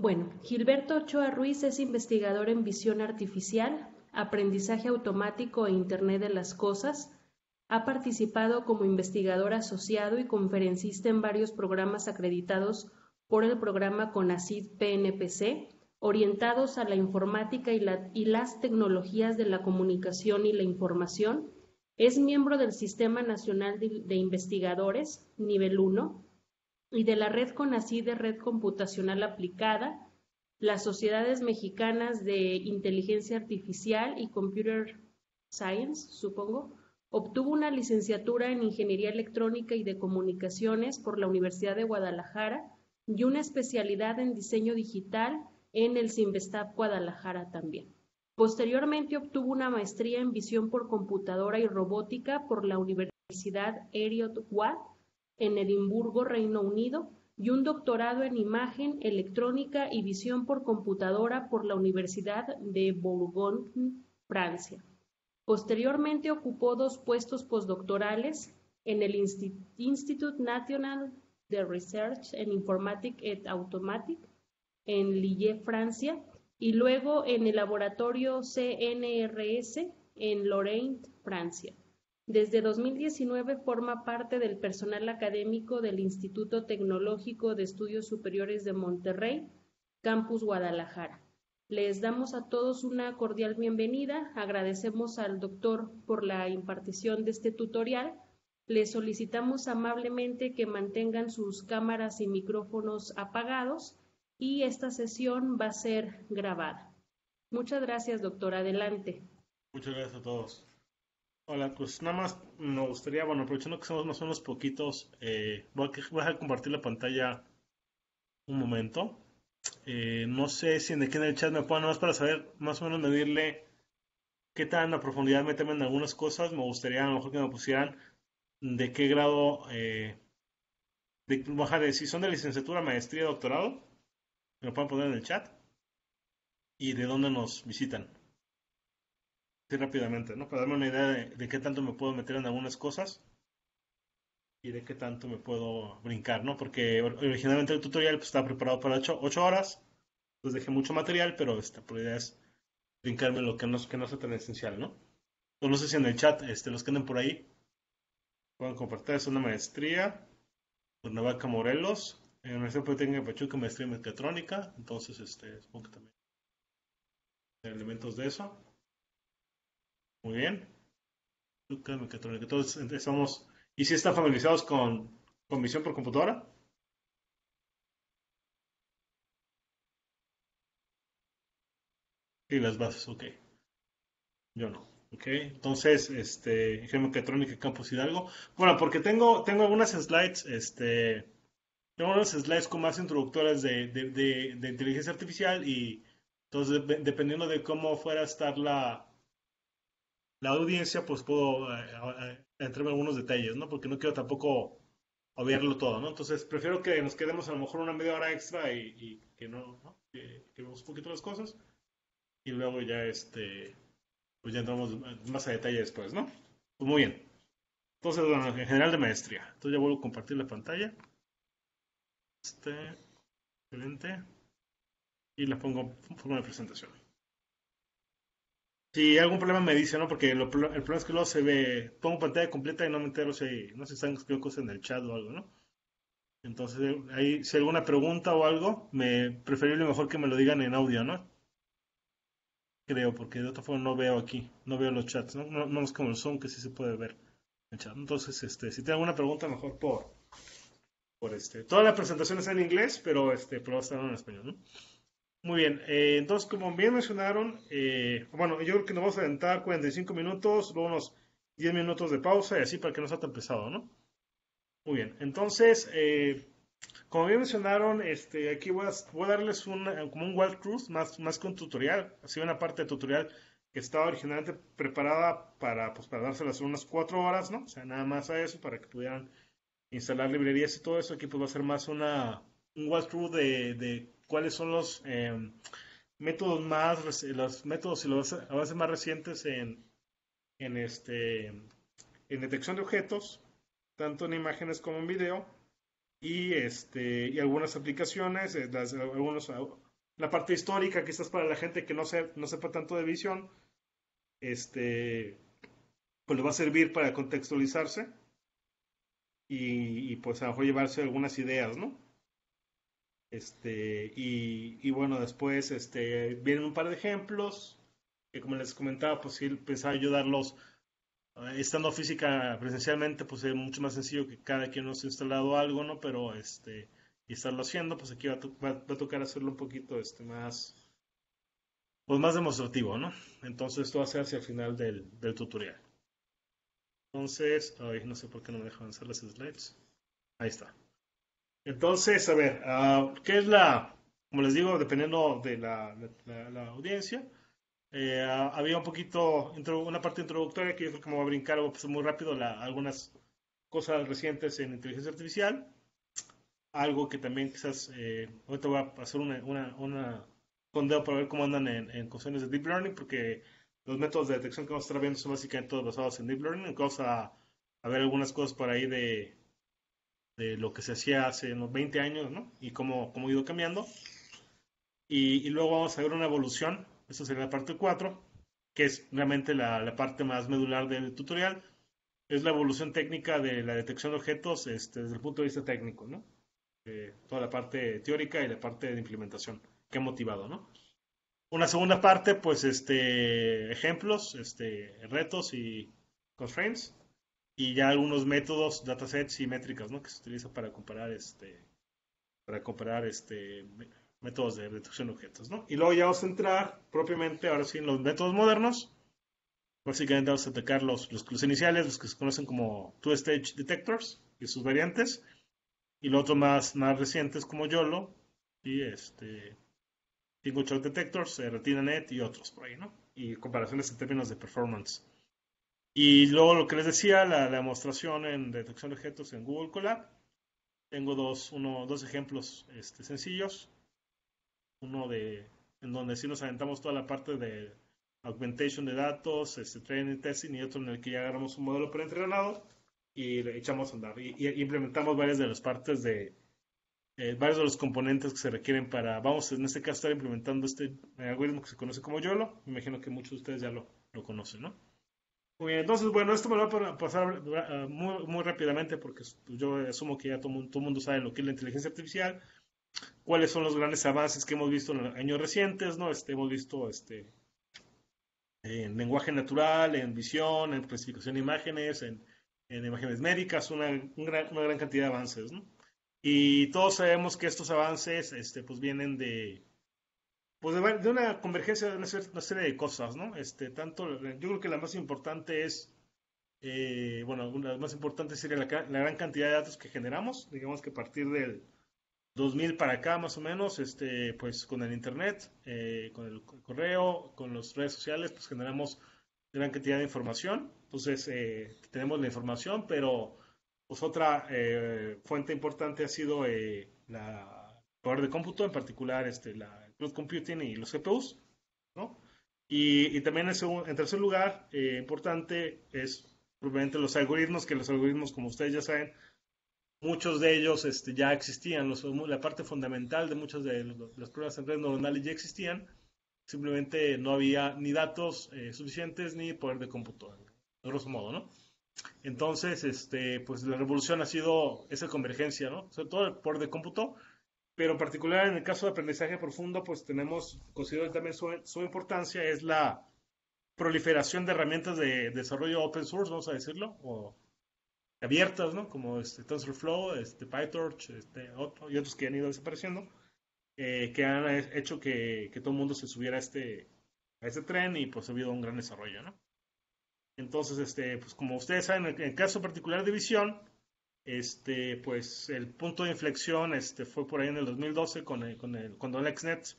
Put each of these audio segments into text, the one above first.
Bueno, Gilberto Ochoa Ruiz es investigador en visión artificial, aprendizaje automático e Internet de las Cosas. Ha participado como investigador asociado y conferencista en varios programas acreditados por el programa CONACYT PNPC, orientados a la informática y, y, las tecnologías de la comunicación y la información. Es miembro del Sistema Nacional de, de Investigadores, nivel 1, y de la red CONACYT de Red Computacional Aplicada, las Sociedades Mexicanas de Inteligencia Artificial y Computer Science, supongo, obtuvo una licenciatura en Ingeniería Electrónica y de Comunicaciones por la Universidad de Guadalajara y una especialidad en Diseño Digital en el CIMBESTAP Guadalajara también. Posteriormente obtuvo una maestría en Visión por Computadora y Robótica por la Universidad Heriot-Watt en Edimburgo, Reino Unido, y un doctorado en Imagen, Electrónica y Visión por Computadora por la Universidad de Bourgogne, Francia. Posteriormente ocupó dos puestos postdoctorales en el Institut National de Research en Informatique et Automatique en Lille, Francia, y luego en el laboratorio CNRS en Lorraine, Francia. Desde 2019 forma parte del personal académico del Instituto Tecnológico de Estudios Superiores de Monterrey, Campus Guadalajara. Les damos a todos una cordial bienvenida. Agradecemos al doctor por la impartición de este tutorial. Les solicitamos amablemente que mantengan sus cámaras y micrófonos apagados y esta sesión va a ser grabada. Muchas gracias, doctor. Adelante. Muchas gracias a todos. Hola, pues nada más me gustaría, bueno, aprovechando que somos más o menos poquitos, eh, voy, a, compartir la pantalla un momento. Eh, no sé si en aquí en el chat me puedan, más para saber, más o menos medirle qué tan a profundidad me temen algunas cosas. Me gustaría a lo mejor que me pusieran de qué grado, eh, de, de, si son de licenciatura, maestría, doctorado, me lo pueden poner en el chat. Y de dónde nos visitan rápidamente, ¿no? Para darme una idea de, qué tanto me puedo meter en algunas cosas y de qué tanto me puedo brincar, ¿no? Porque originalmente el tutorial pues, estaba preparado para 8, horas, pues dejé mucho material, pero esta la idea es brincarme lo que no, que no sea tan esencial, ¿no? no sé si en el chat, este, los que anden por ahí, pueden compartir, es una maestría, Cuernavaca, Morelos, en la Universidad Politécnica de Pachuca, maestría en mecatrónica, entonces, este, supongo que también elementos de eso. Muy bien. Entonces empezamos. ¿Y si están familiarizados con, con visión por computadora? Sí, las bases, ok. Yo no. Ok, entonces, este, mecatrónica Campus Hidalgo. Bueno, porque tengo, tengo algunas slides, este, tengo unas slides con más introductoras de, de inteligencia artificial y entonces, dependiendo de cómo fuera a estar la, la audiencia, pues puedo eh, eh, entrar en algunos detalles, ¿no? Porque no quiero tampoco obviarlo todo, ¿no? Entonces prefiero que nos quedemos a lo mejor una media hora extra y, que no, ¿no? Que, vemos un poquito las cosas y luego ya este, pues ya entramos más a detalle después, ¿no? Pues muy bien. Entonces, bueno, en general de maestría. Entonces ya vuelvo a compartir la pantalla. Este, excelente. Y la pongo en forma de presentación. Si algún problema me dice, ¿no? Porque el problema es que luego se ve, pongo pantalla completa y no me entero si, no si están escribiendo cosas en el chat o algo, ¿no? Entonces, ahí, si alguna pregunta o algo, me preferible mejor que me lo digan en audio, ¿no? Creo, porque de otra forma no veo aquí, no veo los chats, ¿no? No, no es como el Zoom que sí se puede ver el chat. Entonces, este, si tiene alguna pregunta, mejor por, por este. Toda la presentación está en inglés, pero este, pero estar en español, ¿no? Muy bien, eh, entonces como bien mencionaron, eh, bueno, yo creo que nos vamos a aventar 45 minutos, luego unos 10 minutos de pausa y así para que no sea tan pesado, ¿no? Muy bien, entonces, eh, como bien mencionaron, este, aquí voy a, voy a darles un, como un walkthrough, más, más que tutorial, así una parte de tutorial que estaba originalmente preparada para, pues, para dárselas unas 4 horas, ¿no? O sea, nada más a eso, para que pudieran instalar librerías y todo eso, aquí pues va a ser más una, un walkthrough de cuáles son los eh, métodos más, los métodos y los más recientes en, en, este, en detección de objetos, tanto en imágenes como en video, y, este, y algunas aplicaciones, eh, algunos la parte histórica, quizás para la gente que no, se, no sepa tanto de visión, este, pues le va a servir para contextualizarse y, pues a lo mejor llevarse algunas ideas, ¿no? Este, y, bueno, después este, vienen un par de ejemplos, que como les comentaba, pues sí, pensaba ayudarlos eh, estando física presencialmente, pues es mucho más sencillo que cada quien nos ha instalado algo, ¿no? Pero este, y estarlo haciendo, pues aquí va a, tocar hacerlo un poquito este, más, pues más demostrativo, ¿no? Entonces esto va a ser hacia el final del, tutorial. Entonces, no sé por qué no me dejan avanzar las slides. Ahí está. Entonces, a ver, uh, ¿qué es la, como les digo, dependiendo de la, la, la audiencia, eh, uh, había un poquito, una parte introductoria que yo creo que me voy a brincar, pasar muy rápido la, algunas cosas recientes en inteligencia artificial. Algo que también quizás, eh, ahorita voy a hacer una, una, una sondeo para ver cómo andan en, en cuestiones de deep learning, porque los métodos de detección que vamos a estar viendo son básicamente todos basados en Deep Learning. Vamos a, a ver algunas cosas por ahí de, de, lo que se hacía hace unos 20 años, ¿no? Y cómo, cómo ha ido cambiando. Y, y, luego vamos a ver una evolución. Esta sería la parte 4, que es realmente la, la, parte más medular del tutorial. Es la evolución técnica de la detección de objetos este, desde el punto de vista técnico, ¿no? Eh, toda la parte teórica y la parte de implementación que ha motivado, ¿no? Una segunda parte, pues, este, ejemplos, este, retos y constraints. Y ya algunos métodos, datasets y métricas, ¿no? Que se utiliza para comparar, este, para comparar, este, métodos de detección de objetos, ¿no? Y luego ya vamos a entrar propiamente, ahora sí, en los métodos modernos. Básicamente vamos a atacar los, los, los iniciales, los que se conocen como two-stage detectors y sus variantes. Y los otros más, más recientes como YOLO y este, Single Shot Detectors, eh, RetinaNet y otros por ahí, ¿no? Y comparaciones en términos de performance. Y luego lo que les decía, la, la demostración en detección de objetos en Google Colab. Tengo dos, uno, dos ejemplos este, sencillos. Uno de, en donde sí nos aventamos toda la parte de augmentation de datos, este, training testing, y otro en el que ya agarramos un modelo preentrenado y le echamos a andar. Y, y implementamos varias de las partes de, eh, varios de los componentes que se requieren para, vamos, en este caso, estar implementando este algoritmo que se conoce como YOLO. Me imagino que muchos de ustedes ya lo, lo conocen, ¿no? Muy bien, entonces, bueno, esto me lo voy a pasar uh, muy, muy, rápidamente porque yo asumo que ya todo el mundo, mundo sabe lo que es la inteligencia artificial, cuáles son los grandes avances que hemos visto en los años recientes, ¿no? Este, hemos visto este, en lenguaje natural, en visión, en clasificación de imágenes, en, en imágenes médicas, una, un gran, una gran cantidad de avances, ¿no? Y todos sabemos que estos avances este, pues vienen de, pues de, de, una convergencia de una, una, serie de cosas, ¿no? Este, tanto, yo creo que la más importante es, eh, bueno, la más importante sería la, la, gran cantidad de datos que generamos, digamos que a partir del 2000 para acá más o menos, este, pues con el Internet, eh, con el correo, con las redes sociales, pues generamos gran cantidad de información, entonces eh, tenemos la información, pero pues otra eh, fuente importante ha sido eh, la poder de cómputo, en particular este, la cloud computing y los GPUs, ¿no? Y, y también en, en, tercer lugar, eh, importante es probablemente los algoritmos, que los algoritmos, como ustedes ya saben, muchos de ellos este, ya existían, los, la parte fundamental de muchas de las pruebas en redes neuronales ya existían, simplemente no había ni datos eh, suficientes ni poder de cómputo, de grosso modo, ¿no? Entonces, este, pues la revolución ha sido esa convergencia, ¿no? Sobre todo por de cómputo, pero en particular en el caso de aprendizaje profundo, pues tenemos, considero también su, su importancia, es la proliferación de herramientas de desarrollo open source, vamos a decirlo, o abiertas, ¿no? Como este TensorFlow, este PyTorch, este, otro, y otros que han ido desapareciendo, eh, que han hecho que, que, todo el mundo se subiera a este, a este tren y pues ha habido un gran desarrollo, ¿no? Entonces, este, pues como ustedes saben, en el caso particular de visión, este, pues el punto de inflexión este, fue por ahí en el 2012 con el, con el, cuando AlexNet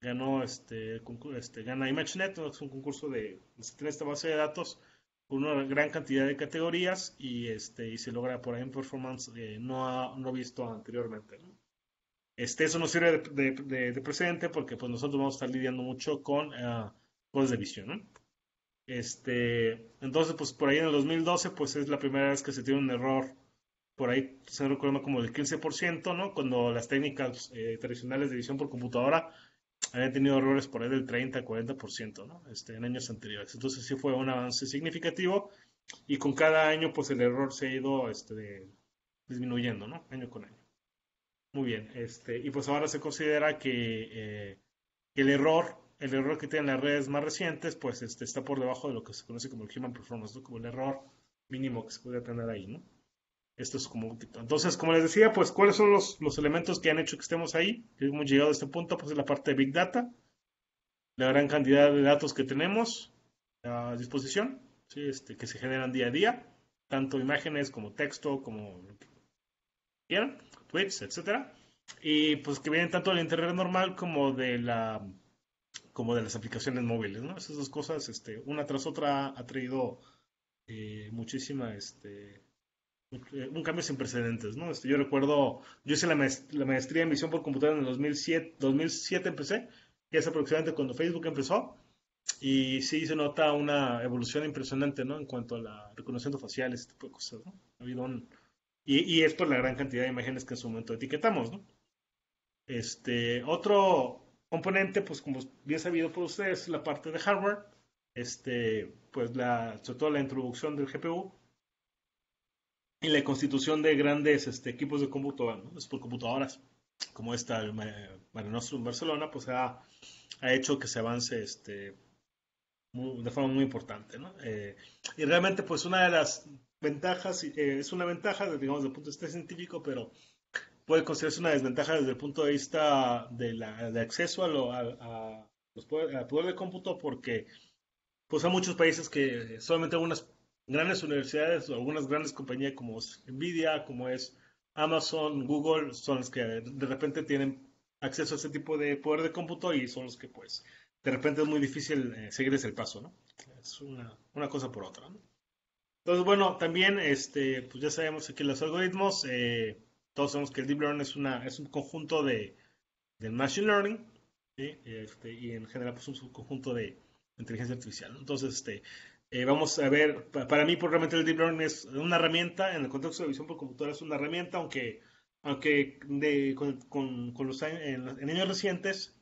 ganó este, este gana ImageNet, es un concurso de, de esta base de datos con una gran cantidad de categorías y este y se logra por ahí un performance no, no visto anteriormente. Este, eso nos sirve de, de, de, precedente porque pues nosotros vamos a estar lidiando mucho con uh, cosas de visión. ¿no? Este, entonces, pues por ahí en el 2012, pues es la primera vez que se tiene un error, por ahí se recuerda como del 15%, ¿no? Cuando las técnicas eh, tradicionales de visión por computadora habían tenido errores por ahí del 30, 40%, ¿no? Este, en años anteriores. Entonces sí fue un avance significativo y con cada año pues el error se ha ido este, disminuyendo, ¿no? Año con año. Muy bien, este, y pues ahora se considera que eh, el error, el error que tienen las redes más recientes, pues este, está por debajo de lo que se conoce como el human performance, como el error mínimo que se podría tener ahí, ¿no? Esto es como un Entonces, como les decía, pues, ¿cuáles son los, los elementos que han hecho que estemos ahí? Que hemos llegado a este punto, pues, es la parte de Big Data, la gran cantidad de datos que tenemos a disposición, ¿sí? este, que se generan día a día, tanto imágenes como texto, como quieran, tweets, etcétera, y pues que vienen tanto del internet normal como de la como de las aplicaciones móviles, ¿no? Esas dos cosas, este, una tras otra ha traído eh, muchísima, este, un cambio sin precedentes, ¿no? Este, yo recuerdo, yo hice la, maestría en visión por computadora en el 2007, 2007 empecé, que es aproximadamente cuando Facebook empezó, y sí se nota una evolución impresionante, ¿no? En cuanto a la reconocimiento facial, este tipo de cosas, ¿no? Ha habido un, y, y, es por la gran cantidad de imágenes que en su momento etiquetamos, ¿no? Este, otro componente, pues como bien sabido por ustedes, la parte de hardware, este, pues la, sobre todo la introducción del GPU, y la constitución de grandes este, equipos de computadora, ¿no? por computadoras, como esta Mare Nostrum Barcelona, pues ha, ha, hecho que se avance este, de forma muy importante. ¿no? Eh, y realmente, pues una de las ventajas, eh, es una ventaja, digamos, desde el punto de vista científico, pero puede considerarse una desventaja desde el punto de vista de, la, de acceso a, lo, a, a los poder, al poder de cómputo, porque pues hay muchos países que solamente algunas grandes universidades o algunas grandes compañías como Nvidia, como es Amazon, Google, son las que de repente tienen acceso a ese tipo de poder de cómputo y son los que pues de repente es muy difícil eh, seguirles el paso, ¿no? Es una, una cosa por otra, ¿no? Entonces, bueno, también, este, pues ya sabemos que los algoritmos, eh, todos sabemos que el Deep Learning es, una, es un conjunto de, de Machine Learning, ¿sí? este, y en general pues un subconjunto de inteligencia artificial. Entonces, este, eh, vamos a ver, para mí pues, realmente el Deep Learning es una herramienta, en el contexto de visión por computadora es una herramienta, aunque, aunque de, con, los años, en, años recientes,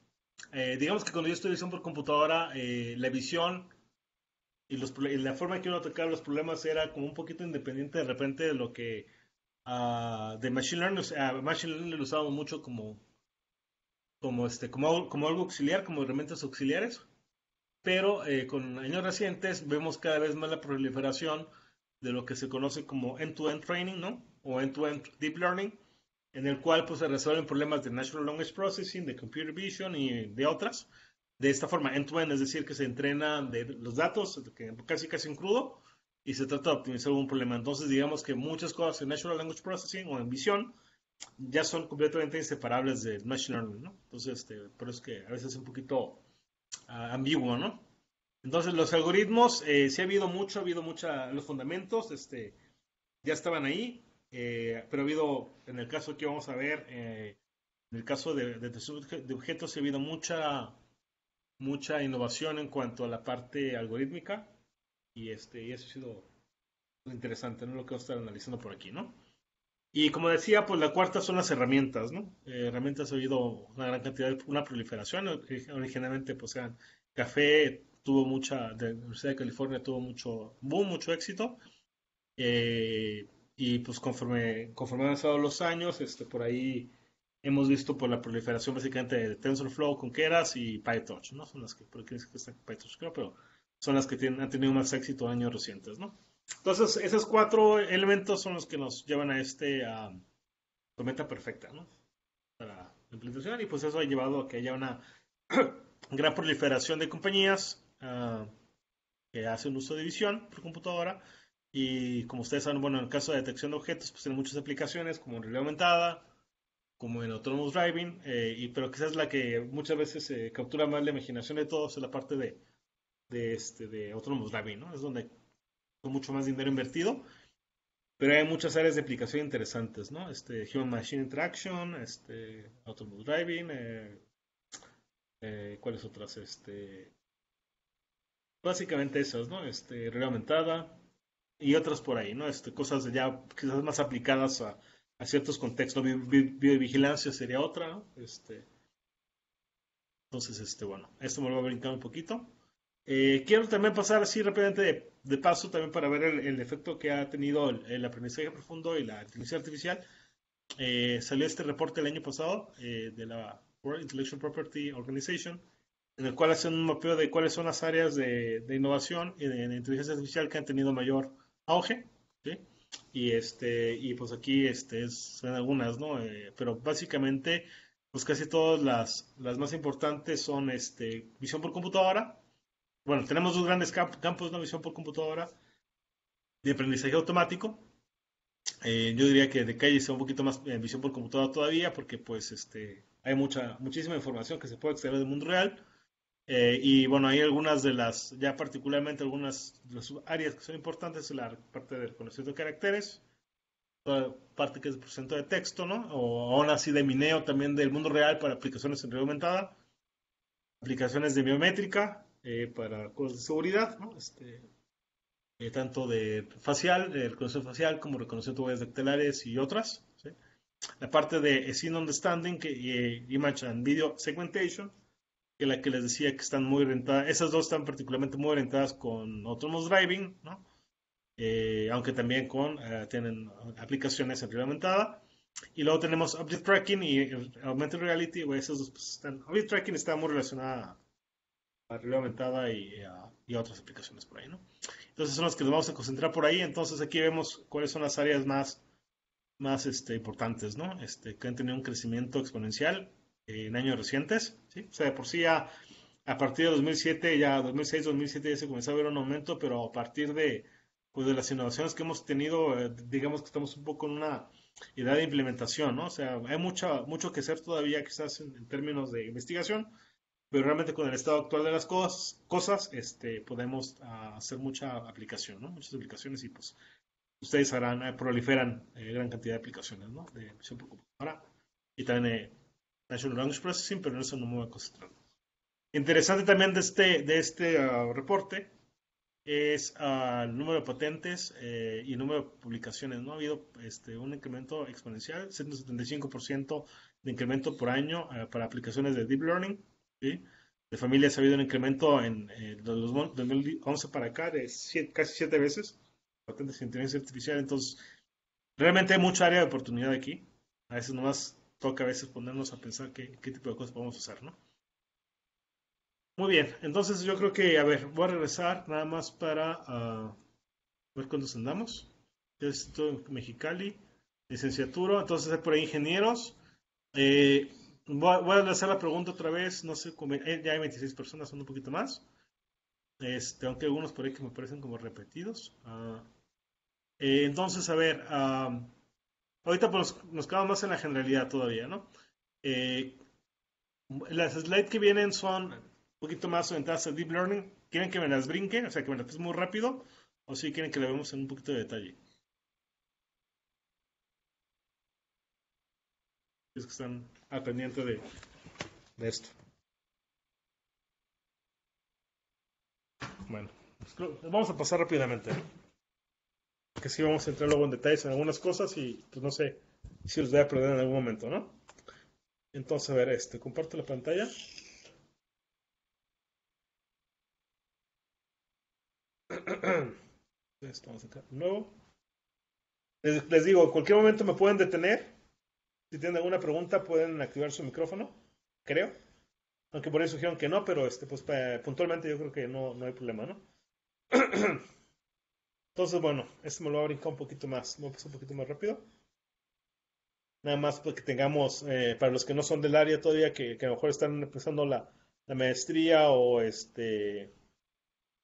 eh, digamos que cuando yo estoy visión por computadora, eh, la visión y, los, la forma en que uno atacaba los problemas era como un poquito independiente de repente de lo que uh, de Machine Learning, Machine Learning lo usábamos mucho como, como, este, como, como algo auxiliar, como herramientas auxiliares pero eh, con años recientes vemos cada vez más la proliferación de lo que se conoce como end-to-end training, ¿no? O end-to-end deep learning, en el cual pues se resuelven problemas de natural language processing, de computer vision y de otras. De esta forma, end-to-end, es decir, que se entrena de los datos que casi casi en crudo y se trata de optimizar algún problema. Entonces, digamos que muchas cosas en natural language processing o en visión ya son completamente inseparables del machine learning, ¿no? Entonces, este, por eso es que a veces es un poquito ambiguo, ¿no? Entonces los algoritmos, eh, sí ha habido mucho, ha habido mucha, los fundamentos, este, ya estaban ahí, eh, pero ha habido, en el caso que vamos a ver, eh, en el caso de, de, objetos, ha habido mucha, mucha innovación en cuanto a la parte algorítmica y, este, y eso ha sido interesante, ¿no? Lo que vamos a estar analizando por aquí, ¿no? Y como decía, pues la cuarta son las herramientas, ¿no? Eh, herramientas ha habido una gran cantidad, una proliferación. Originalmente, pues eran café, tuvo mucha, de la Universidad de California tuvo mucho boom, mucho éxito. Eh, y pues conforme, conforme han pasado los años, este, por ahí hemos visto por la proliferación básicamente de TensorFlow con Keras y PyTorch, ¿no? Son las que, por aquí que está PyTorch, creo, pero son las que tienen, han tenido más éxito en años recientes, ¿no? Entonces, esos cuatro elementos son los que nos llevan a este a tormenta perfecta, ¿no? Para la implementación y pues eso ha llevado a que haya una gran proliferación de compañías uh, que hacen uso de visión por computadora y como ustedes saben, bueno, en el caso de detección de objetos, pues tiene muchas aplicaciones como en realidad aumentada, como en autonomous driving, eh, y, pero quizás la que muchas veces captura más la imaginación de todos es la parte de, de, este, de autonomous driving, ¿no? Es donde mucho más dinero invertido. Pero hay muchas áreas de aplicación interesantes, ¿no? Este, Human Machine Interaction, este, Autonomous Driving, eh, eh, ¿cuáles otras? Este, básicamente esas, ¿no? Este, realidad aumentada y otras por ahí, ¿no? Este, cosas ya quizás más aplicadas a, ciertos contextos. Biovigilancia sería otra. Este, Entonces, este, bueno, esto me lo voy a brincar un poquito. Eh, quiero también pasar así rápidamente de, paso también para ver el, efecto que ha tenido el, aprendizaje profundo y la inteligencia artificial. Eh, salió este reporte el año pasado eh, de la World Intellectual Property Organization, en el cual hacen un mapeo de cuáles son las áreas de, innovación y de, inteligencia artificial que han tenido mayor auge. Y, este, y pues aquí este, son algunas, ¿no? pero básicamente pues casi todas las, las más importantes son este, visión por computadora. Bueno, tenemos dos grandes campos, ¿no? Visión por computadora y aprendizaje automático. Eh, yo diría que de calle sea un poquito más en visión por computadora todavía, porque pues este, hay mucha, muchísima información que se puede extraer del mundo real. Eh, y bueno, hay algunas de las, ya particularmente algunas de las áreas que son importantes, la parte del conocimiento de caracteres, parte que es el porcentaje de texto, ¿no? O aún así de mineo también del mundo real para aplicaciones en realidad aumentada, aplicaciones de biométrica eh, para cosas de seguridad, ¿no? Este, eh, tanto de facial, el reconocimiento facial como reconocimiento de huellas dactilares y otras. ¿sí? La parte de Scene Understanding que, y eh, Image and Video Segmentation, que la que les decía que están muy orientadas, esas dos están particularmente muy orientadas con Autonomous Driving, ¿no? Eh, aunque también con, eh, tienen aplicaciones en realidad aumentada. Y luego tenemos Object Tracking y Augmented Reality, esos dos pues, están, Object Tracking está muy relacionada a realidad aumentada y, a, y, otras aplicaciones por ahí, ¿no? Entonces son los que nos vamos a concentrar por ahí. Entonces aquí vemos cuáles son las áreas más, más este, importantes, ¿no? Este, que han tenido un crecimiento exponencial en años recientes, ¿sí? O sea, por sí ya a partir de 2007, ya 2006, 2007 ya se comenzó a ver un aumento, pero a partir de pues de las innovaciones que hemos tenido, eh, digamos que estamos un poco en una edad de implementación, ¿no? O sea, hay mucho, mucho que hacer todavía quizás en, en términos de investigación, pero realmente con el estado actual de las cosas, cosas este, podemos ah, hacer mucha aplicación, ¿no? Muchas aplicaciones y pues ustedes harán, eh, proliferan eh, gran cantidad de aplicaciones, ¿no? De por computadora y también National Language Processing, pero en eso no me voy a concentrar. Interesante también de este, de este ah, reporte es el número de patentes eh, y el número de publicaciones. ¿no? Ha habido este, un incremento exponencial, 175% de incremento por año eh, para aplicaciones de Deep Learning. De familias ha habido un incremento en eh, los 2011 para acá de casi 7 veces patentes de inteligencia artificial. Entonces, realmente hay mucha área de oportunidad aquí. A veces nomás toca a veces ponernos a pensar qué, qué tipo de cosas podemos hacer, ¿no? Muy bien, entonces yo creo que, a ver, voy a regresar nada más para uh, ver cuántos andamos. Esto en Mexicali, licenciatura, entonces por ahí ingenieros. Eh, voy, a hacer la pregunta otra vez, no sé, eh, ya hay 26 personas, son un poquito más. Este, aunque algunos por ahí que me parecen como repetidos. Uh, eh, entonces, a ver, uh, ahorita pues, nos quedamos más en la generalidad todavía, ¿no? Eh, las slides que vienen son poquito más orientadas a Deep Learning. ¿Quieren que me las brinque? O sea, que me las pase muy rápido. ¿O si quieren que la veamos en un poquito de detalle? Es que están al pendiente de, de esto. Bueno, pues vamos a pasar rápidamente. Que sí vamos a entrar luego en detalles en algunas cosas y pues no sé si los voy a perder en algún momento, ¿no? Entonces, a ver, este, comparto la pantalla. Estamos acá. Nuevo. Les, digo, en cualquier momento me pueden detener. Si tienen alguna pregunta, pueden activar su micrófono, creo. Aunque por ahí sugieron que no, pero este, pues puntualmente yo creo que no, no hay problema, ¿no? Entonces, bueno, este me lo voy a brincar un poquito más, me voy a un poquito más rápido. Nada más porque tengamos, eh, para los que no son del área todavía, que, que a lo mejor están empezando la, la maestría o este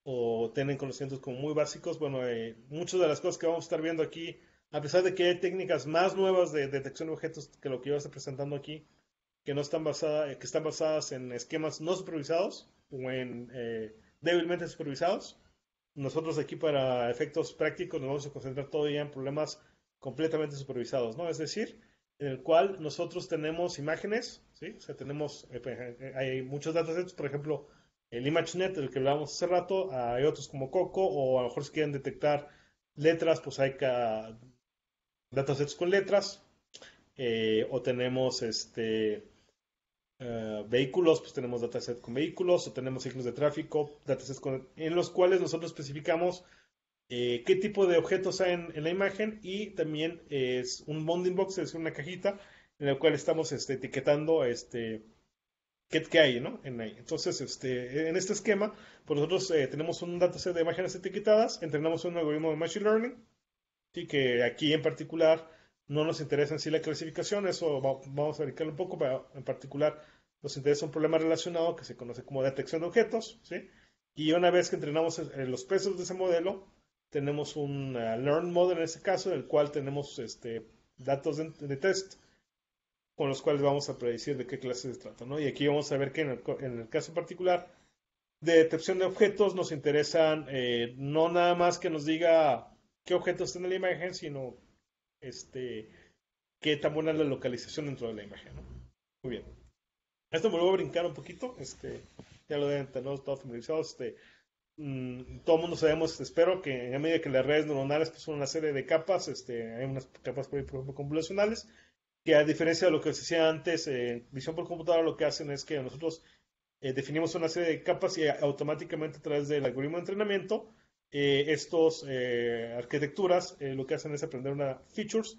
o tienen conocimientos como muy básicos, bueno, eh, muchas de las cosas que vamos a estar viendo aquí, a pesar de que hay técnicas más nuevas de detección de objetos que lo que yo estoy presentando aquí, que no están basadas, que están basadas en esquemas no supervisados o en eh, débilmente supervisados. Nosotros aquí para efectos prácticos nos vamos a concentrar todavía en problemas completamente supervisados, ¿no? Es decir, en el cual nosotros tenemos imágenes, ¿sí? O sea, tenemos, eh, pues, hay muchos datasets, por ejemplo, el ImageNet, del que hablábamos hace rato, hay otros como Coco, o a lo mejor si quieren detectar letras, pues hay datasets con letras, eh, o tenemos este eh, vehículos, pues tenemos dataset con vehículos o tenemos signos de tráfico, datasets en los cuales nosotros especificamos eh, qué tipo de objetos hay en, la imagen y también es un bounding box, es una cajita en la cual estamos este, etiquetando este, qué, hay ¿no? Entonces, este, en este esquema, pues nosotros tenemos un dataset de imágenes etiquetadas, entrenamos un algoritmo de Machine Learning, y que aquí en particular no nos interesa en sí la clasificación, eso vamos a verificarlo un poco, pero en particular nos interesa un problema relacionado que se conoce como detección de objetos, ¿sí? Y una vez que entrenamos los pesos de ese modelo, tenemos un learn model en este caso, en el cual tenemos este, datos de, test con los cuales vamos a predecir de qué clase se trata. ¿no? Y aquí vamos a ver que en el, caso particular de detección de objetos nos interesan eh, no nada más que nos diga qué objetos están en la imagen, sino este, qué tan buena es la localización dentro de la imagen. ¿no? Muy bien. Esto me lo voy a brincar un poquito. Este, ya lo deben tener todos familiarizados. Este, Mm, todo el mundo sabemos, espero que a medida que las redes neuronales pues, son una serie de capas, este, hay unas capas por, ejemplo, convolucionales, que a diferencia de lo que se hacía antes, eh, visión por computadora lo que hacen es que nosotros eh, definimos una serie de capas y automáticamente a través del algoritmo de entrenamiento, eh, estos arquitecturas lo que hacen es aprender una features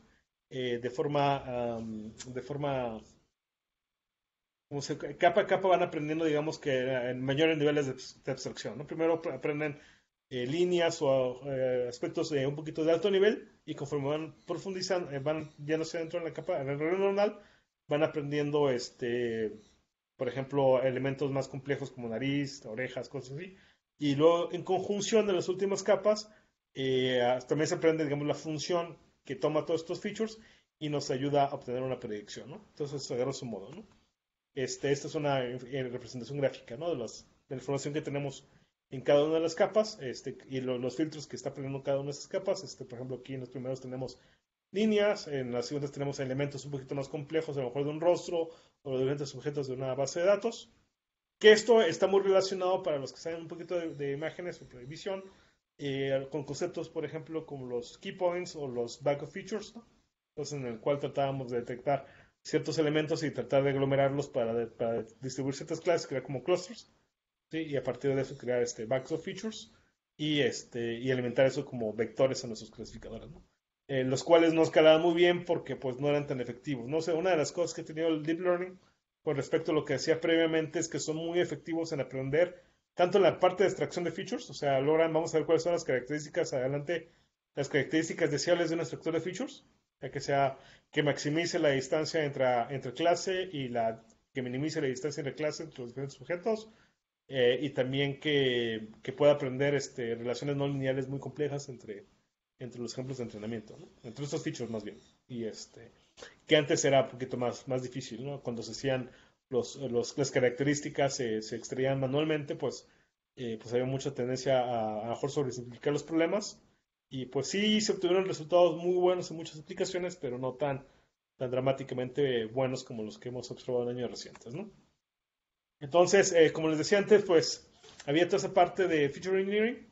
de forma, de forma como se, capa a capa van aprendiendo, digamos que en mayores niveles de, abstracción. ¿no? Primero aprenden eh, líneas o eh, aspectos de un poquito de alto nivel y conforme van profundizando, eh, van yéndose dentro de la capa, en el red neuronal, van aprendiendo, este, por ejemplo, elementos más complejos como nariz, orejas, cosas así. Y luego, en conjunción de las últimas capas, también se aprende, digamos, la función que toma todos estos features y nos ayuda a obtener una predicción, ¿no? Entonces, a su modo, ¿no? Este, esta es una eh, representación gráfica ¿no? de, las, de, la información que tenemos en cada una de las capas este, y los filtros que está aprendiendo cada una de esas capas. Este, por ejemplo, aquí en los primeros tenemos líneas, en las segundas tenemos elementos un poquito más complejos, a lo mejor de un rostro o de diferentes objetos de una base de datos. Que esto está muy relacionado para los que saben un poquito de, imágenes o de visión, eh, con conceptos, por ejemplo, como los key points o los back of features, ¿no? Entonces, en el cual tratábamos de detectar ciertos elementos y tratar de aglomerarlos para, para distribuir ciertas clases, crear como clusters, ¿sí? y a partir de eso crear este of features y, este, y alimentar eso como vectores a nuestros clasificadores, ¿no? Eh, los cuales no escalaban muy bien porque pues no eran tan efectivos. No sé, una de las cosas que ha tenido el Deep Learning con respecto a lo que hacía previamente es que son muy efectivos en aprender tanto en la parte de extracción de features, o sea, logran, vamos a ver cuáles son las características adelante, las características deseables de un extractor de features, ya que sea que maximice la distancia entre, entre clase y la que minimice la distancia entre clase entre los diferentes sujetos eh, y también que, que, pueda aprender este, relaciones no lineales muy complejas entre, entre los ejemplos de entrenamiento, entre estos features más bien. Y este, que antes era un poquito más, más difícil, ¿no? Cuando se hacían los, los las características, se, se extraían manualmente, pues, eh, pues había mucha tendencia a, a mejor sobresimplificar los problemas y pues sí, se obtuvieron resultados muy buenos en muchas aplicaciones, pero no tan, tan dramáticamente buenos como los que hemos observado en años recientes, ¿no? Entonces, eh, como les decía antes, pues había toda esa parte de feature engineering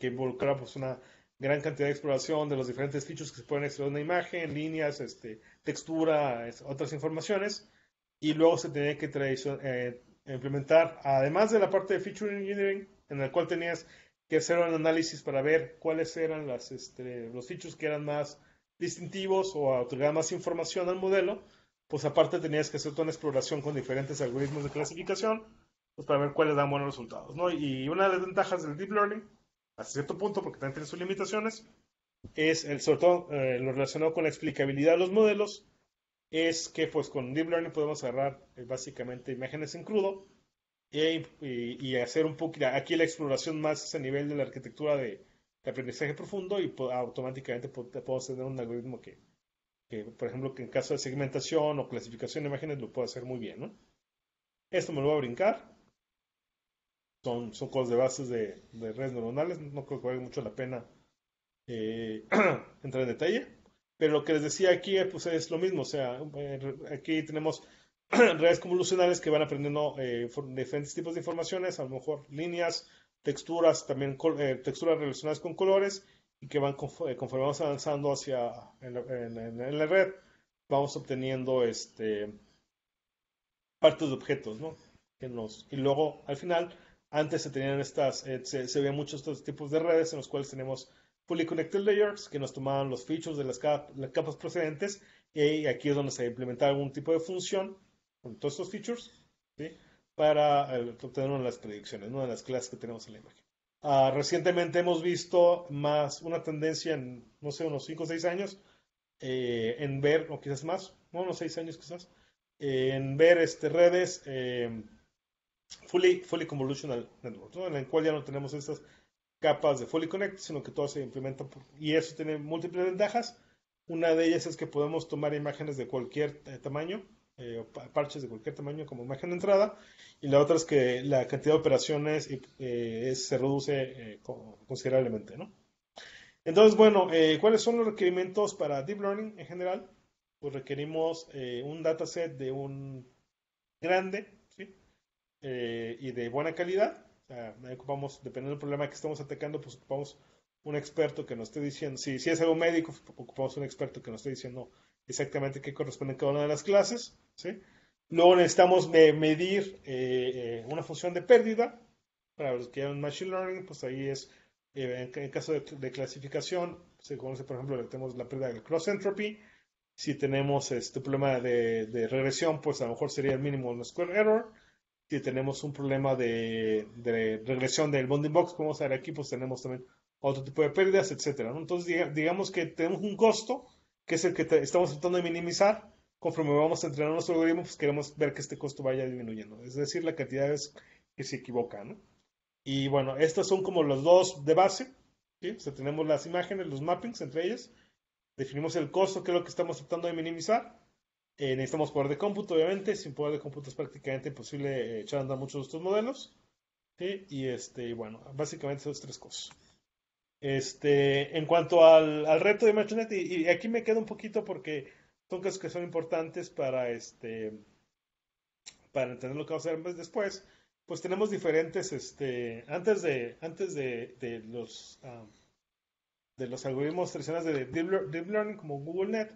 que involucraba pues una gran cantidad de exploración de los diferentes features que se pueden extraer de una imagen, líneas, este, textura, otras informaciones, y luego se tenía que eh, implementar, además de la parte de feature engineering, en la cual tenías que hacer un análisis para ver cuáles eran las, este, los features que eran más distintivos o otorgar más información al modelo, pues aparte tenías que hacer toda una exploración con diferentes algoritmos de clasificación pues para ver cuáles dan buenos resultados. ¿no? Y una de las ventajas del Deep Learning, hasta cierto punto, porque también tiene sus limitaciones, es el, sobre todo eh, lo relacionado con la explicabilidad de los modelos, es que pues con Deep Learning podemos agarrar eh, básicamente imágenes en crudo y, hacer un poco aquí la exploración más a nivel de la arquitectura de, aprendizaje profundo y automáticamente podemos tener un algoritmo que, por ejemplo, que en caso de segmentación o clasificación de imágenes lo puede hacer muy bien, ¿no? Esto me lo voy a brincar. Son, son cosas de bases de, redes neuronales, no creo que valga mucho la pena eh, entrar en detalle. Pero lo que les decía aquí pues es lo mismo, o sea, eh, aquí tenemos redes convolucionales que van aprendiendo eh, diferentes tipos de informaciones, a lo mejor líneas, texturas, también eh, texturas relacionadas con colores y que van eh, conforme vamos avanzando hacia en la, red, vamos obteniendo este partes de objetos, ¿no? Y luego, al final, antes se tenían estas, eh, se, se veían muchos estos tipos de redes en los cuales tenemos fully connected layers que nos tomaban los features de las, las capas procedentes y aquí es donde se implementaba algún tipo de función con todos estos features ¿sí? para eh, obtener una de las predicciones, una de las clases que tenemos en la imagen. Uh, recientemente hemos visto más una tendencia en, no sé, unos 5 o 6 años eh, en ver, o quizás más, no, unos 6 años quizás, eh, en ver este, redes eh, fully, fully convolutional network, ¿no? en la cual ya no tenemos estas capas de fully connect, sino que todo se implementa y eso tiene múltiples ventajas. Una de ellas es que podemos tomar imágenes de cualquier tamaño, eh, parches de cualquier tamaño como imagen de entrada, y la otra es que la cantidad de operaciones eh, se reduce eh, considerablemente, ¿no? Entonces, bueno, ¿cuáles son los requerimientos para Deep Learning en general? Pues requerimos un dataset de un grande y de buena calidad. Ocupamos, dependiendo del problema que estamos atacando, pues ocupamos un experto que nos esté diciendo, si, si es algo médico, ocupamos un experto que nos esté diciendo exactamente qué corresponde a cada una de las clases. ¿sí? Luego necesitamos medir eh, eh, una función de pérdida. Para los que llaman Machine Learning, pues ahí es, eh, en, caso de, clasificación, se conoce, por ejemplo, tenemos la pérdida del cross entropy. Si tenemos este problema de, de, regresión, pues a lo mejor sería el mínimo no square error. Si tenemos un problema de, de regresión del bounding box, como vamos a ver aquí, pues tenemos también otro tipo de pérdidas, etcétera. Entonces, digamos que tenemos un costo que es el que estamos tratando de minimizar. Conforme vamos a entrenar nuestro algoritmo, pues queremos ver que este costo vaya disminuyendo. Es decir, la cantidad veces que se equivoca, ¿no? Y bueno, estos son como los dos de base. ¿sí? O sea, tenemos las imágenes, los mappings entre ellas. Definimos el costo, que es lo que estamos tratando de minimizar. Eh, necesitamos poder de cómputo, obviamente. Sin poder de cómputo es prácticamente imposible eh, echar a andar muchos de estos modelos. Y este, bueno, básicamente esos tres cosas. Este, en cuanto al, reto de MachoNet, y, aquí me quedo un poquito porque son cosas que son importantes para este para entender lo que vamos a hacer después, pues tenemos diferentes, este, antes de, antes de, de los ah, de los algoritmos tradicionales de deep, learning como GoogleNet,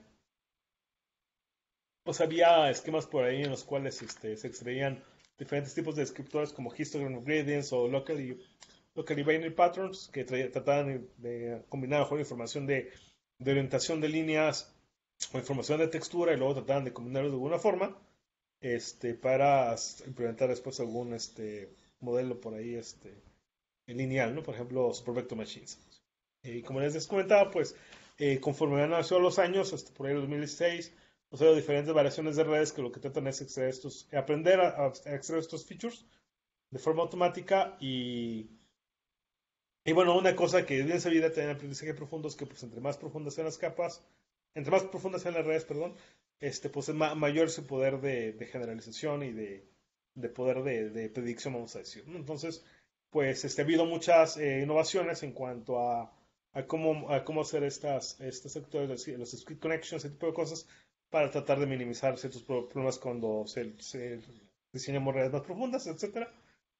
pues había esquemas por ahí en los cuales este, se extraían diferentes tipos de descriptores como histogram gradients o locally lo que binary patterns, que trataban de combinar mejor información de, orientación de líneas o información de textura y luego trataban de combinarlo de alguna forma este, para implementar después algún este, modelo por ahí este, lineal, ¿no? por ejemplo, Super Vector Machines. Y como les comentaba, pues eh, conforme han avanzado los años, hasta por ahí el 2016, pues hay diferentes variaciones de redes que lo que tratan es extraer estos, aprender a, a extraer estos features de forma automática y y bueno, una cosa que es bien sabida tener aprendizaje profundo es que pues entre más profundas sean las capas, entre más profundas sean las redes, perdón, este, pues es mayor su poder de, generalización y de, poder de, predicción, vamos a decir. Entonces, pues este, ha habido muchas eh, innovaciones en cuanto a, cómo, a cómo hacer estas, estas actores, los script connections, ese tipo de cosas, para tratar de minimizar ciertos problemas cuando se, se diseñan redes más profundas, etcétera.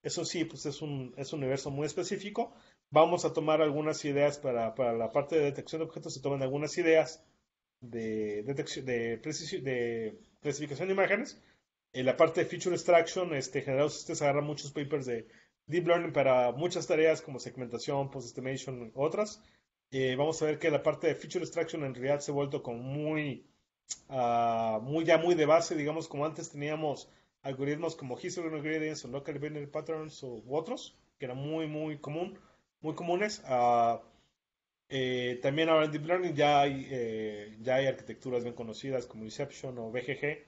Eso sí, pues es un, es un universo muy específico Vamos a tomar algunas ideas para, para la parte de detección de objetos, se toman algunas ideas de, detección, de, de clasificación de imágenes. En la parte de feature extraction, este, en general ustedes agarran muchos papers de deep learning para muchas tareas como segmentación, post-estimation, otras. Eh, vamos a ver que la parte de feature extraction en realidad se ha vuelto como muy, uh, muy ya muy de base, digamos, como antes teníamos algoritmos como histogram gradients o local binary patterns u otros, que era muy, muy común muy comunes. Uh, eh, también ahora en Deep Learning ya hay, eh, ya hay arquitecturas bien conocidas como Inception o BGG,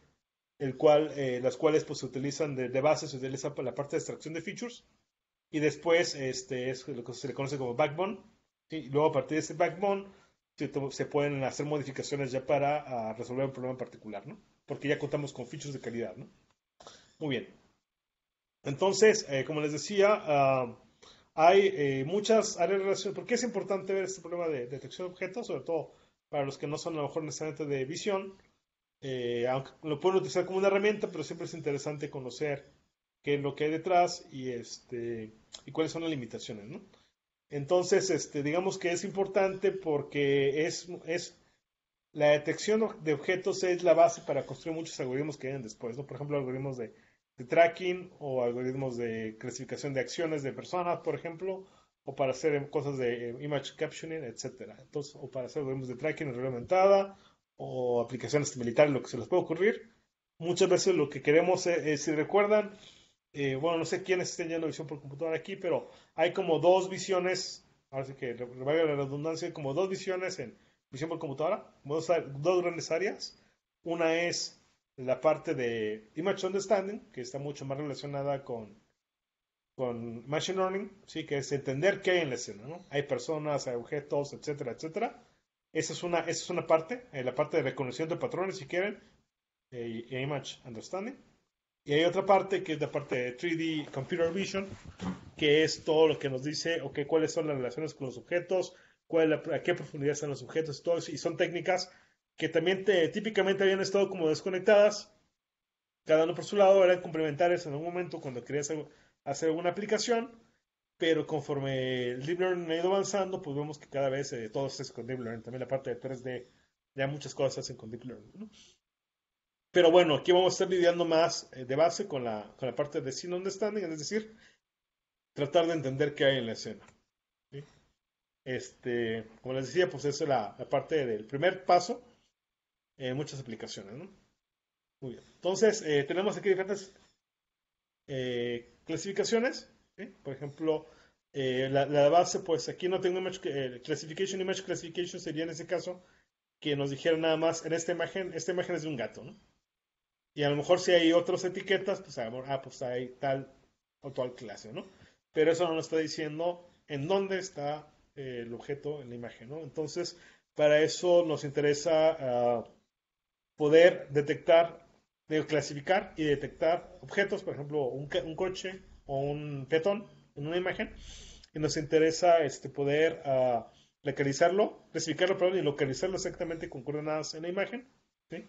el cual, eh, las cuales pues, se utilizan de, base, se utiliza para la parte de extracción de features y después este, es lo que se le conoce como backbone. Y luego a partir de ese backbone se, se pueden hacer modificaciones ya para ah, resolver un problema en particular, ¿no? Porque ya contamos con features de calidad, ¿no? Muy bien. Entonces, eh, como les decía, uh, hay eh, muchas áreas relación. ¿Por qué es importante ver este problema de detección de objetos? Sobre todo para los que no son a lo mejor necesariamente de visión. Eh, aunque lo pueden utilizar como una herramienta, pero siempre es interesante conocer qué es lo que hay detrás y, este, y cuáles son las limitaciones. ¿no? Entonces, este, digamos que es importante porque es, es la detección de objetos es la base para construir muchos algoritmos que vienen después, ¿no? Por ejemplo, algoritmos de, tracking o algoritmos de clasificación de acciones de personas, por ejemplo, o para hacer cosas de eh, image captioning, etcétera. Entonces, o para hacer algoritmos de tracking aumentada o aplicaciones militares, lo que se les puede ocurrir. Muchas veces lo que queremos es, si recuerdan, eh, bueno, no sé quiénes estén yendo visión por computadora aquí, pero hay como dos visiones, ahora sí que valga la redundancia, como dos visiones en visión por computadora, dos, grandes áreas. Una es la parte de Image Understanding, que está mucho más relacionada con, Machine Learning, ¿sí? que es entender qué hay en la escena. ¿no? Hay personas, hay objetos, etcétera, etcétera. Esa es una, esa es una parte, eh, la parte de reconocimiento de patrones, si quieren, eh, Image Understanding. Y hay otra parte que es la parte de 3D Computer Vision, que es todo lo que nos dice, ok, cuáles son las relaciones con los objetos, cuál, a qué profundidad están los objetos y todo eso. Y son técnicas que también te, típicamente habían estado como desconectadas, cada uno por su lado, eran complementarias en algún momento cuando querías hacer alguna aplicación, pero conforme el Deep Learning ha ido avanzando, pues vemos que cada vez eh, todo se hace con Deep Learning, también la parte de 3D, ya muchas cosas se hacen con Deep Learning. Pero bueno, aquí vamos a estar lidiando más eh, de base con la, con la parte de Scene Understanding, es decir, tratar de entender qué hay en la escena. Este, como les decía, pues esa es la, parte del primer paso en muchas aplicaciones, ¿no? Muy bien. Entonces, eh, tenemos aquí diferentes eh, clasificaciones. Por ejemplo, eh, la, base, pues aquí no tengo image classification, image classification sería en ese caso que nos dijera nada más, en esta imagen, esta imagen es de un gato, ¿no? Y a lo mejor si hay otras etiquetas, pues, ah, pues hay tal o tal clase, ¿no? Pero eso no nos está diciendo en dónde está el objeto en la imagen, ¿no? Entonces, para eso nos interesa ah, poder detectar, clasificar y detectar objetos, por ejemplo, un, coche o un peatón en una imagen, y nos interesa este, poder uh, localizarlo, clasificarlo, perdón, y localizarlo exactamente con coordenadas en la imagen. ¿sí?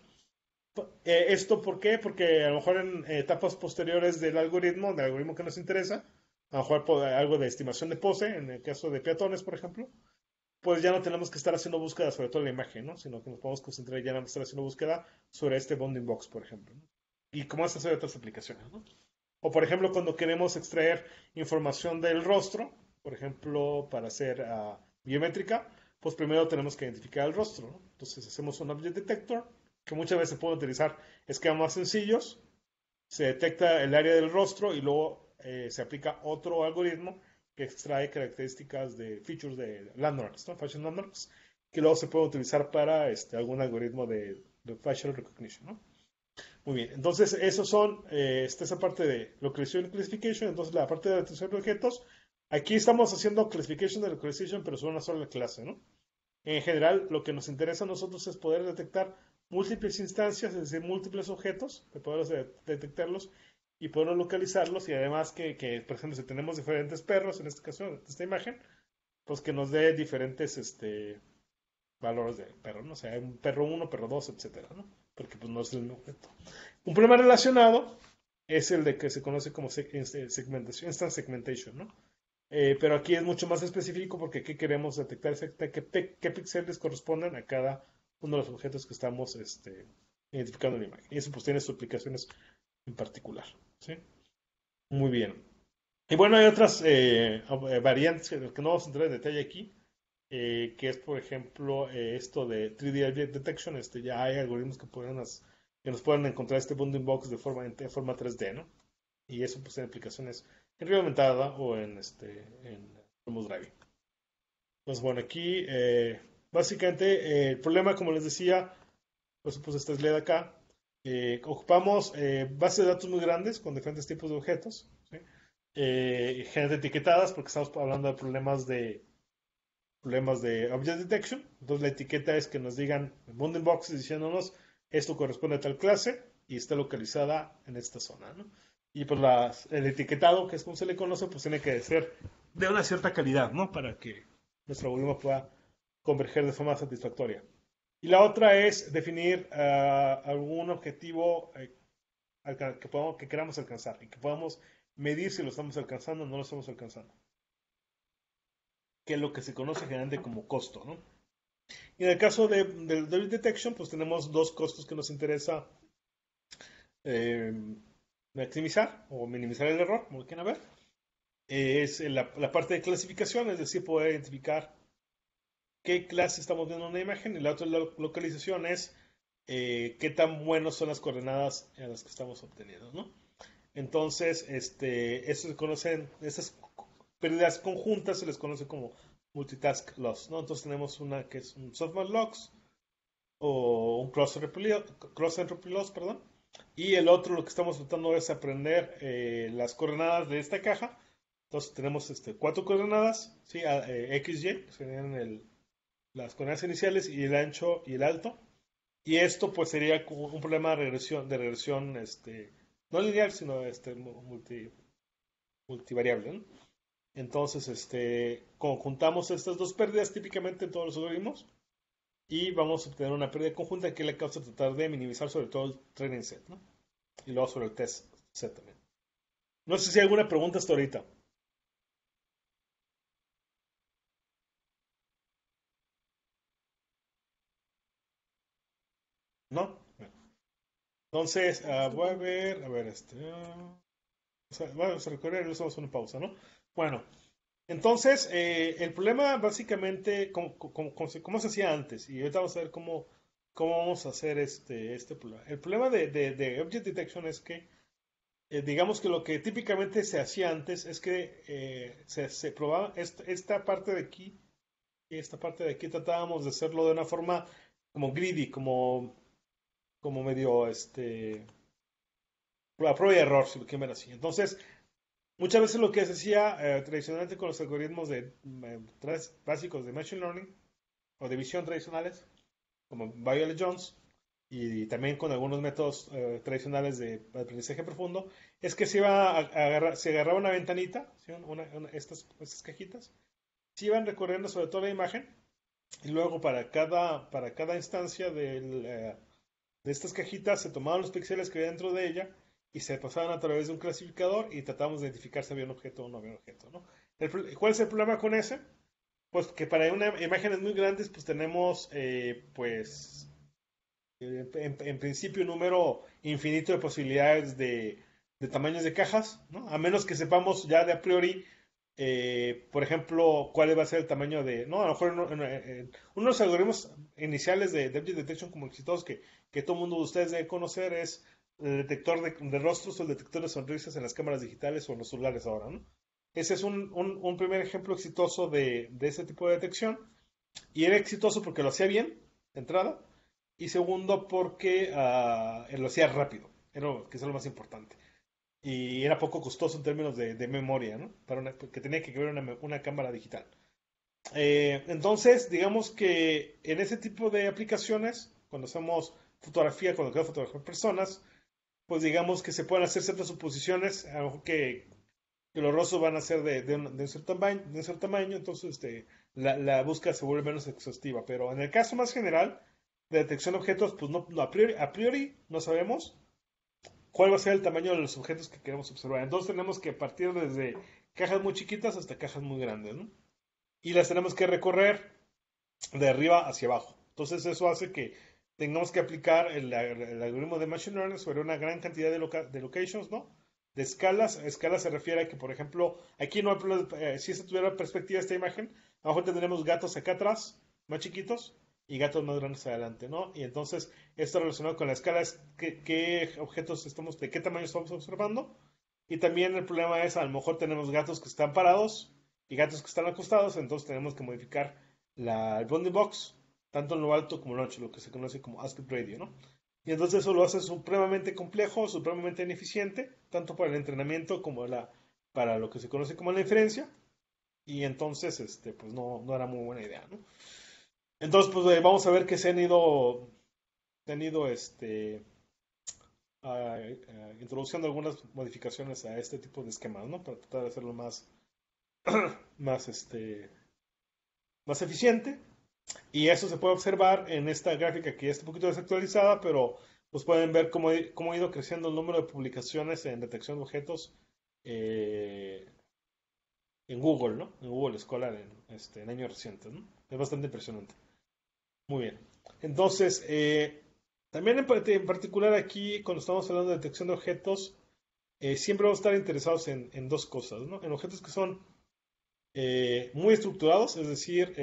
Eh, ¿Esto por qué? Porque a lo mejor en etapas posteriores del algoritmo, del algoritmo que nos interesa, a lo mejor algo de estimación de pose, en el caso de peatones, por ejemplo, pues ya no tenemos que estar haciendo búsqueda sobre toda la imagen, ¿no? Sino que nos podemos concentrar ya en estar haciendo búsqueda sobre este bounding box, por ejemplo. Y como estas hay otras aplicaciones, ¿no? O por ejemplo, cuando queremos extraer información del rostro, por ejemplo, para hacer uh, biométrica, pues primero tenemos que identificar el rostro, ¿no? Entonces hacemos un object detector, que muchas veces se puede utilizar esquemas más sencillos, se detecta el área del rostro y luego eh, se aplica otro algoritmo que extrae características de features de landmarks, ¿no? Facial landmarks, que luego se puede utilizar para este, algún algoritmo de, facial recognition, ¿no? Muy bien, entonces esos son, eh, esta es la parte de localización y classification, entonces la parte de detección de objetos, aquí estamos haciendo classification de localization, pero son una sola clase, ¿no? En general, lo que nos interesa a nosotros es poder detectar múltiples instancias, es decir, múltiples objetos, de poder detectarlos y podemos localizarlos y además que, que, por ejemplo, si tenemos diferentes perros, en este caso, esta imagen, pues que nos dé diferentes este, valores de perro, ¿no? O sea, un perro 1, perro 2, etcétera, ¿no? Porque pues no es el mismo objeto. Un problema relacionado es el de que se conoce como este, segmentación, instant segmentation, ¿no? Eh, pero aquí es mucho más específico porque aquí queremos detectar qué, qué, píxeles corresponden a cada uno de los objetos que estamos este, identificando en la imagen. Y eso pues tiene sus aplicaciones en particular. ¿sí? Muy bien. Y bueno, hay otras eh, eh, variantes que, no vamos a entrar en detalle aquí, eh, que es, por ejemplo, esto de 3D Object Detection. Este, ya hay algoritmos que, pueden, que nos pueden encontrar este bounding box de forma, en, forma 3D, ¿no? Y eso pues tiene aplicaciones en realidad aumentada o en, este, en Driving. Entonces, bueno, aquí básicamente el problema, como les decía, pues, pues esta es LED acá, eh, ocupamos eh, bases de datos muy grandes con diferentes tipos de objetos, eh, generalmente etiquetadas porque estamos hablando de problemas de problemas de object detection. Entonces la etiqueta es que nos digan bounding box diciéndonos esto corresponde a tal clase y está localizada en esta zona. Y pues el etiquetado, que es como se le conoce, pues tiene que ser de una cierta calidad, ¿no? Para que nuestro algoritmo pueda converger de forma satisfactoria. Y la otra es definir ah, algún objetivo eh, que, podamos, que queramos alcanzar y que podamos medir si lo estamos alcanzando o no lo estamos alcanzando. Que es lo que se conoce generalmente como costo, ¿no? Y en el caso de, del Object Detection, pues tenemos dos costos que nos interesa eh, maximizar o minimizar el error, como quieran ver. Es la, la, parte de clasificación, es decir, poder identificar qué clase estamos viendo en una imagen. Y la otra localización es eh, qué tan buenos son las coordenadas en las que estamos obteniendo, ¿no? Entonces, este, eso se conocen, esas pérdidas conjuntas se les conoce como multitask loss, ¿no? Entonces tenemos una que es un software loss o un cross entropy, cross loss, perdón. Y el otro lo que estamos tratando es aprender eh, las coordenadas de esta caja. Entonces tenemos este, cuatro coordenadas, ¿sí? Eh, XY, que serían el, las coordenadas iniciales y el ancho y el alto. Y esto pues sería un problema de regresión, de regresión este, no lineal, sino este, multi, multivariable. Entonces, este, conjuntamos estas dos pérdidas típicamente en todos los algoritmos y vamos a obtener una pérdida conjunta que le causa tratar de minimizar sobre todo el training set, ¿no? Y luego sobre el test set también. No sé si hay alguna pregunta hasta ahorita. ¿No? Entonces, uh, voy a ver, a ver, este. Uh, vamos a recorrer una pausa, ¿no? Bueno, entonces, eh, el problema básicamente, como, se hacía antes, y ahorita vamos a ver cómo, cómo vamos a hacer este, este problema. El problema de, de, Object Detection es que, eh, digamos que lo que típicamente se hacía antes es que eh, se, probaba esta, esta parte de aquí esta parte de aquí tratábamos de hacerlo de una forma como greedy, como como medio, este, prueba y error, si lo quieren ver así. Entonces, muchas veces lo que se hacía eh, tradicionalmente con los algoritmos de, eh, básicos de Machine Learning o de visión tradicionales, como Violet Jones, y, también con algunos métodos eh, tradicionales de aprendizaje profundo, es que se iba a, agarrar, se agarraba una ventanita, estas, estas cajitas, se iban recorriendo sobre toda la imagen, y luego para cada, para cada instancia del de estas cajitas se tomaban los píxeles que había dentro de ella y se pasaban a través de un clasificador y tratábamos de identificar si había un objeto o no había un objeto. ¿no? ¿Cuál es el problema con ese? Pues que para una, imágenes muy grandes pues tenemos eh, pues en, principio un número infinito de posibilidades de, de tamaños de cajas, ¿no? a menos que sepamos ya de a priori eh, por ejemplo, cuál va a ser el tamaño de, no, a lo mejor uno, de los algoritmos iniciales de Object Detection como exitosos que, que todo mundo de ustedes debe conocer es el detector de, rostros o el detector de sonrisas en las cámaras digitales o en los celulares ahora, ¿no? Ese es un, un, primer ejemplo exitoso de, de, ese tipo de detección. Y era exitoso porque lo hacía bien, de entrada, y segundo porque uh, lo hacía rápido, era, que es lo más importante y era poco costoso en términos de, memoria, ¿no? Para que tenía que ver una, una cámara digital. Eh, entonces, digamos que en ese tipo de aplicaciones, cuando hacemos fotografía, cuando queremos fotografiar personas, pues digamos que se pueden hacer ciertas suposiciones, a que, que los rostros van a ser de, de, un, de, un, cierto tamaño, de un cierto tamaño, entonces este, la, la, búsqueda se vuelve menos exhaustiva. Pero en el caso más general de detección de objetos, pues no, no a, priori, a priori no sabemos, cuál va a ser el tamaño de los objetos que queremos observar. Entonces tenemos que partir desde cajas muy chiquitas hasta cajas muy grandes, ¿no? Y las tenemos que recorrer de arriba hacia abajo. Entonces eso hace que tengamos que aplicar el, algoritmo de Machine Learning sobre una gran cantidad de, de, locations, ¿no? De escalas. Escala se refiere a que, por ejemplo, aquí no hay, eh, si se tuviera perspectiva esta imagen, a lo mejor tendremos gatos acá atrás, más chiquitos, y gatos más grandes adelante, ¿no? Y entonces, esto relacionado con la escala es qué, objetos estamos, de qué tamaño estamos observando. Y también el problema es, a lo mejor tenemos gatos que están parados y gatos que están acostados, entonces tenemos que modificar la, el bounding box, tanto en lo alto como en lo ancho, lo que se conoce como aspect radio, ¿no? Y entonces eso lo hace supremamente complejo, supremamente ineficiente, tanto para el entrenamiento como para lo que se conoce como la inferencia. Y entonces, este, pues no, no era muy buena idea, ¿no? Entonces, pues eh, vamos a ver que se han ido, tenido este, introduciendo algunas modificaciones a este tipo de esquemas, ¿no? Para tratar de hacerlo más, más, este, más eficiente. Y eso se puede observar en esta gráfica que ya está un poquito desactualizada, pero pues pueden ver cómo, cómo ha ido creciendo el número de publicaciones en detección de objetos eh, en Google, ¿no? En Google Scholar en, este, en años recientes. Es bastante impresionante. Muy bien. Entonces, eh, también en, particular aquí, cuando estamos hablando de detección de objetos, eh, siempre vamos a estar interesados en, dos cosas, ¿no? En objetos que son eh, muy estructurados, es decir,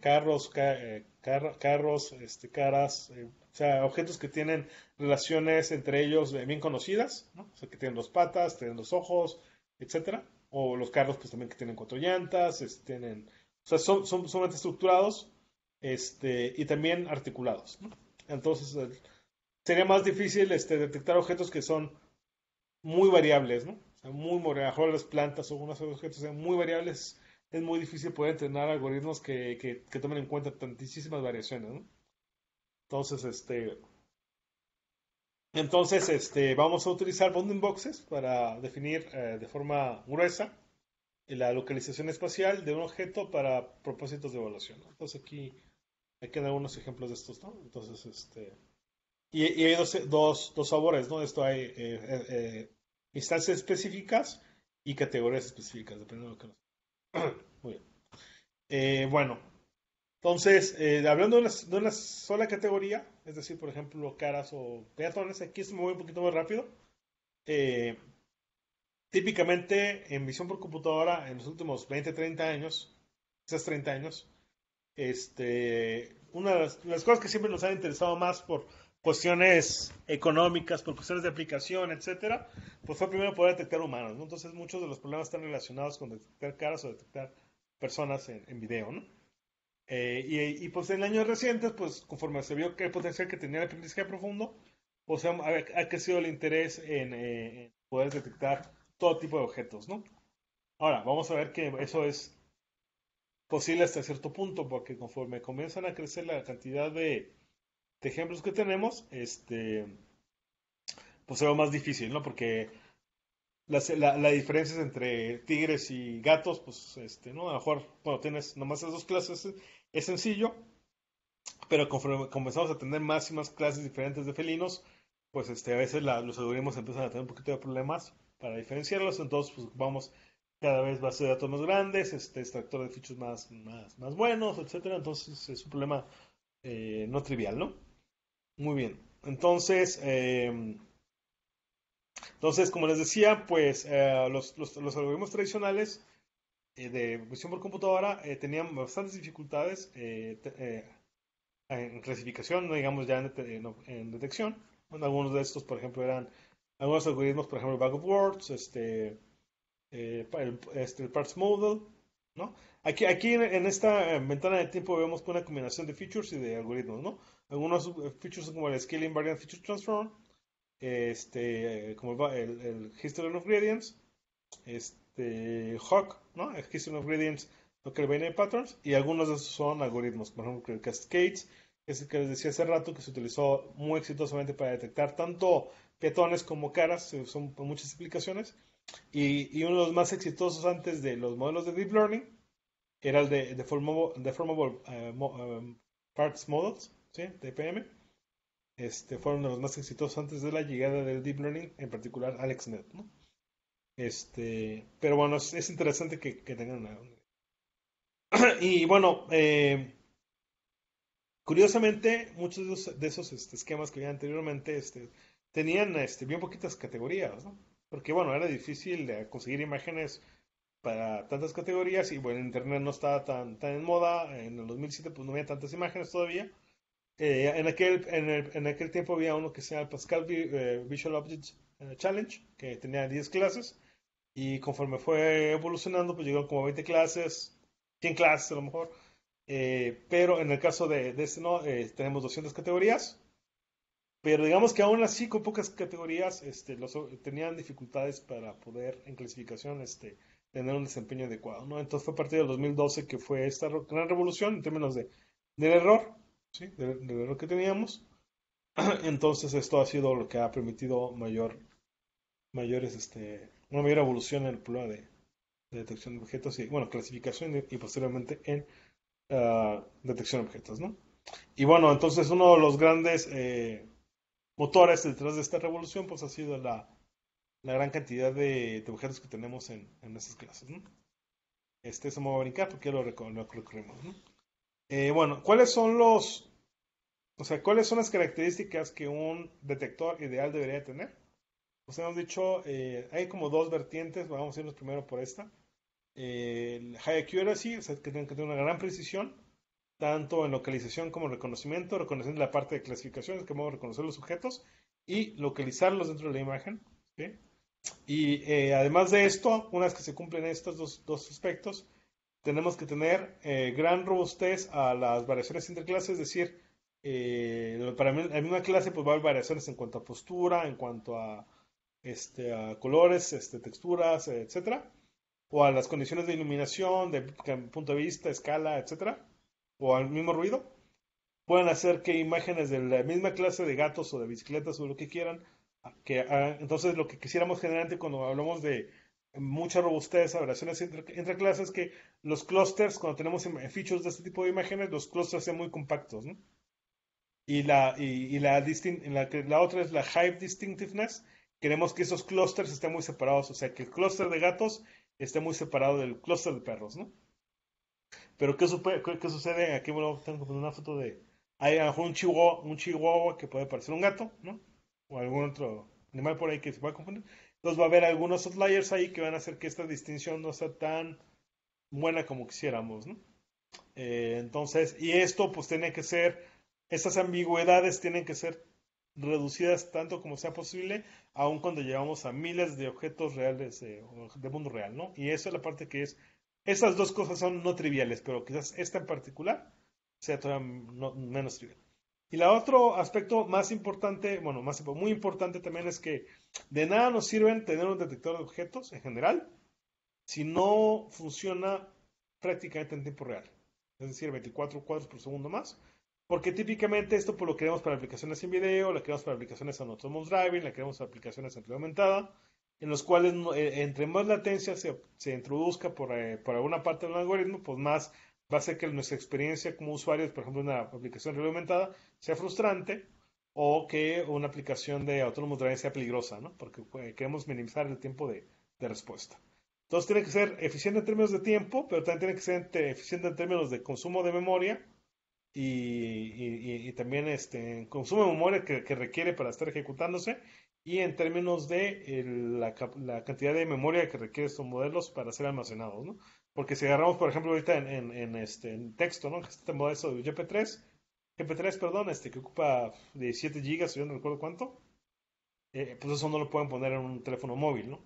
carros, carros, este, caras, o sea, objetos que tienen relaciones entre ellos bien conocidas, ¿no? O sea, que tienen dos patas, tienen dos ojos, etcétera. O los carros, pues también que tienen cuatro llantas, este, tienen, o sea, son, son sumamente estructurados este, y también articulados. Entonces, eh, sería más difícil este, detectar objetos que son muy variables, ¿no? O sea, muy, mejor las plantas o algunos objetos sean muy variables, es muy difícil poder entrenar algoritmos que, que, tomen en cuenta tantísimas variaciones, ¿no? Entonces, este, entonces, este, vamos a utilizar bounding boxes para definir eh, de forma gruesa la localización espacial de un objeto para propósitos de evaluación. Entonces aquí hay que dar algunos ejemplos de estos, ¿no? Entonces, este... Y, hay dos, dos, sabores, ¿no? Esto hay eh, eh, instancias específicas y categorías específicas, dependiendo de lo que nos... Muy bien. bueno, entonces, hablando de una, de una, sola categoría, es decir, por ejemplo, caras o peatones, aquí se me voy un poquito más rápido. típicamente, en visión por computadora, en los últimos 20, 30 años, quizás 30 años, este, una de las, cosas que siempre nos han interesado más por cuestiones económicas, por cuestiones de aplicación, etcétera, pues fue primero poder detectar humanos, Entonces muchos de los problemas están relacionados con detectar caras o detectar personas en, video, ¿no? Eh, y, pues en años recientes, pues conforme se vio que el potencial que tenía el aprendizaje profundo, pues ha, ha crecido el interés en, eh, en, poder detectar todo tipo de objetos, ¿no? Ahora, vamos a ver que eso es posible hasta cierto punto, porque conforme comienzan a crecer la cantidad de, ejemplos que tenemos, este, pues se más difícil, ¿no? Porque las la, diferencias entre tigres y gatos, pues, este, ¿no? A lo mejor cuando tienes nomás esas dos clases es sencillo, pero conforme comenzamos a tener más y más clases diferentes de felinos, pues este, a veces los algoritmos empiezan a tener un poquito de problemas para diferenciarlos, entonces pues vamos cada vez base de datos más grandes, este extractor de fichos más, más, más buenos, etcétera. Entonces es un problema eh, no trivial, ¿no? Muy bien. Entonces, em, entonces, como les decía, pues eh, los, los, algoritmos tradicionales eh, de visión por computadora tenían bastantes dificultades en clasificación, digamos ya en, detección. algunos de estos, por ejemplo, eran algunos algoritmos, por ejemplo, bag of words, este, eh, el, este, el Parts Model, ¿no? Aquí, aquí en esta ventana de tiempo vemos una combinación de features y de algoritmos, ¿no? Algunos eh, features como el Scale Invariant Feature Transform, este, como el, el History of Gradients, este, Hawk, ¿no? El History of Gradients, Local Binary Patterns, y algunos de esos son algoritmos, por ejemplo, el Cascades, que es el que les decía hace rato, que se utilizó muy exitosamente para detectar tanto peatones como caras, son muchas aplicaciones, y, uno de los más exitosos antes de los modelos de Deep Learning era el de Deformable, eh, um, Parts Models, ¿sí? DPM. Este, fueron de los más exitosos antes de la llegada del Deep Learning, en particular AlexNet. ¿no? Este, pero bueno, es, interesante que, tengan una... y bueno, eh, curiosamente, muchos de esos, de esos este, esquemas que había anteriormente este, tenían este, bien poquitas categorías. ¿no? Porque bueno, era difícil conseguir imágenes para tantas categorías y bueno, Internet no estaba tan, tan en moda, en el 2007 pues no había tantas imágenes todavía. Eh, en, aquel, en, el, en, aquel tiempo había uno que se llama Pascal eh, Visual Object eh, Challenge, que tenía 10 clases, y conforme fue evolucionando, pues llegaron como 20 clases, 100 clases a lo mejor, pero en el caso de, de este no, tenemos 200 categorías, pero digamos que aún así, con pocas categorías, este, los, tenían dificultades para poder, en clasificación, este, tener un desempeño adecuado, ¿no? Entonces fue a partir del 2012 que fue esta gran revolución en términos de, del error, ¿sí? Del, error que teníamos. Entonces esto ha sido lo que ha permitido mayor, mayores, este, una mayor evolución en el problema de, detección de objetos y, bueno, clasificación y, posteriormente en ah, detección de objetos, ¿no? Y bueno, entonces uno de los grandes... Eh, motores detrás de esta revolución, pues ha sido la, la gran cantidad de, objetos que tenemos en, en estas clases. Este se me va a brincar porque ya lo, recorrimos. ¿no? Eh, bueno, ¿cuáles son los, O sea, ¿cuáles son las características que un detector ideal debería tener? Pues hemos dicho, eh, hay como dos vertientes, vamos a irnos primero por esta. el high accuracy, o sea, que tienen que tener una gran precisión, tanto en localización como en reconocimiento, reconociendo la parte de clasificaciones, que a reconocer los objetos y localizarlos dentro de la imagen. Y eh, además de esto, una vez que se cumplen estos dos, dos aspectos, tenemos que tener eh, gran robustez a las variaciones interclases, es decir, eh, para mí, la misma clase pues va a haber variaciones en cuanto a postura, en cuanto a, este, colores, este, texturas, etcétera, o a las condiciones de iluminación, de, punto de vista, escala, etcétera, o al mismo ruido, pueden hacer que imágenes de la misma clase de gatos o de bicicletas o lo que quieran, que entonces lo que quisiéramos generalmente cuando hablamos de mucha robustez, variaciones entre, entre, clases, que los clusters, cuando tenemos features de este tipo de imágenes, los clusters sean muy compactos, ¿no? Y la, y, la, la, la otra es la Hive Distinctiveness. Queremos que esos clusters estén muy separados, o sea, que el cluster de gatos esté muy separado del cluster de perros, ¿no? Pero ¿qué, sucede? Aquí tengo una foto de... Hay a lo mejor un chihuahua, un chihuahua que puede parecer un gato, ¿no? O algún otro animal por ahí que se pueda confundir. Entonces va a haber algunos outliers ahí que van a hacer que esta distinción no sea tan buena como quisiéramos, ¿no? Eh, entonces, y esto pues tiene que ser, estas ambigüedades tienen que ser reducidas tanto como sea posible, aun cuando llevamos a miles de objetos reales eh, de mundo real, ¿no? Y eso es la parte que es, esas dos cosas son no triviales, pero quizás esta en particular sea todavía menos trivial. Y el otro aspecto más importante, bueno, más muy importante también es que de nada nos sirven tener un detector de objetos en general si no funciona prácticamente en tiempo real. Es decir, 24 cuadros por segundo más. Porque típicamente esto pues, lo queremos para aplicaciones en video, lo queremos para aplicaciones en autonomous driving, la queremos para aplicaciones en realidad aumentada, en los cuales eh, entre más latencia se, se introduzca por, eh, por alguna parte del algoritmo, pues más va a hacer que nuestra experiencia como usuarios, por ejemplo, una aplicación aumentada, sea frustrante o que una aplicación de autónomo driving sea peligrosa, ¿no? Porque pues, queremos minimizar el tiempo de, respuesta. Entonces tiene que ser eficiente en términos de tiempo, pero también tiene que ser eficiente en términos de consumo de memoria y, también este, consumo de memoria que, requiere para estar ejecutándose y en términos de la, cantidad de memoria que requiere estos modelos para ser almacenados, ¿no? Porque si agarramos, por ejemplo, ahorita en, este, en texto, ¿no? Este modelo de GP3, GP3, perdón, este, que ocupa 17 gigas, yo no recuerdo cuánto, eh, pues eso no lo pueden poner en un teléfono móvil, ¿no?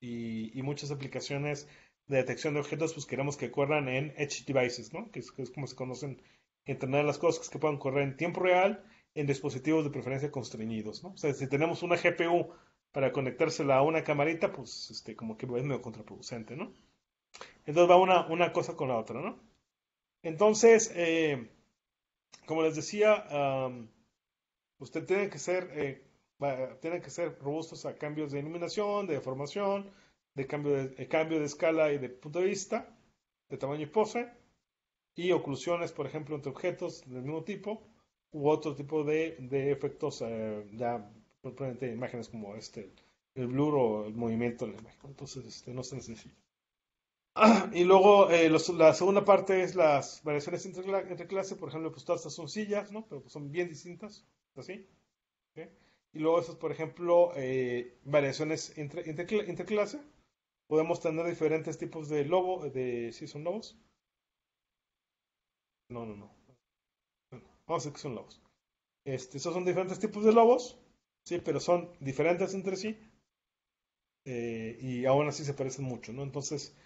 Y, muchas aplicaciones de detección de objetos, pues queremos que corran en Edge Devices, ¿no? Que es, como se conocen Internet de las cosas, que puedan correr en tiempo real en dispositivos de preferencia constreñidos, ¿no? O sea, si tenemos una GPU para conectársela a una camarita, pues este, como que es medio contraproducente, ¿no? Entonces va una, una cosa con la otra, ¿no? Entonces, eh, como les decía, usted tiene que ser, eh, tiene que ser robustos a cambios de iluminación, de deformación, de cambio de, cambio de escala y de punto de vista, de tamaño y pose, y oclusiones, por ejemplo, entre objetos del mismo tipo, u otro tipo de, de efectos, eh, ya, probablemente imágenes como este, el blur o el movimiento de la imagen. Entonces, este, no se necesita. y luego eh, la segunda parte es las variaciones entre, entre clases, por ejemplo, pues todas estas son sillas, ¿no? Pero pues son bien distintas, así. Y luego esas, por ejemplo, eh, variaciones entre, entre, clase. Podemos tener diferentes tipos de lobo, de, ¿sí son lobos? No, no, no. Vamos a decir que son lobos. Este, esos son diferentes tipos de lobos, sí, pero son diferentes entre sí. Eh, y aún así se parecen mucho, ¿no? Entonces,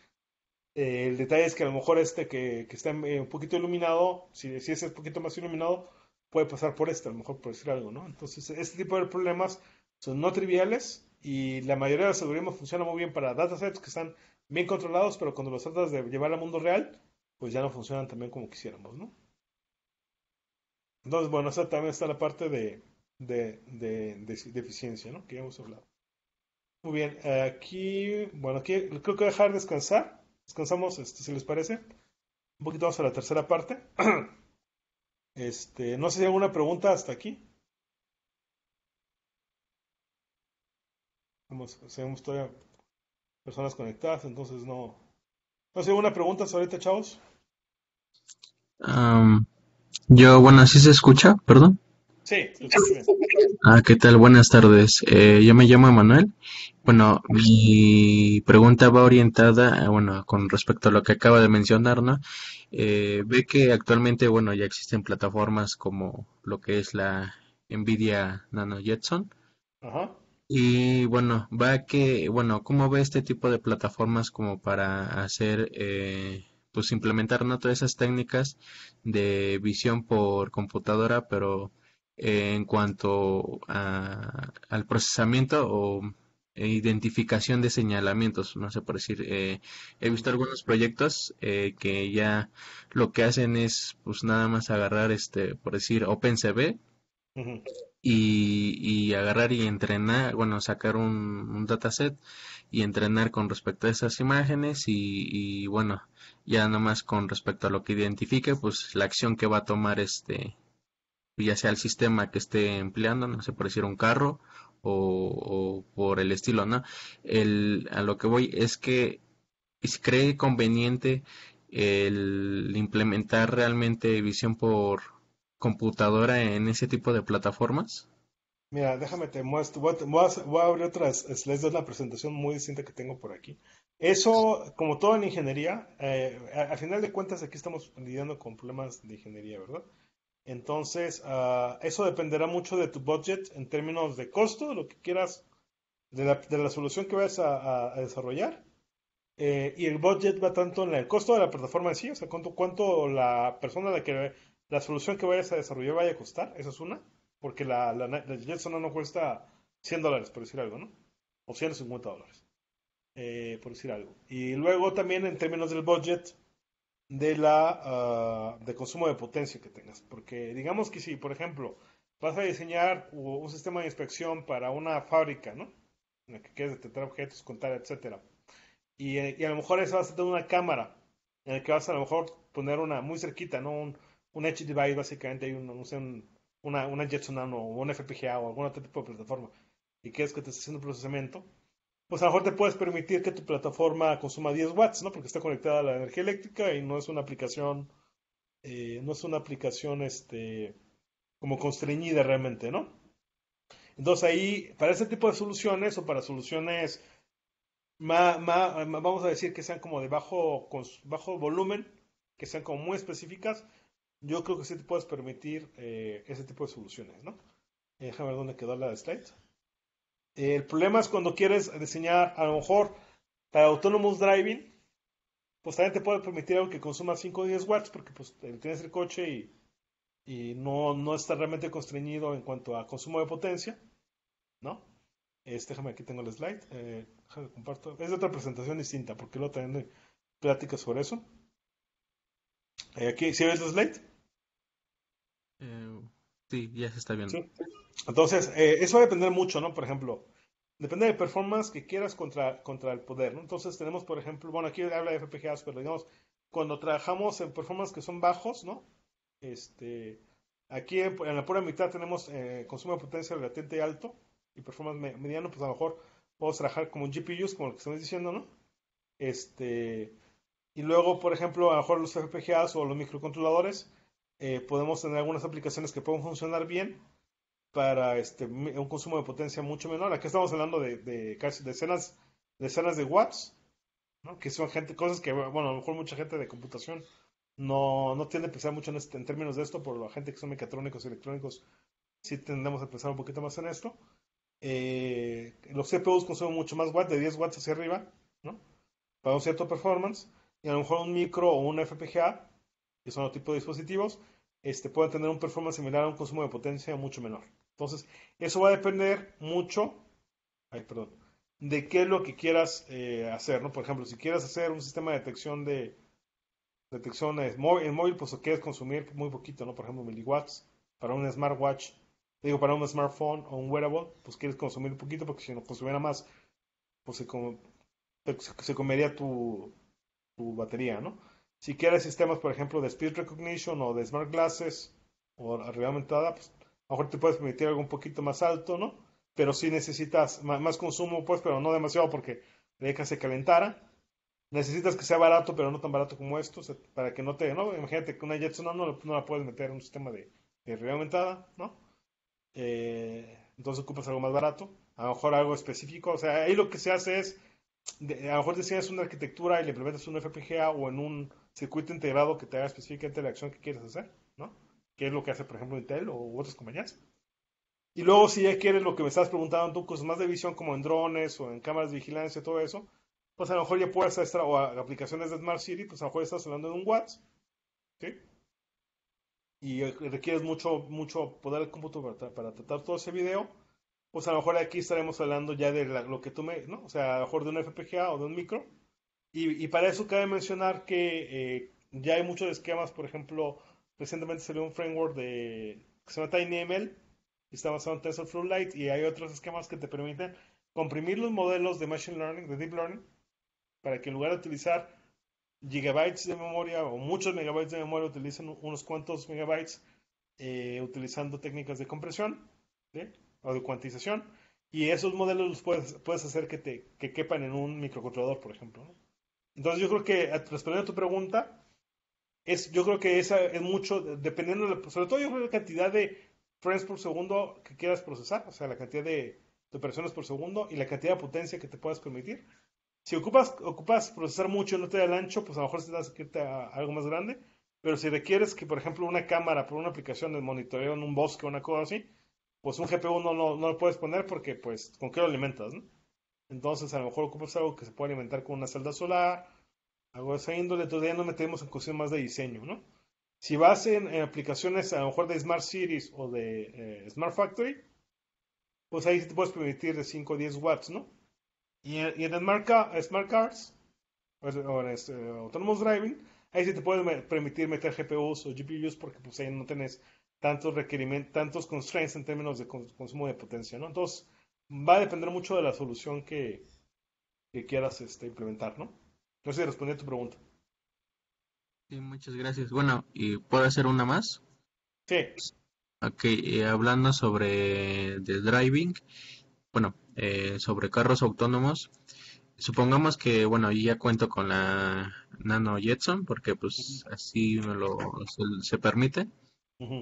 eh, el detalle es que a lo mejor este que, está eh, un poquito iluminado, si, si es un poquito más iluminado, puede pasar por este, a lo mejor por decir algo, ¿no? Entonces, este tipo de problemas son no triviales y la mayoría de los algoritmos funcionan muy bien para datasets que están bien controlados, pero cuando los tratas de llevar al mundo real, pues ya no funcionan tan bien como quisiéramos, ¿no? Entonces, bueno, esa también está la parte de, de, eficiencia, ¿no? Que ya hemos hablado. Muy bien, aquí, bueno, aquí creo que voy a dejar descansar descansamos, este, si les parece. Un poquito más a la tercera parte. Este, no sé si hay alguna pregunta hasta aquí. Vamos, seguimos todavía personas conectadas, entonces no. No sé, ¿alguna pregunta ahorita, chavos? Yo, bueno, ¿sí se escucha? Perdón. Sí, Ah, ¿qué tal? Buenas tardes. Eh, yo me llamo Manuel. Bueno, mi pregunta va orientada, eh, bueno, con respecto a lo que acaba de mencionar, ¿no? Eh, ve que actualmente, bueno, ya existen plataformas como lo que es la Nvidia Nano Jetson. Ajá. Y bueno, va que, bueno, ¿cómo ve este tipo de plataformas como para hacer, eh, pues implementar, ¿no? Todas esas técnicas de visión por computadora, pero eh, en cuanto a- al procesamiento o e identificación de señalamientos, no sé por decir, eh, he visto algunos proyectos eh, que ya lo que hacen es, pues nada más agarrar, este, por decir, OpenCV Ujú. y, y agarrar y entrenar, bueno, sacar un, un dataset y entrenar con respecto a esas imágenes y, y bueno, ya nada más con respecto a lo que identifique, pues la acción que va a tomar este, ya sea el sistema que esté empleando, no sé, por decir un carro o, por el estilo, ¿no? El, a lo que voy es que si cree conveniente el implementar realmente visión por computadora en ese tipo de plataformas. Mira, déjame te muestro. Voy a- voy a abrir otras slides de una presentación muy distinta que tengo por aquí. Eso, como todo en ingeniería, eh, a- al final de cuentas aquí estamos lidiando con problemas de ingeniería, ¿verdad? Entonces, ah, eso dependerá mucho de tu budget en términos de costo, de lo que quieras, de la, de la solución que vayas a, desarrollar. Eh, y el budget va tanto en el costo de la plataforma en sí, o sea, cuánto, cuánto la persona la que la solución que vayas a desarrollar vaya a costar, esa es una, porque la, la, la Jetson no cuesta 100 dólares, por decir algo, ¿no? O 150 dólares, eh, por decir algo. Y luego también en términos del budget de la ah, de consumo de potencia que tengas, porque digamos que si, por ejemplo, vas a diseñar un sistema de inspección para una fábrica, ¿no? En la que quieres detectar objetos, contar, etcétera y, eh, y a lo mejor eso vas a tener una cámara en la que vas a, lo mejor poner una muy cerquita, ¿no? Un, un Edge device, básicamente, hay un, no sé, un- una, una Jetson Nano o un FPGA o algún otro tipo de plataforma y quieres que te esté haciendo procesamiento, pues a lo mejor te puedes permitir que tu plataforma consuma 10 watts, ¿no? Porque está conectada a la energía eléctrica y no es una aplicación, eh, no es una aplicación, este, como constreñida realmente, ¿no? Entonces ahí, para ese tipo de soluciones o para soluciones ma- ma- ma- vamos a decir que sean como de bajo, bajo volumen, que sean como muy específicas, yo creo que sí te puedes permitir eh, ese tipo de soluciones, ¿no? Eh, déjame ver dónde quedó la slide. El problema es cuando quieres diseñar, a lo mejor, para Autonomous Driving, pues también te puede permitir algo que consuma 5 o 10 watts, porque pues tienes el coche y, y no, no está realmente constreñido en cuanto a consumo de potencia, ¿no? Este, déjame, aquí tengo el slide. Eh, comparto. Es de otra presentación distinta, porque luego también hay pláticas sobre eso. Eh, aquí, ¿sí ves el slide? Eh, sí, ya se está viendo. Entonces, eh, eso va a depender mucho, ¿no? Por ejemplo, depende del performance que quieras contra, contra el poder, ¿no? Entonces, tenemos, por ejemplo, bueno, aquí habla de FPGAs, pero digamos, cuando trabajamos en performance que son bajos, ¿no? Este, aquí en, la pura mitad tenemos eh, consumo de potencia latente alto y performance me- mediano, pues a lo mejor podemos trabajar como GPUs, como lo que estamos diciendo, ¿no? Este, y luego, por ejemplo, a lo mejor los FPGAs o los microcontroladores, eh, podemos tener algunas aplicaciones que pueden funcionar bien para este, un consumo de potencia mucho menor. Aquí estamos hablando de, de casi decenas, decenas de watts, ¿no? que son gente, cosas que, bueno, a lo mejor mucha gente de computación no, no tiende a pensar mucho en, este- en términos de esto, por la gente que son mecatrónicos y electrónicos, sí tendemos a pensar un poquito más en esto. Eh, los CPUs consumen mucho más watts, de 10 watts hacia arriba, ¿no? Para un cierto performance, y a lo mejor un micro o un FPGA, que son otro tipo de dispositivos, este, pueden tener un performance similar a un consumo de potencia mucho menor. Entonces, eso va a depender mucho, ay, perdón, de qué es lo que quieras eh, hacer, ¿no? Por ejemplo, si quieres hacer un sistema de detección de detección en móvil, pues quieres consumir muy poquito, ¿no? Por ejemplo, miliwatts para un smartwatch, digo, para un smartphone o un wearable, pues quieres consumir un poquito porque si no consumiera más, pues se, com- se comería tu, tu batería, ¿no? Si quieres sistemas, por ejemplo, de speed recognition o de smart glasses o realidad aumentada, pues a lo mejor te puedes permitir algo un poquito más alto, ¿no? Pero sí necesitas más, consumo, pues, pero no demasiado porque la que se calentara. necesitas que sea barato, pero no tan barato como esto, para que no te, ¿no? Imagínate que una Jetson no, no, la puedes meter en un sistema de, de realidad aumentada, ¿no? Eh, entonces ocupas algo más barato, a lo mejor algo específico, o sea, ahí lo que se hace es, a lo mejor diseñas una arquitectura y le implementas un FPGA o en un circuito integrado que te haga específicamente la acción que quieres hacer, ¿no? Que es lo que hace, por ejemplo, Intel o otras compañías. Y luego, si ya quieres lo que me estás preguntando tú, cosas más de visión como en drones o en cámaras de vigilancia, todo eso, pues a lo mejor ya puedes estar, o aplicaciones de Smart City, pues a lo mejor estás hablando de un Watts, ¿sí? Y requieres mucho, mucho poder de cómputo para, tratar todo ese video, pues a lo mejor aquí estaremos hablando ya de lo que tú me, ¿no? O sea, a lo mejor de un FPGA o de un micro. Y, para eso cabe mencionar que eh, ya hay muchos esquemas, por ejemplo, recientemente salió un framework de, que se llama TinyML, está basado en TensorFlow Lite, y hay otros esquemas que te permiten comprimir los modelos de Machine Learning, de Deep Learning, para que en lugar de utilizar gigabytes de memoria o muchos megabytes de memoria, utilicen unos cuantos megabytes eh, utilizando técnicas de compresión o de cuantización. Y esos modelos los puedes, puedes hacer que, te, que quepan en un microcontrolador, por ejemplo. Entonces yo creo que, respondiendo a tu pregunta, es, yo creo que esa es mucho, dependiendo, de, sobre todo yo creo la cantidad de frames por segundo que quieras procesar, o sea, la cantidad de, de operaciones por segundo y la cantidad de potencia que te puedas permitir. Si ocupas, ocupas procesar mucho y no te da el ancho, pues a lo mejor te das que irte a algo más grande. Pero si requieres que, por ejemplo, una cámara por una aplicación de monitoreo en un bosque o una cosa así, pues un GPU no, no, lo puedes poner porque, pues, ¿con qué lo alimentas? ¿no? Entonces, a lo mejor ocupas algo que se puede alimentar con una celda solar, algo de esa índole, entonces ya no metemos en cuestión más de diseño, ¿no? Si vas en, aplicaciones a lo mejor de Smart Cities o de eh, Smart Factory, pues ahí te puedes permitir de 5 o 10 watts, ¿no? Y, en Smart, Smart Cars, o en este, Autonomous Driving, ahí sí te puedes permitir meter GPUs o GPUs porque pues ahí no tienes tantos requerimientos, tantos constraints en términos de consumo de potencia, ¿no? Entonces, va a depender mucho de la solución que, que quieras este, implementar, ¿no? No sé si respondí a tu pregunta. Sí, muchas gracias. Bueno, ¿y puedo hacer una más? Sí. Ok, eh, hablando sobre el driving, bueno, eh, sobre carros autónomos. Supongamos que, bueno, ya cuento con la Nano Jetson, porque pues así me lo, se, permite.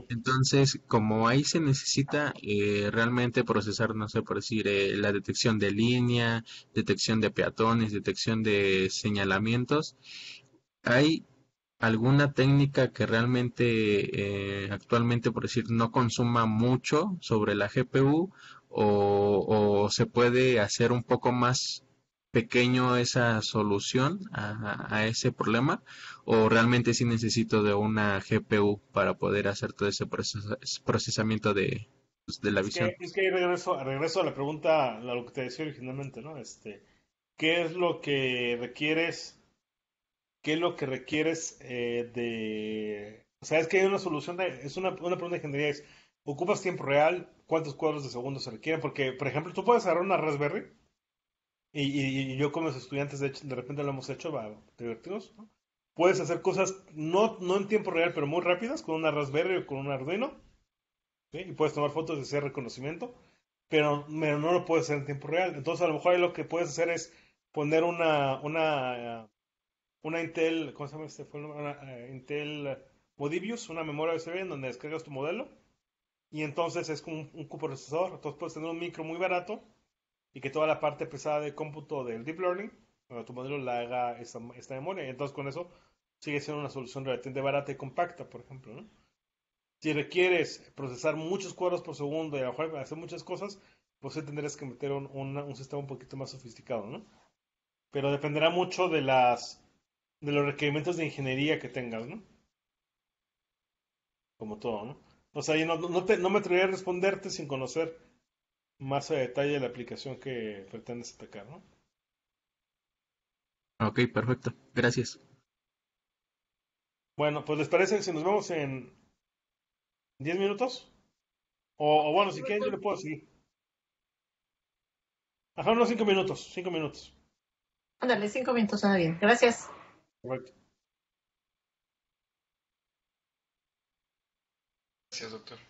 Entonces, como ahí se necesita eh, realmente procesar, no sé por decir, eh, la detección de línea, detección de peatones, detección de señalamientos, ¿hay alguna técnica que realmente actualmente, por decir, no consuma mucho sobre la GPU o, se puede hacer un poco más pequeño esa solución a, ese problema o realmente sí necesito de una GPU para poder hacer todo ese procesamiento de, pues, de la visión. Es que, regreso, regreso a la pregunta, a lo que te decía originalmente, ¿no? Este, ¿Qué es lo que requieres? ¿Qué es lo que requieres eh, de... O sea, es que hay una solución, de, es una, una pregunta de ingeniería, es, ¿ocupas tiempo real? cuántos cuadros de segundo se requieren, porque, por ejemplo, tú puedes agarrar una Raspberry, y, yo como los estudiantes, de, hecho, de repente lo hemos hecho, va, divertidos, ¿no? Puedes hacer cosas no, no en tiempo real, pero muy rápidas, con una Raspberry o con un Arduino, y puedes tomar fotos de ese reconocimiento, pero, no lo puedes hacer en tiempo real. Entonces, a lo mejor lo que puedes hacer es poner una, una, una Intel, ¿cómo se llama este? Una, eh, Intel Modibius, una memoria USB en donde descargas tu modelo y entonces es como un, un coprocesador. Entonces puedes tener un micro muy barato y que toda la parte pesada de cómputo del deep learning, cuando tu modelo la haga esta, memoria. Y entonces con eso sigue siendo una solución relativamente barata y compacta, por ejemplo. Si requieres procesar muchos cuadros por segundo y a lo mejor hacer muchas cosas, pues tendrás que meter un, un, sistema un poquito más sofisticado, ¿no? Pero dependerá mucho de las de los requerimientos de ingeniería que tengas, ¿no? Como todo, ¿no? O sea, yo no, no, te, no me atrevería a responderte sin conocer más a detalle la aplicación que pretendes atacar, ¿no? Ok, perfecto. Gracias. Bueno, pues les parece que si nos vemos en 10 minutos? O, bueno, si quieren yo le puedo seguir. Ajá, unos 5 minutos, 5 minutos. Ándale, 5 minutos, suena bien. Gracias. Correcto. Gracias, doctor.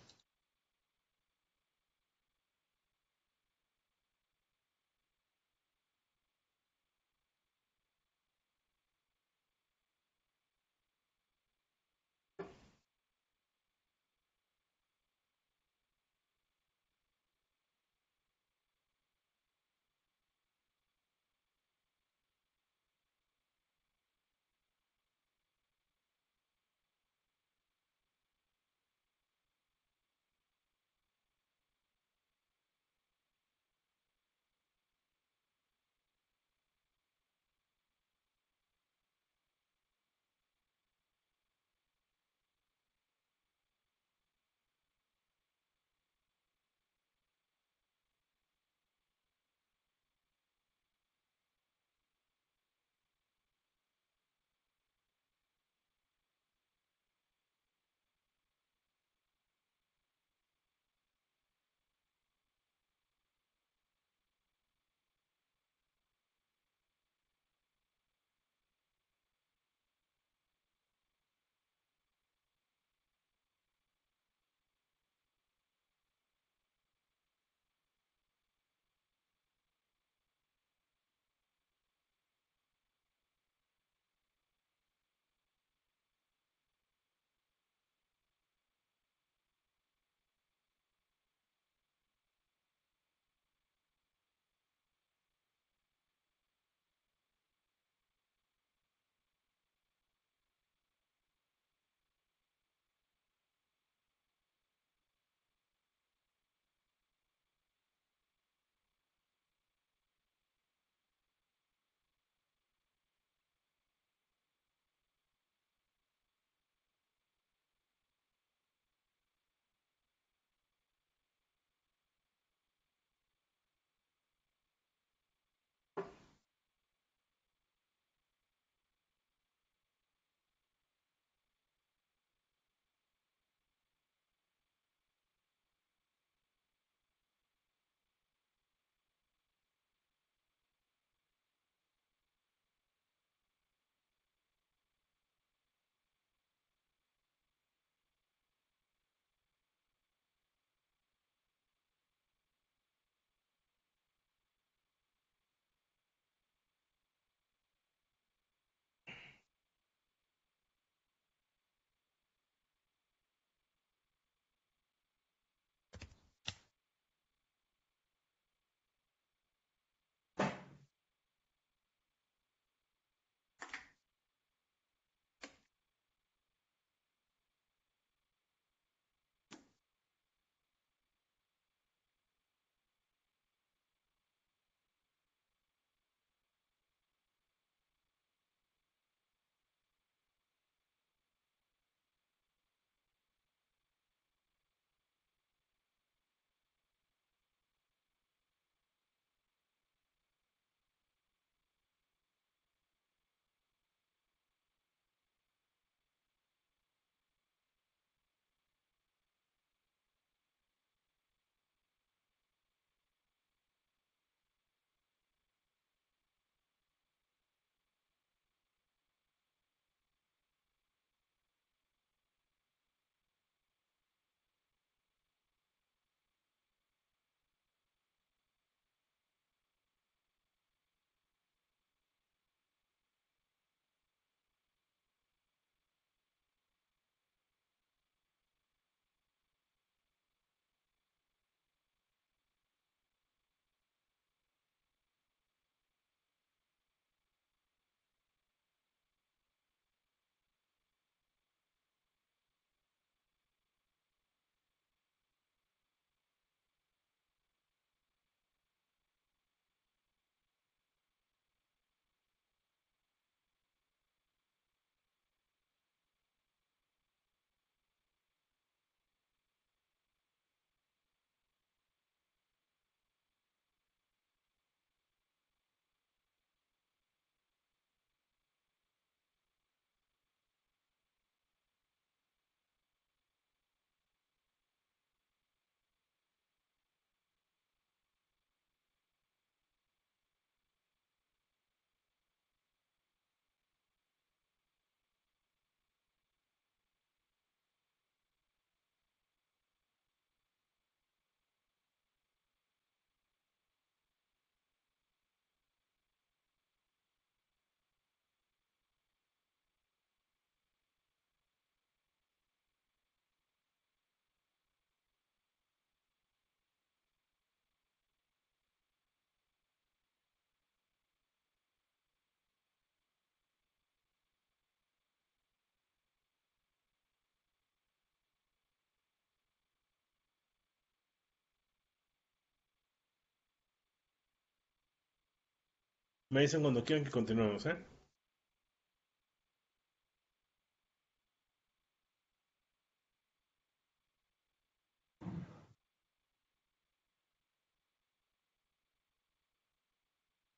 Me dicen cuando quieran que continuemos, ¿eh?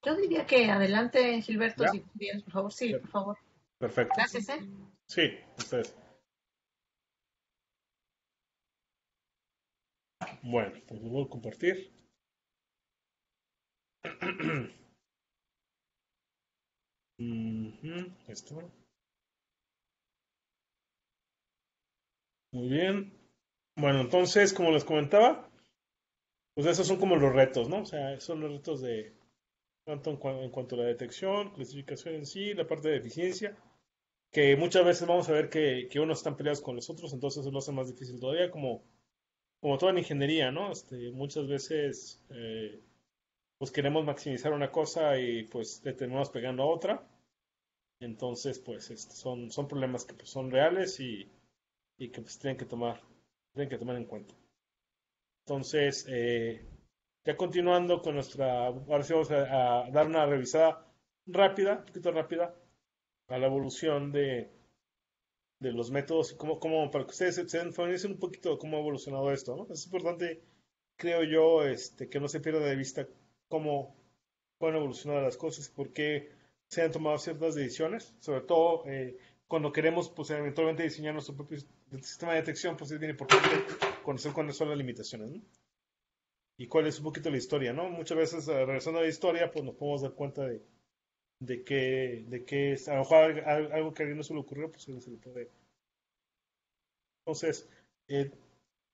Yo diría que adelante, Gilberto, si quieres, por favor. Sí, por favor. Perfecto. Gracias, ¿eh? Sí, ustedes. Bueno, pues voy a compartir. Esto. Muy bien. Bueno, entonces, como les comentaba, pues esos son como los retos, ¿no? O sea, son los retos de tanto en, cuanto a la detección, clasificación en sí, la parte de eficiencia, que muchas veces vamos a ver que, que unos están peleados con los otros, entonces eso lo hace más difícil todavía, como, como toda en ingeniería, ¿no? Este, muchas veces eh, pues queremos maximizar una cosa y pues le terminamos pegando a otra. Entonces, pues este, son, son problemas que pues, son reales y, y que pues tienen que tomar, tienen que tomar en cuenta. Entonces, eh, ya continuando con nuestra, ahora sí vamos a, dar una revisada rápida, un poquito rápida, a la evolución de, de los métodos y cómo, cómo, para que ustedes se den un poquito cómo ha evolucionado esto, ¿no? Es importante, creo yo, este, que no se pierda de vista cómo pueden evolucionar las cosas y por qué se han tomado ciertas decisiones, sobre todo eh, cuando queremos, pues, eventualmente diseñar nuestro propio sistema de detección, pues es bien importante conocer cuáles son las limitaciones, ¿no? y cuál es un poquito la historia, ¿no? Muchas veces, eh, regresando a la historia, pues nos podemos dar cuenta de, de que, de que a lo mejor algo que a alguien no se le ocurrió, pues se le puede. Entonces, eh,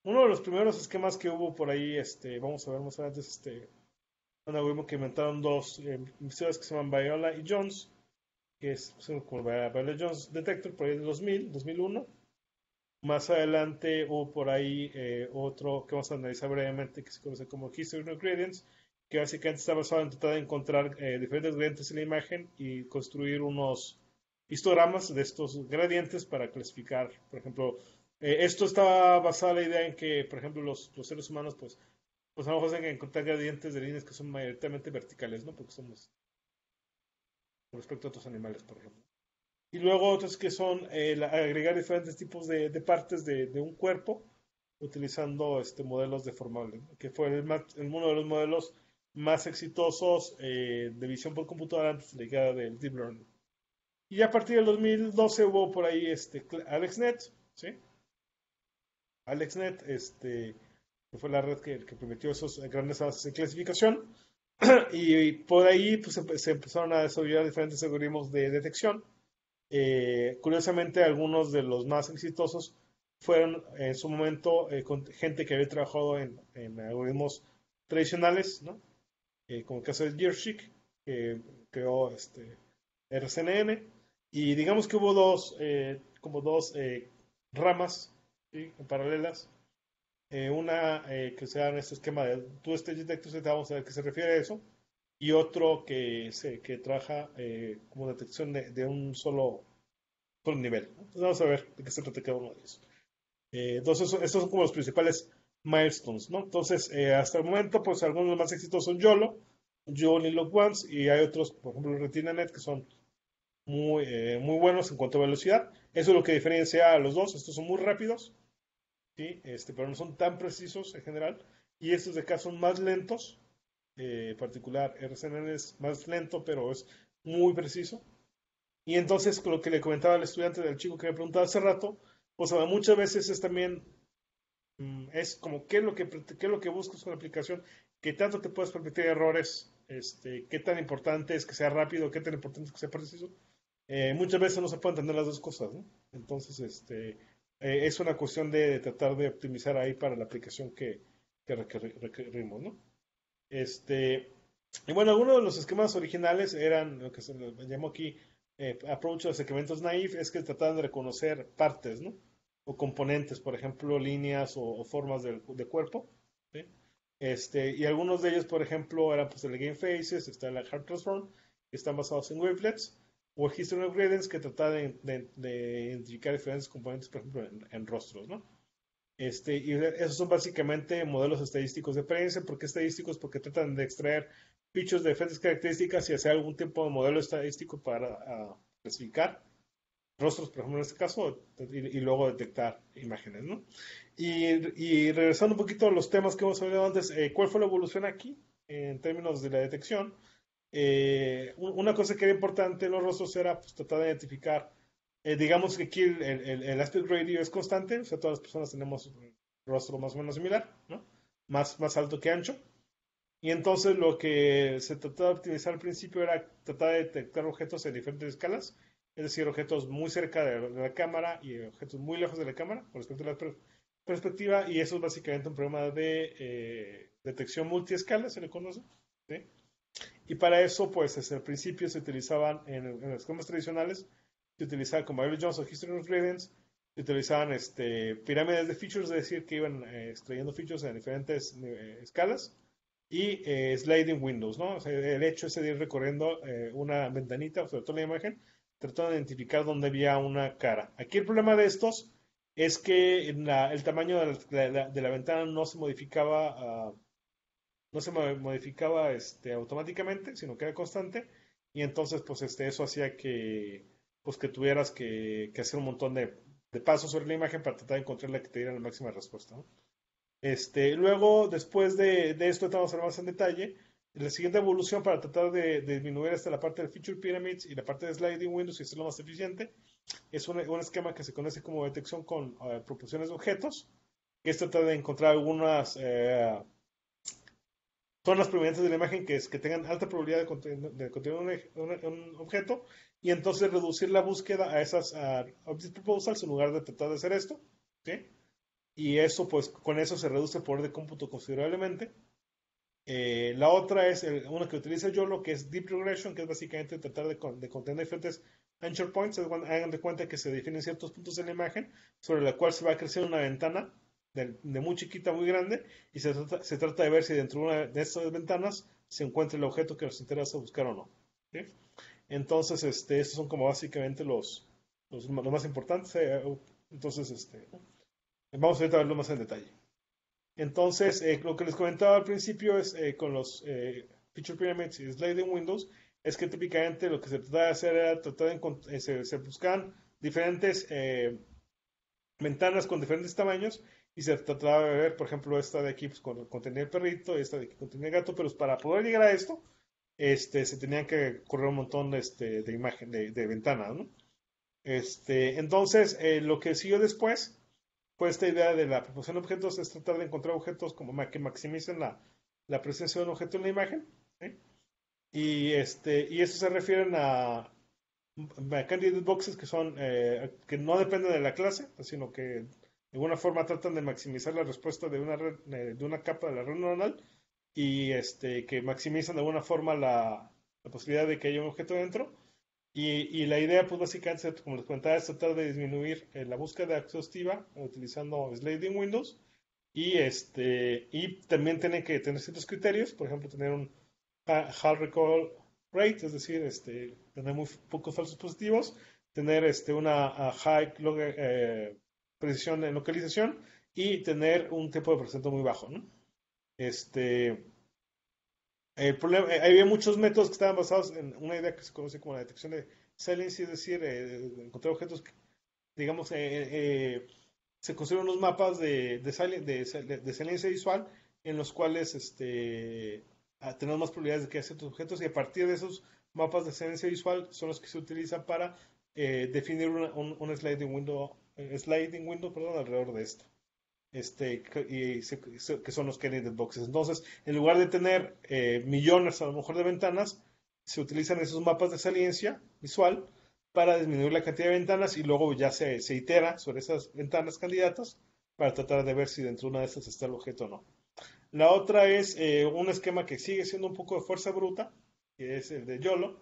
uno de los primeros esquemas que hubo por ahí, este, vamos a ver más adelante, este, un algoritmo que inventaron dos eh, que se llaman Viola y Jones, que es como Viola Jones Detector, por ahí de 2000, 2001 más adelante hubo por ahí eh, otro que vamos a analizar brevemente que se conoce como History of Gradients, que básicamente está basado en tratar de encontrar eh, diferentes gradientes en la imagen y construir unos histogramas de estos gradientes para clasificar, por ejemplo, eh, esto está basado en la idea en que, por ejemplo, los, los seres humanos, pues, pues a lo mejor que encontrar gradientes de líneas que son mayoritariamente verticales, ¿no? Porque somos con respecto a otros animales, por ejemplo y luego otros que son eh, agregar diferentes tipos de, partes de, un cuerpo utilizando este modelos deformables, que fue el, uno de los modelos más exitosos eh, de visión por computadora antes de la llegada del Deep Learning. Y a partir del 2012 hubo por ahí este AlexNet, ¿sí? AlexNet, este, que fue la red que, permitió esos grandes avances en clasificación. y, por ahí pues, se empezaron a desarrollar diferentes algoritmos de detección eh, curiosamente, algunos de los más exitosos fueron en su momento eh, con gente que había trabajado en, algoritmos tradicionales, ¿no? Eh, como el caso de Yershik, que creó este, RCNN, y digamos que hubo dos, como dos ramas paralelas. Una que se da en este esquema de two stage detectors, vamos a ver qué se refiere a eso, y otro que, se, que trabaja eh, como detección de, un solo, solo nivel. Entonces vamos a ver de qué se trata cada uno de ellos. Eh, entonces, estos son como los principales milestones, ¿no? Entonces, eh, hasta el momento, pues algunos de más exitosos son YOLO, YOLO y Log Ones, y hay otros, por ejemplo, RetinaNet, que son muy, muy buenos en cuanto a velocidad. Eso es lo que diferencia a los dos. Estos son muy rápidos, ¿sí? este, pero no son tan precisos en general. Y estos de acá son más lentos, eh, particular. RCNN es más lento, pero es muy preciso. Y entonces, lo que le comentaba al estudiante del chico que me preguntaba hace rato, pues muchas veces es también, mm, es como qué es lo que, qué es lo que buscas con la aplicación, qué tanto te puedes permitir errores, este, qué tan importante es que sea rápido, qué tan importante es que sea preciso. Eh, muchas veces no se pueden entender las dos cosas, ¿no? Entonces, este, eh, es una cuestión de tratar de optimizar ahí para la aplicación que, que requerimos, ¿no? Este, y bueno, algunos de los esquemas originales eran lo que se llamó aquí eh, approach a segmentos naive, es que trataban de reconocer partes, ¿no? O componentes, por ejemplo, líneas o, formas de, cuerpo. Este, y algunos de ellos, por ejemplo, eran pues el Game Faces, está el Hard Transform, que están basados en wavelets, o of Gradients, que trata de, identificar diferentes componentes, por ejemplo, en, en rostros, ¿no? Este, y esos son básicamente modelos estadísticos de preferencia. ¿Por qué estadísticos? Porque tratan de extraer features de diferentes características y hacer algún tipo de modelo estadístico para clasificar rostros, por ejemplo, en este caso, y, luego detectar imágenes, ¿no? Y, regresando un poquito a los temas que hemos hablado antes, eh, ¿cuál fue la evolución aquí en términos de la detección? Eh, una cosa que era importante en los rostros era pues, tratar de identificar, eh, digamos que aquí el, el, aspect ratio es constante, o sea, todas las personas tenemos un rostro más o menos similar, ¿no? Más, más alto que ancho. Y entonces lo que se trataba de optimizar al principio era tratar de detectar objetos en diferentes escalas es decir, objetos muy cerca de la cámara y objetos muy lejos de la cámara con respecto a la perspectiva, y eso es básicamente un problema de eh, detección multiescala, se le conoce. Y para eso, pues desde el principio se utilizaban en, los esquemas tradicionales, se utilizaba como Early Jones o History of Gradients, se utilizaban este, pirámides de features, es decir, que iban eh, extrayendo features en diferentes eh, escalas, y sliding windows, ¿no? O sea, el hecho es de ir recorriendo una ventanita, sobre todo la imagen, tratando de identificar dónde había una cara. Aquí el problema de estos es que el tamaño de la, ventana no se modificaba, ah, no se modificaba este, automáticamente, sino que era constante, y entonces pues este, eso hacía que, pues, que tuvieras que, hacer un montón de, pasos sobre la imagen para tratar de encontrar la que te diera la máxima respuesta. Este, luego, después de, de esto, estamos más en detalle la siguiente evolución para tratar de, disminuir hasta la parte de Feature Pyramids y la parte de Sliding Windows y hacerlo más eficiente es un, esquema que se conoce como detección con uh, proporciones de objetos, que es tratar de encontrar algunas eh, zonas provenientes de la imagen que, es, que tengan alta probabilidad de contener, un, objeto y entonces reducir la búsqueda a esas object proposals en lugar de tratar de hacer esto. Y eso, pues, con eso se reduce el poder de cómputo considerablemente eh, la otra es una que utiliza YOLO, que es Deep Regression, que es básicamente tratar de, contener diferentes anchor points. Hagan de cuenta que se definen ciertos puntos en la imagen sobre la cual se va a crecer una ventana de, muy chiquita, muy grande, y se trata, de ver si dentro de una de estas ventanas se encuentra el objeto que nos interesa buscar o no. Entonces, este, estos son como básicamente los, los, más importantes. Eh, entonces, este, vamos a verlo más en detalle. Entonces, eh, lo que les comentaba al principio es eh, con los eh, Feature Pyramids y Sliding Windows, es que típicamente lo que se trataba de hacer era tratar de se, se, buscaban diferentes ventanas con diferentes tamaños y se trataba de ver, por ejemplo, esta de aquí pues, contenía el perrito y esta de aquí contenía el gato, pero para poder llegar a esto, este, se tenían que correr un montón este, de imagen, de, de ventanas, ¿no? Este, entonces, lo que siguió después pues esta idea de la proporción de objetos es tratar de encontrar objetos como que maximicen la, la presencia de un objeto en la imagen. Y, este, y eso se refieren a, candidate boxes que son eh, que no dependen de la clase, sino que de alguna forma tratan de maximizar la respuesta de una eh, de una capa de la red neuronal y este que maximizan de alguna forma la, la posibilidad de que haya un objeto dentro y, la idea, pues básicamente, como les comentaba, es tratar de disminuir eh, la búsqueda exhaustiva utilizando Sliding Windows. Y, este, y también tienen que tener ciertos criterios, por ejemplo, tener un Hall Recall Rate, es decir, este, tener muy pocos falsos positivos, tener este, una high eh, precisión en localización y tener un tiempo de procesamiento muy bajo. Este, el problema, eh, había muchos métodos que estaban basados en una idea que se conoce como la detección de salience, es decir, eh, encontrar objetos que, digamos, eh, se construyen unos mapas de, de, de, salience visual en los cuales este, ah, tenemos más probabilidades de que haya ciertos objetos y a partir de esos mapas de salience visual son los que se utilizan para definir un, sliding window, sliding window perdón, alrededor de esto este, y que son los candidate boxes. Entonces, en lugar de tener eh, millones a lo mejor de ventanas, se utilizan esos mapas de saliencia visual para disminuir la cantidad de ventanas y luego ya se, se itera sobre esas ventanas candidatas para tratar de ver si dentro de una de estas está el objeto o no. La otra es eh, un esquema que sigue siendo un poco de fuerza bruta, que es el de YOLO,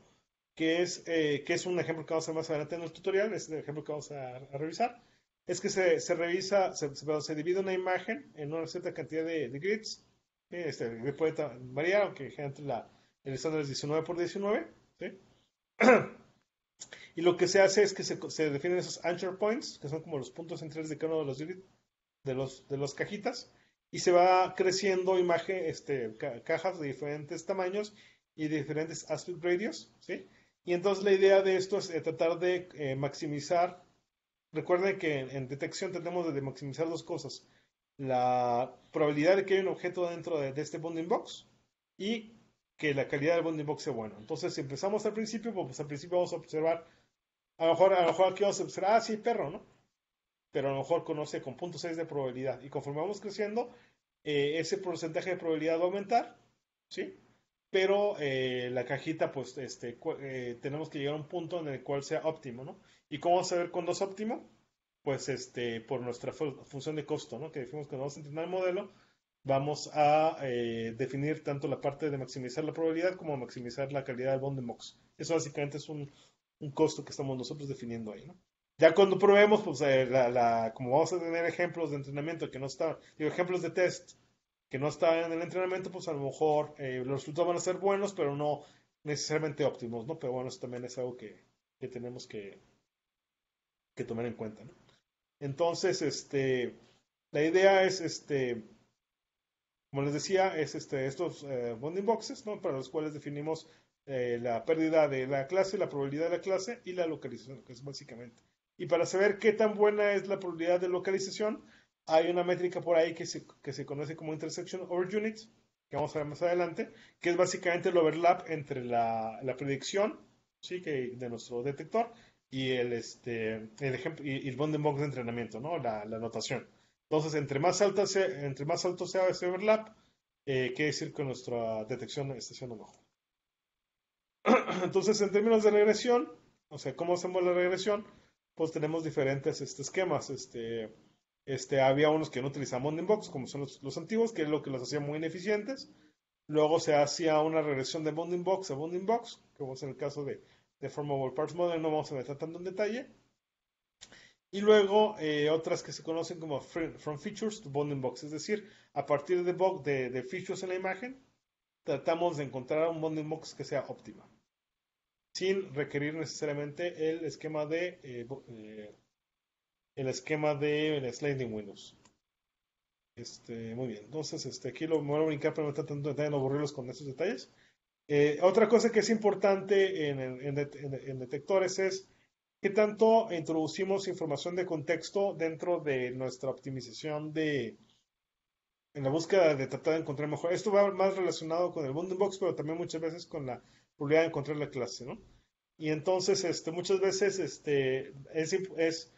que es, eh, que es un ejemplo que vamos a ver más adelante en el tutorial, es el ejemplo que vamos a revisar es que se, se revisa, se, se, divide una imagen en una cierta cantidad de, grids. Este, el grid puede variar, aunque generalmente la, el estándar es 19 por 19. y lo que se hace es que se, se, definen esos anchor points, que son como los puntos centrales de cada uno de los grids, de los, de los cajitas, y se va creciendo imagen, este, cajas de diferentes tamaños, y diferentes aspect radios, ¿sí? Y entonces la idea de esto es eh, tratar de eh, maximizar. Recuerden que en, detección tenemos de maximizar dos cosas. La probabilidad de que haya un objeto dentro de, este bounding box y que la calidad del bounding box sea buena. Entonces, si empezamos al principio, pues al principio vamos a observar, a lo mejor, a lo mejor aquí vamos a observar, ah, sí, perro, ¿no? Pero a lo mejor conoce con 0.6 de probabilidad. Y conforme vamos creciendo, eh, ese porcentaje de probabilidad va a aumentar, ¿sí? Pero eh, la cajita, pues, este, eh, tenemos que llegar a un punto en el cual sea óptimo, ¿no? ¿Y cómo saber cuándo es óptimo? Pues, este, por nuestra función de costo, ¿no? Que decimos que vamos a entrenar el modelo, vamos a eh, definir tanto la parte de maximizar la probabilidad como maximizar la calidad del bounding box. Eso básicamente es un, costo que estamos nosotros definiendo ahí, ¿no? Ya cuando probemos, pues, la, como vamos a tener ejemplos de entrenamiento que no están, digo, ejemplos de test, que no está en el entrenamiento, pues a lo mejor eh, los resultados van a ser buenos, pero no necesariamente óptimos, ¿no? Pero bueno, eso también es algo que, tenemos que, que tomar en cuenta, ¿no? Entonces, este, la idea es, este, como les decía, es este, estos eh, bonding boxes, ¿no? Para los cuales definimos eh, la pérdida de la clase, la probabilidad de la clase y la localización, que es básicamente. Y para saber qué tan buena es la probabilidad de localización, hay una métrica por ahí que se, que se conoce como intersection over units, que vamos a ver más adelante, que es básicamente el overlap entre la, la predicción ¿sí? que, de nuestro detector y el, este, el, ejemplo, y, el bounding box de entrenamiento, ¿no? la, la notación. Entonces, entre más, alta sea, entre más alto sea ese overlap, eh, quiere decir que nuestra detección está siendo mejor. Entonces, en términos de regresión, o sea, ¿cómo hacemos la regresión? Pues tenemos diferentes este, esquemas. Este, este, había unos que no utilizaban Bounding Box, como son los, antiguos, que es lo que los hacía muy ineficientes. Luego se hacía una regresión de Bounding Box a Bounding Box, como es en el caso de, de Formable Parts Model, no vamos a meter tanto en detalle. Y luego eh, otras que se conocen como From Features to Bounding Box, es decir, a partir de, de, de features en la imagen, tratamos de encontrar un Bounding Box que sea óptima, sin requerir necesariamente el esquema de eh, eh, el esquema de sliding windows. Este, muy bien, entonces este, aquí lo me voy a brincar para no estar tanto detalle, no aburrirlos con esos detalles. Eh, otra cosa que es importante en, en, detectores es qué tanto introducimos información de contexto dentro de nuestra optimización de, en la búsqueda de tratar de encontrar mejor. Esto va más relacionado con el bounding box, pero también muchas veces con la probabilidad de encontrar la clase, ¿no? Y entonces, este, muchas veces, este, es, es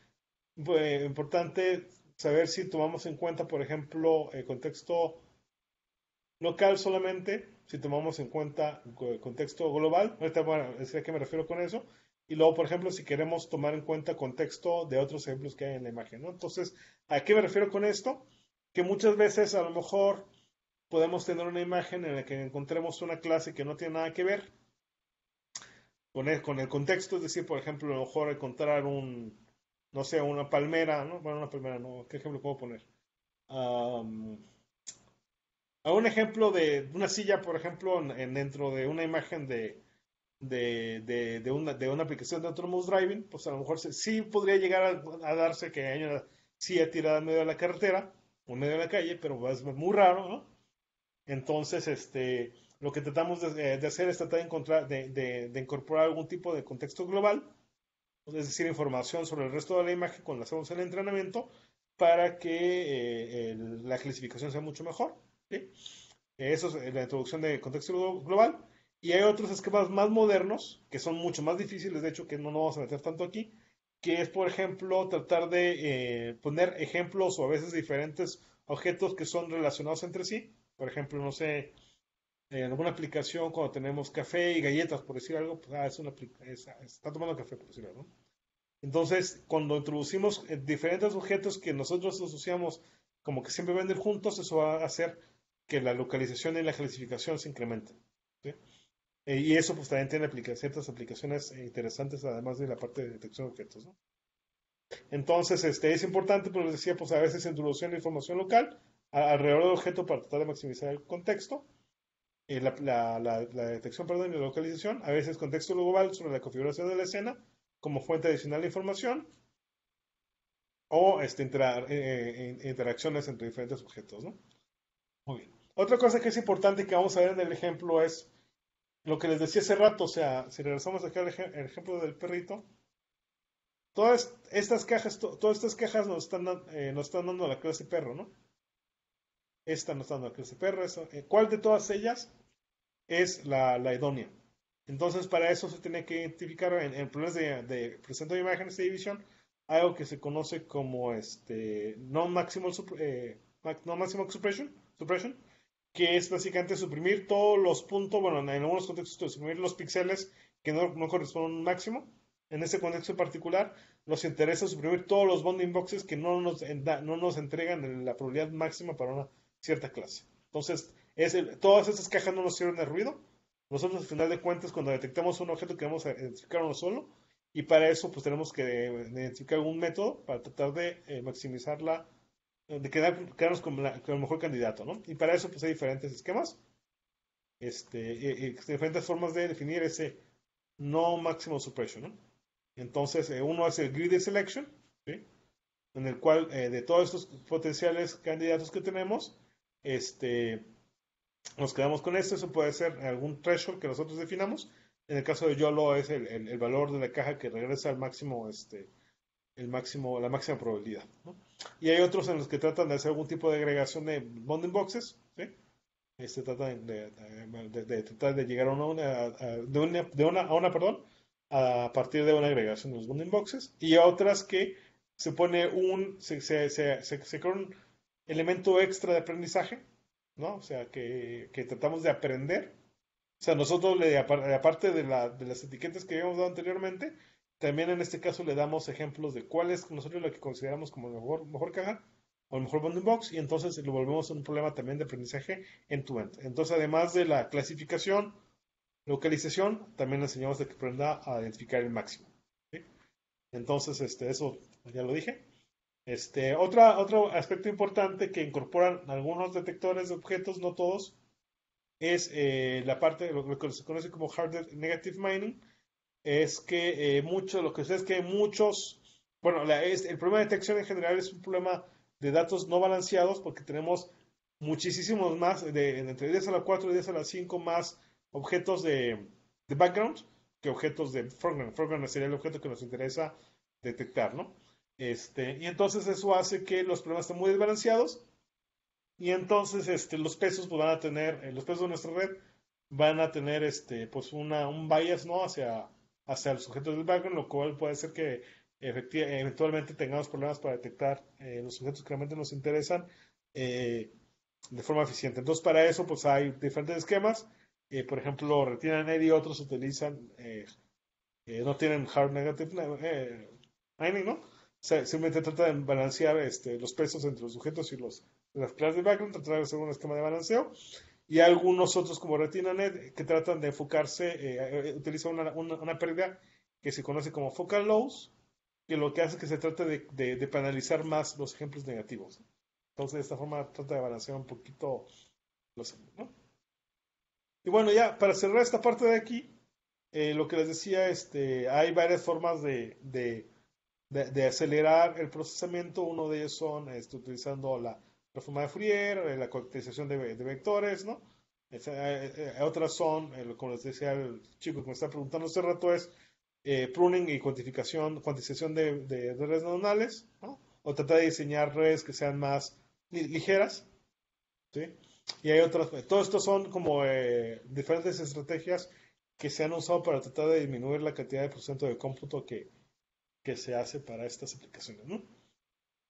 importante saber si tomamos en cuenta, por ejemplo, el contexto local solamente, si tomamos en cuenta el contexto global. Ahorita voy a qué me refiero con eso. Y luego, por ejemplo, si queremos tomar en cuenta contexto de otros ejemplos que hay en la imagen. Entonces, ¿a qué me refiero con esto? Que muchas veces a lo mejor podemos tener una imagen en la que encontremos una clase que no tiene nada que ver con el, con el contexto. Es decir, por ejemplo, a lo mejor encontrar un, no sé, una palmera, ¿no? Bueno, una palmera, ¿no? ¿Qué ejemplo puedo poner? a un ejemplo de una silla, por ejemplo, en, dentro de una imagen de, de, de, una, de una aplicación de Autonomous Driving, pues a lo mejor sí podría llegar a, darse que haya una silla tirada en medio de la carretera o en medio de la calle, pero es muy raro, ¿no? Entonces, este, lo que tratamos de, de hacer es tratar de, encontrar, de, incorporar algún tipo de contexto global es decir, información sobre el resto de la imagen cuando hacemos el entrenamiento para que eh, la clasificación sea mucho mejor. Eso es la introducción de contexto global. Y hay otros esquemas más modernos, que son mucho más difíciles, de hecho, que no nos vamos a meter tanto aquí, que es, por ejemplo, tratar de eh, poner ejemplos o a veces diferentes objetos que son relacionados entre sí. Por ejemplo, no sé, en alguna aplicación cuando tenemos café y galletas, por decir algo, pues ah, es una está tomando café, por decir algo. Entonces, cuando introducimos eh, diferentes objetos que nosotros asociamos como que siempre venden juntos, eso va a hacer que la localización y la clasificación se incrementen. Eh, y eso pues también tiene ciertas aplicaciones interesantes, además de la parte de detección de objetos. Entonces, este, es importante, pero les decía, pues a veces introducción de información local alrededor del objeto para tratar de maximizar el contexto eh, la, detección perdón, y la localización, a veces contexto global sobre la configuración de la escena como fuente adicional de información o este, eh, eh, interacciones entre diferentes objetos. Muy bien. Otra cosa que es importante que vamos a ver en el ejemplo es lo que les decía hace rato, o sea, si regresamos acá al ejemplo del perrito, todas estas cajas, to- todas estas cajas nos están, eh, nos están dando la clase perro, ¿no? Esta nos está dando la clase perro, ¿cuál de todas ellas es la, la idónea? Entonces, para eso se tiene que identificar en, en problemas de, presento de imágenes de división algo que se conoce como este non maximal eh, non maximal suppression, suppression, que es básicamente suprimir todos los puntos, bueno, en algunos contextos suprimir los píxeles que no, no corresponden a un máximo. En ese contexto en particular, nos interesa suprimir todos los bounding boxes que no nos, no nos entregan la probabilidad máxima para una cierta clase. Entonces, es el- todas esas cajas no nos sirven de ruido. Nosotros, al final de cuentas, cuando detectamos un objeto, queremos identificar uno solo. Y para eso, pues tenemos que identificar algún método para tratar de eh, maximizar la, de quedar, quedarnos con, la- el mejor candidato, ¿no? Y para eso, pues hay diferentes esquemas, este, y- y diferentes formas de definir ese no máximo suppression, ¿no? Entonces, eh, uno es el grid selection, ¿sí? En el cual, eh, de todos estos potenciales candidatos que tenemos, este, nos quedamos con esto. Eso puede ser algún threshold que nosotros definamos. En el caso de YOLO es el, el- valor de la caja que regresa al máximo, este, el máximo, la máxima probabilidad. Y hay otros en los que tratan de hacer algún tipo de agregación de bounding boxes. ¿sí? Este tratan de, de- de- tratar de llegar a una, a- una, a una, perdón, a partir de una agregación de los bounding boxes. Y otras que se pone un, se, se, se, se- un elemento extra de aprendizaje, ¿no? O sea, que, que tratamos de aprender. O sea, nosotros, le, apar- aparte de, la, las etiquetas que habíamos dado anteriormente, también en este caso le damos ejemplos de cuál es nosotros lo que consideramos como mejor, mejor caja o el mejor bounding box y entonces lo volvemos un problema también de aprendizaje en tu end. Entonces, además de la clasificación, localización, también le enseñamos de que aprenda a identificar el máximo. Entonces, este, eso ya lo dije. Este, otra, otro aspecto importante que incorporan algunos detectores de objetos, no todos, es eh, la parte, lo, lo que se conoce como hard negative mining, es que eh, mucho, lo que sucede es que muchos, bueno, la- es- el problema de detección en general es un problema de datos no balanceados porque tenemos muchísimos más, de, entre 10 a la 4 y 10 a la 5 más objetos de, de background que objetos de foreground. Foreground sería el objeto que nos interesa detectar, ¿no? Este, y entonces eso hace que los problemas estén muy desbalanceados y entonces este, los pesos pues, van a tener, eh, los pesos de nuestra red van a tener este, pues una, un bias ¿no? hacia, hacia los sujetos del background, lo cual puede ser que efecti- eventualmente tengamos problemas para detectar eh, los sujetos que realmente nos interesan eh, de forma eficiente. Entonces, para eso pues hay diferentes esquemas. Eh, por ejemplo, RetinaNet y otros utilizan, no tienen hard negative mining, ¿no? Simplemente trata de balancear este, los pesos entre los sujetos y los, las clases de background, tratar de hacer un esquema de balanceo. Y algunos otros como RetinaNet que tratan de enfocarse, eh, eh, utilizan una, una, pérdida que se conoce como focal loss, que lo que hace es que se trate de, penalizar más los ejemplos negativos. Entonces, de esta forma trata de balancear un poquito los... Y bueno, ya para cerrar esta parte de aquí, eh, lo que les decía, este, hay varias formas de, de, de acelerar el procesamiento. Uno de ellos son este, utilizando la transforma de Fourier, eh, la caracterización de, de vectores, ¿no? Eh, eh, otras son, como les decía el chico que me está preguntando hace rato, es eh, pruning y cuantificación, cuantización de, de, de redes neuronales, ¿no? O tratar de diseñar redes que sean más li- ligeras, ¿sí? Y hay otras, todo esto son como eh, diferentes estrategias que se han usado para tratar de disminuir la cantidad de porcentaje de cómputo que, que se hace para estas aplicaciones, ¿no?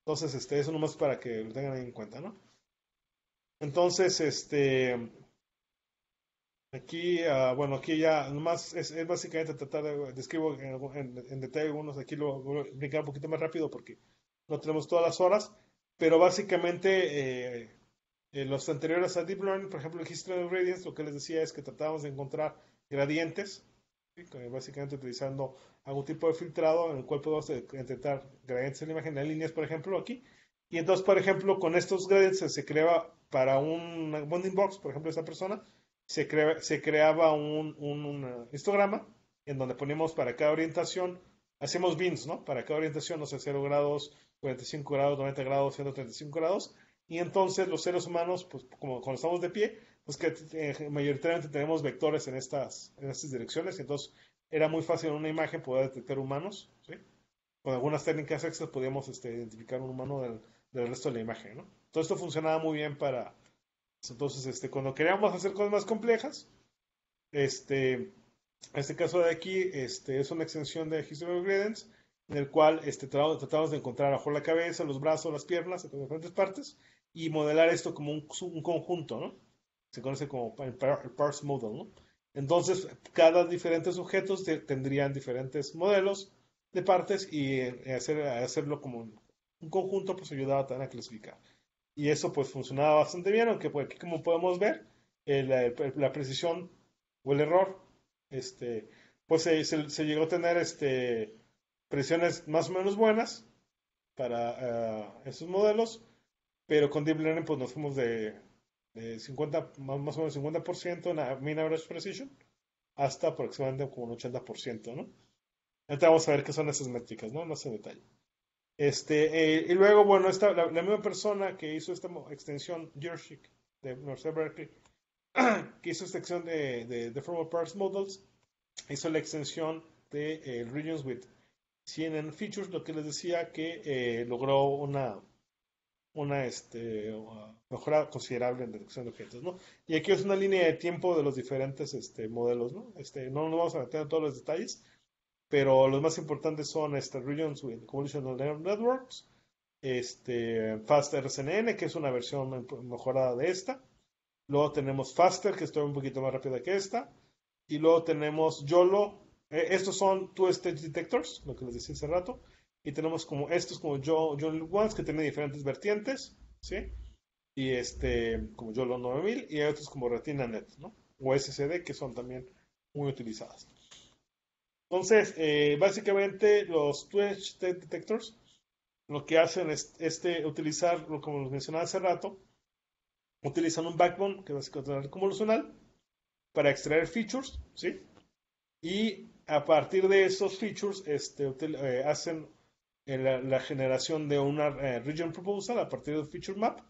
Entonces, este, eso nomás para que lo tengan en cuenta, ¿no? Entonces, este, aquí, ah, bueno, aquí ya nomás es, es básicamente tratar de, describo en, en- en detalle algunos, aquí lo voy a explicar un poquito más rápido porque no tenemos todas las horas, pero básicamente eh, eh, los anteriores a Deep Learning, por ejemplo, el History of Gradients, lo que les decía es que tratábamos de encontrar gradientes, básicamente utilizando algún tipo de filtrado en el cual podemos eh, intentar gradientes en la imagen, en líneas, por ejemplo, aquí. Y entonces, por ejemplo, con estos gradients se, creaba para un bounding box, por ejemplo, esa persona, se, crea- se creaba un, un, un, eh, histograma en donde poníamos para cada orientación, hacemos bins, ¿no? Para cada orientación, no sé, 0 grados, 45 grados, 90 grados, 135 grados. Y entonces los seres humanos, pues como cuando estamos de pie, pues que eh, mayoritariamente tenemos vectores en estas, en estas direcciones, entonces era muy fácil en una imagen poder detectar humanos, ¿sí? Con algunas técnicas extras podíamos este, identificar un humano del, del, resto de la imagen, ¿no? Todo esto funcionaba muy bien para... Entonces, este, cuando queríamos hacer cosas más complejas, este, este caso de aquí, este, es una extensión de History of en el cual este, tratamos de encontrar abajo la cabeza, los brazos, las piernas, en diferentes partes, y modelar esto como un conjunto, ¿no? Se conoce como el parse model, ¿no? Entonces, cada diferente sujetos tendrían diferentes modelos de partes y eh, hacer, hacerlo como un, conjunto pues ayudaba también a clasificar. Y eso pues funcionaba bastante bien, aunque pues, aquí como podemos ver, eh, la, precisión o el error, este, pues se, se, llegó a tener este, precisiones más o menos buenas para uh, esos modelos, pero con Deep Learning pues nos fuimos de, de 50, más, más, o menos 50% en mean average precision hasta aproximadamente como un 80%, ¿no? Ahorita vamos a ver qué son esas métricas, ¿no? No sé detalle. Este, eh, y luego, bueno, esta, la, misma persona que hizo esta extensión, Jershik, de Universidad Berkeley, que hizo esta extensión de, de, de Formal Parse Models, hizo la extensión de eh, Regions with CNN Features, lo que les decía que eh, logró una, una este, mejora considerable en detección de objetos, ¿no? Y aquí es una línea de tiempo de los diferentes este, modelos, ¿no? Este, no nos vamos a meter en todos los detalles, pero los más importantes son este, Regions with Convolutional Neural Networks, este, FastRCNN, que es una versión mejorada de esta. Luego tenemos Faster, que está un poquito más rápida que esta. Y luego tenemos YOLO. Eh, estos son Two Stage Detectors, lo que les decía hace rato. Y tenemos como estos como YOLO Ones, que tienen diferentes vertientes, ¿sí? Y este, como YOLO 9000, y estos como RetinaNet, ¿no? O SSD, que son también muy utilizadas. Entonces, eh, básicamente los Twitch Detectors lo que hacen es este, utilizar, como les mencionaba hace rato, utilizan un backbone que es convolucional para extraer features, ¿sí? Y a partir de esos features este, eh, hacen eh, la, generación de una region proposal a partir del feature map.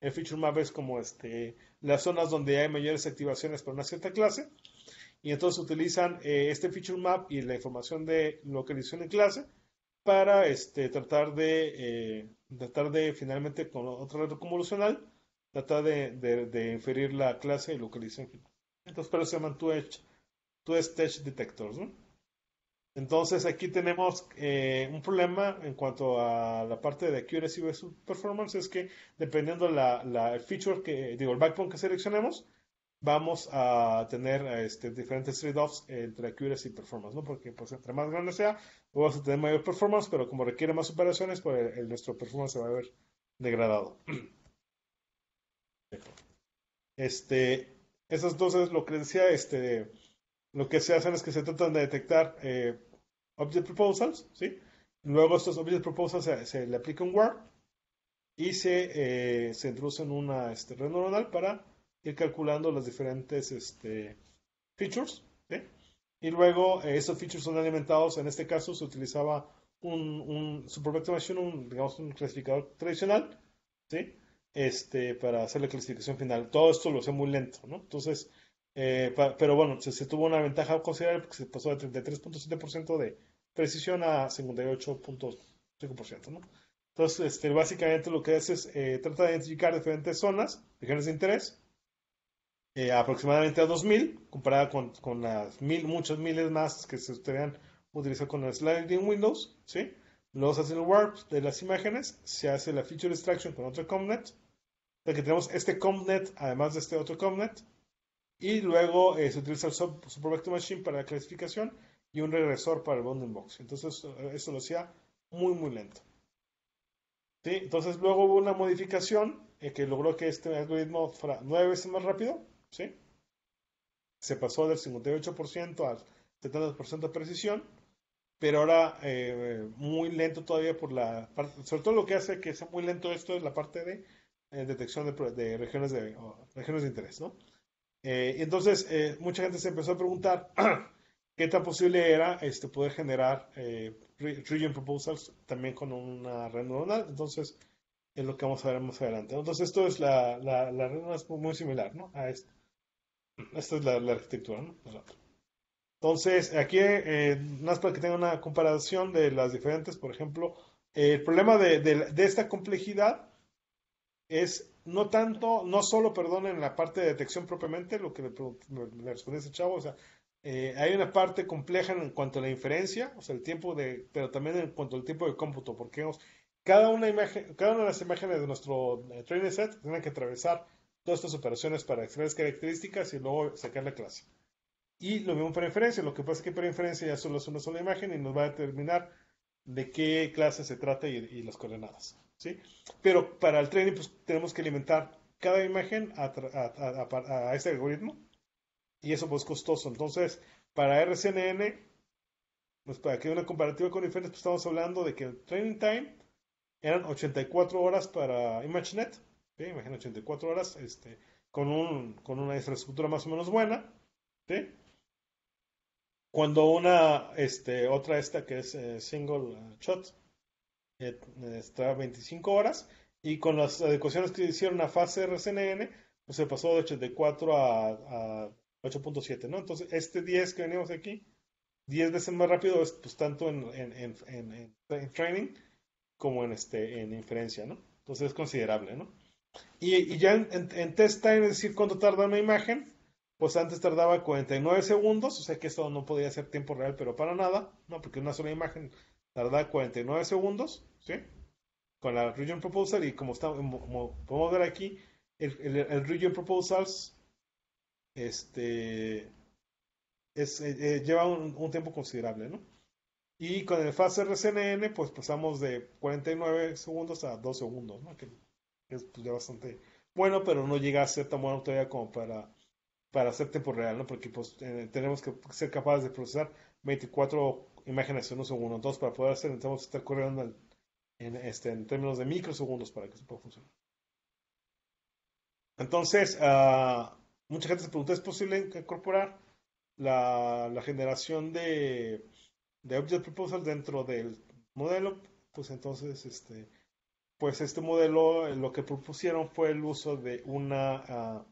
El feature map es como este, las zonas donde hay mayores activaciones para una cierta clase y entonces utilizan eh, este feature map y la información de localización en clase para este, tratar de eh, tratar de finalmente con otro reto convolucional tratar de, de, inferir la clase y localización entonces pero se llaman two edge two edge detectors entonces aquí tenemos eh, un problema en cuanto a la parte de accuracy versus performance es que dependiendo la, feature que digo el backbone que seleccionemos vamos a tener este, diferentes trade-offs entre accuracy y performance, ¿no? Porque pues entre más grande sea, vamos a tener mayor performance, pero como requiere más operaciones, pues nuestro performance se va a ver degradado. Este, esas dos es lo que decía, este, lo que se hacen es que se tratan de detectar eh, object proposals, ¿sí? Luego estos object proposals se, le aplica un WAR y se, eh, se introduce en una este, red neuronal para ir calculando las diferentes este, features. Y luego eh, esos features son alimentados, en este caso se utilizaba un, un Machine, un, digamos un clasificador tradicional, ¿sí? este, para hacer la clasificación final. Todo esto lo hace muy lento, ¿no? Entonces, eh, pero bueno, se, tuvo una ventaja considerable porque se pasó de 33.7% de precisión a 58.5%, ¿no? Entonces, este, básicamente lo que hace es eh, trata de identificar diferentes zonas, regiones de interés, eh, aproximadamente a 2000, comparada con, con, las mil, muchos miles más que se estarían utilizando con el sliding Windows, ¿sí? Luego se hace el warp de las imágenes, se hace la feature extraction con otro COMNET, que tenemos este COMNET además de este otro COMNET, y luego eh, se utiliza el sub, Machine para la clasificación y un regresor para el bounding box. Entonces, eso lo hacía muy, muy lento. ¿Sí? Entonces, luego hubo una modificación eh, que logró que este algoritmo fuera nueve veces más rápido ¿sí? Se pasó del 58% al 70% de precisión, pero ahora eh, muy lento todavía por la parte, sobre todo lo que hace que sea muy lento esto es la parte de eh, detección de, regiones, de, regiones de interés, ¿no? Eh, entonces mucha gente se empezó a preguntar qué tan posible era este, poder generar region proposals también con una red neuronal. Entonces es lo que vamos a ver más adelante. Entonces, esto es la, la, la red es muy similar, ¿no? A esto. Esta es la, la arquitectura, ¿no? Entonces, aquí, eh, más para que tengan una comparación de las diferentes, por ejemplo, el problema de, de, esta complejidad es no tanto, no solo, perdón, en la parte de detección propiamente, lo que le, le respondí ese chavo, o sea, eh, hay una parte compleja en cuanto a la inferencia, o sea, el tiempo de, pero también en cuanto al tiempo de cómputo, porque cada una imagen, cada una de las imágenes de nuestro eh, training set tiene que atravesar todas estas operaciones para extraer características y luego sacar la clase. Y lo mismo para inferencia, lo que pasa es que para inferencia ya solo es una sola imagen y nos va a determinar de qué clase se trata y, las coordenadas. ¿sí? Pero para el training pues, tenemos que alimentar cada imagen a, a, este algoritmo y eso pues costoso. Entonces, para RCNN, pues para que una comparativa con inferencia, pues estamos hablando de que el training time eran 84 horas para ImageNet, ¿sí? imagina 84 horas este, con, un, con una infraestructura más o menos buena. Cuando una, este, otra esta que es eh, single uh, shot, eh, está 25 horas, y con las adecuaciones que hicieron a fase RCNN, pues se pasó de 84 a, 8.7, ¿no? Entonces, este 10 que venimos aquí, 10 veces más rápido es pues tanto en, en, en, en, training como en, este, en inferencia, ¿no? Entonces es considerable, ¿no? Y, y ya en, test time, es decir, cuánto tarda una imagen, pues antes tardaba 49 segundos, o sea que esto no podía ser tiempo real, pero para nada, ¿no? Porque una sola imagen tarda 49 segundos, ¿sí? Con la Region Proposal y como, está, podemos ver aquí, el, Region Proposals este, es, eh, eh, lleva un, tiempo considerable, ¿no? Y con el Fast RCNN, pues pasamos de 49 segundos a 2 segundos, ¿no? Que es pues, ya bastante bueno, pero no llega a ser tan bueno todavía como para para hacer tiempo real, ¿no? Porque pues eh, tenemos que ser capaces de procesar 24 imágenes en un segundo. Entonces, para poder hacer, necesitamos estar corriendo en, este, en términos de microsegundos para que eso pueda funcionar. Entonces, uh, mucha gente se pregunta, ¿es posible incorporar la, la generación de, de Object Proposal dentro del modelo? Pues entonces, este, pues este modelo lo que propusieron fue el uso de una... Uh,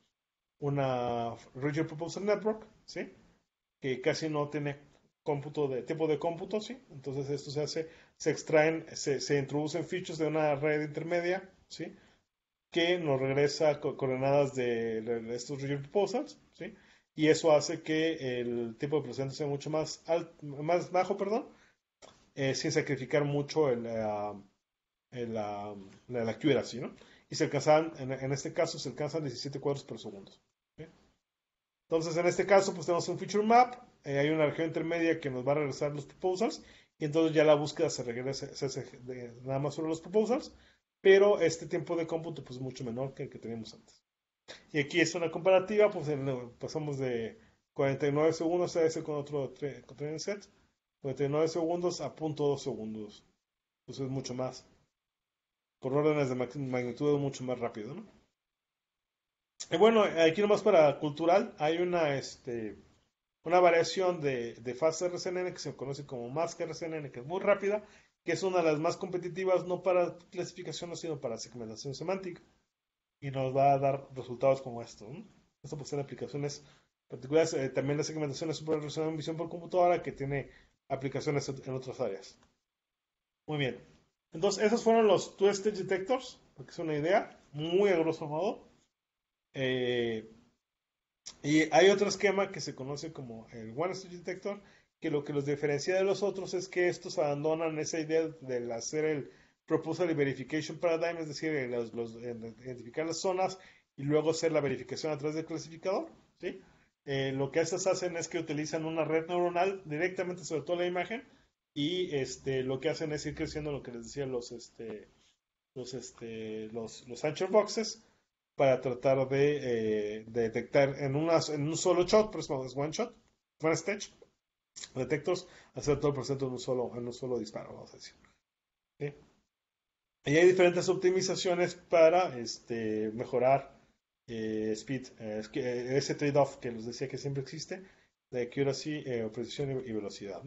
una Region Proposal Network, ¿sí? Que casi no tiene cómputo de tipo de cómputo, ¿sí? Entonces esto se hace, se extraen, se, se introducen fichos de una red intermedia, ¿sí? Que nos regresa coordenadas de, estos Region Proposals, ¿sí? Y eso hace que el tipo de procesamiento sea mucho más, más bajo, perdón, eh, sin sacrificar mucho el, uh, el, uh, la, accuracy, ¿no? Y se alcanzan, en, en, este caso, se alcanzan 17 cuadros por segundo. Entonces, en este caso, pues tenemos un feature map, eh, hay una región intermedia que nos va a regresar los proposals, y entonces ya la búsqueda se regresa, nada más sobre los proposals, pero este tiempo de cómputo pues es mucho menor que el que teníamos antes. Y aquí es una comparativa, pues pasamos de 49 segundos a ese con otro training set, 49 segundos a .2 segundos. Entonces es mucho más. Por órdenes de magnitud mucho más rápido, ¿no? Y bueno, aquí nomás para cultural, hay una, este, una variación de, de Fast RCNN que se conoce como Mask RCNN, que es muy rápida, que es una de las más competitivas, no para clasificación, sino para segmentación semántica. Y nos va a dar resultados como esto. Esto puede ser aplicaciones particulares. Eh, también la segmentación es super en visión por computadora, que tiene aplicaciones en otras áreas. Muy bien. Entonces, esos fueron los two-stage detectors, porque es una idea, muy a grosso modo. Eh, y hay otro esquema que se conoce como el One Stage Detector, que lo que los diferencia de los otros es que estos abandonan esa idea de hacer el Proposal y Verification Paradigm, es decir, identificar las zonas y luego hacer la verificación a través del clasificador. ¿sí? Eh, lo que estos hacen es que utilizan una red neuronal directamente sobre toda la imagen y este, lo que hacen es ir creciendo lo que les decía los, este, los, este, los anchor boxes para tratar de, eh, detectar en, en un solo shot, pero es one shot, one stage, detectors, hacer todo el proceso en un solo, en un solo disparo, vamos a decir. Y hay diferentes optimizaciones para este, mejorar eh, speed, eh, ese trade-off que les decía que siempre existe, de accuracy, precisión y, velocidad.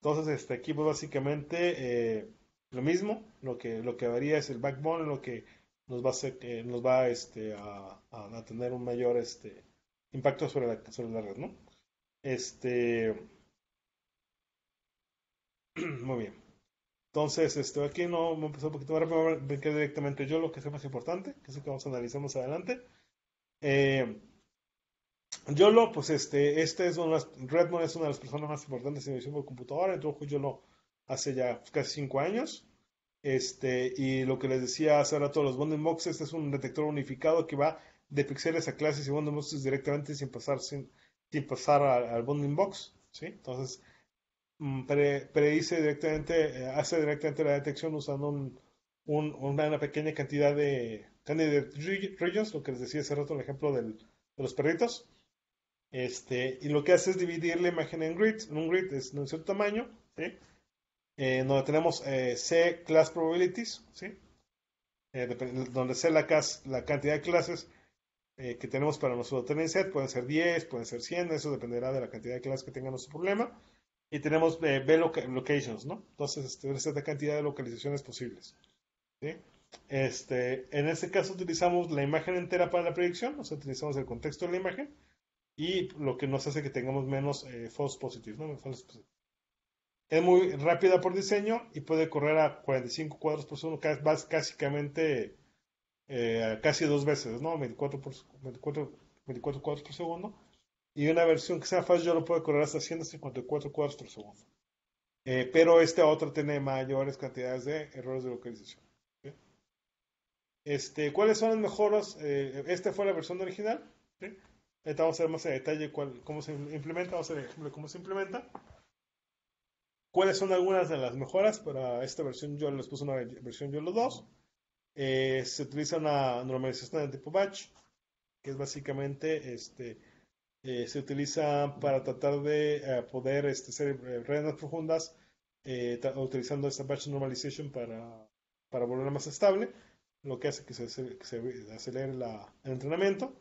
Entonces, este, aquí pues, básicamente lo mismo, lo que, lo que varía es el backbone, lo que nos va a hacer, nos va este, a, a, tener un mayor este, impacto sobre la, sobre la red, ¿no? Este, muy bien. Entonces, este, aquí no me empezó un poquito más rápido, que directamente yo lo que es más importante, que es lo que vamos a analizar más adelante. Eh, Yolo, pues este, este es una, Redmond es una de las personas más importantes en el por computadora, introdujo Yolo hace ya casi cinco años. Este, y lo que les decía hace rato, los bounding boxes es un detector unificado que va de píxeles a clases y boxes directamente sin pasar, sin, sin pasar al, bounding box. Entonces, mm, predice directamente, eh, hace directamente la detección usando un, una pequeña cantidad de candidate regions, lo que les decía hace rato el ejemplo del, de los perritos. Este, y lo que hace es dividir la imagen en grids. En un grid es de un cierto tamaño, ¿sí? Eh, donde tenemos eh, C class probabilities, ¿sí? Eh, donde C la, la cantidad de clases que tenemos para nuestro training set, pueden ser 10, pueden ser 100, eso dependerá de la cantidad de clases que tenga nuestro problema. Y tenemos B locations, ¿no? Entonces, este, esta es la cantidad de localizaciones posibles. Este, en este caso utilizamos la imagen entera para la predicción, o sea, utilizamos el contexto de la imagen y lo que nos hace que tengamos menos false positives, ¿no? Es muy rápida por diseño y puede correr a 45 cuadros por segundo, básicamente eh, casi dos veces, ¿no? 24, por, 24, 24 cuadros por segundo. Y una versión que sea fast yo lo puedo correr hasta 154 cuadros por segundo. Eh, pero este otro tiene mayores cantidades de errores de localización. Este, ¿Cuáles son las mejoras? Eh, esta fue la versión original. ¿sí? vamos a ver más en detalle cómo se implementa, vamos a ver ejemplo cómo se implementa. ¿Cuáles son algunas de las mejoras para esta versión? Yo les puse una versión YOLO 2. Eh, se utiliza una normalización de tipo batch, que es básicamente, este, eh, se utiliza para tratar de eh, poder este, hacer redes más profundas, utilizando esta batch normalization para, para volverla más estable, lo que hace que se, acelere el entrenamiento.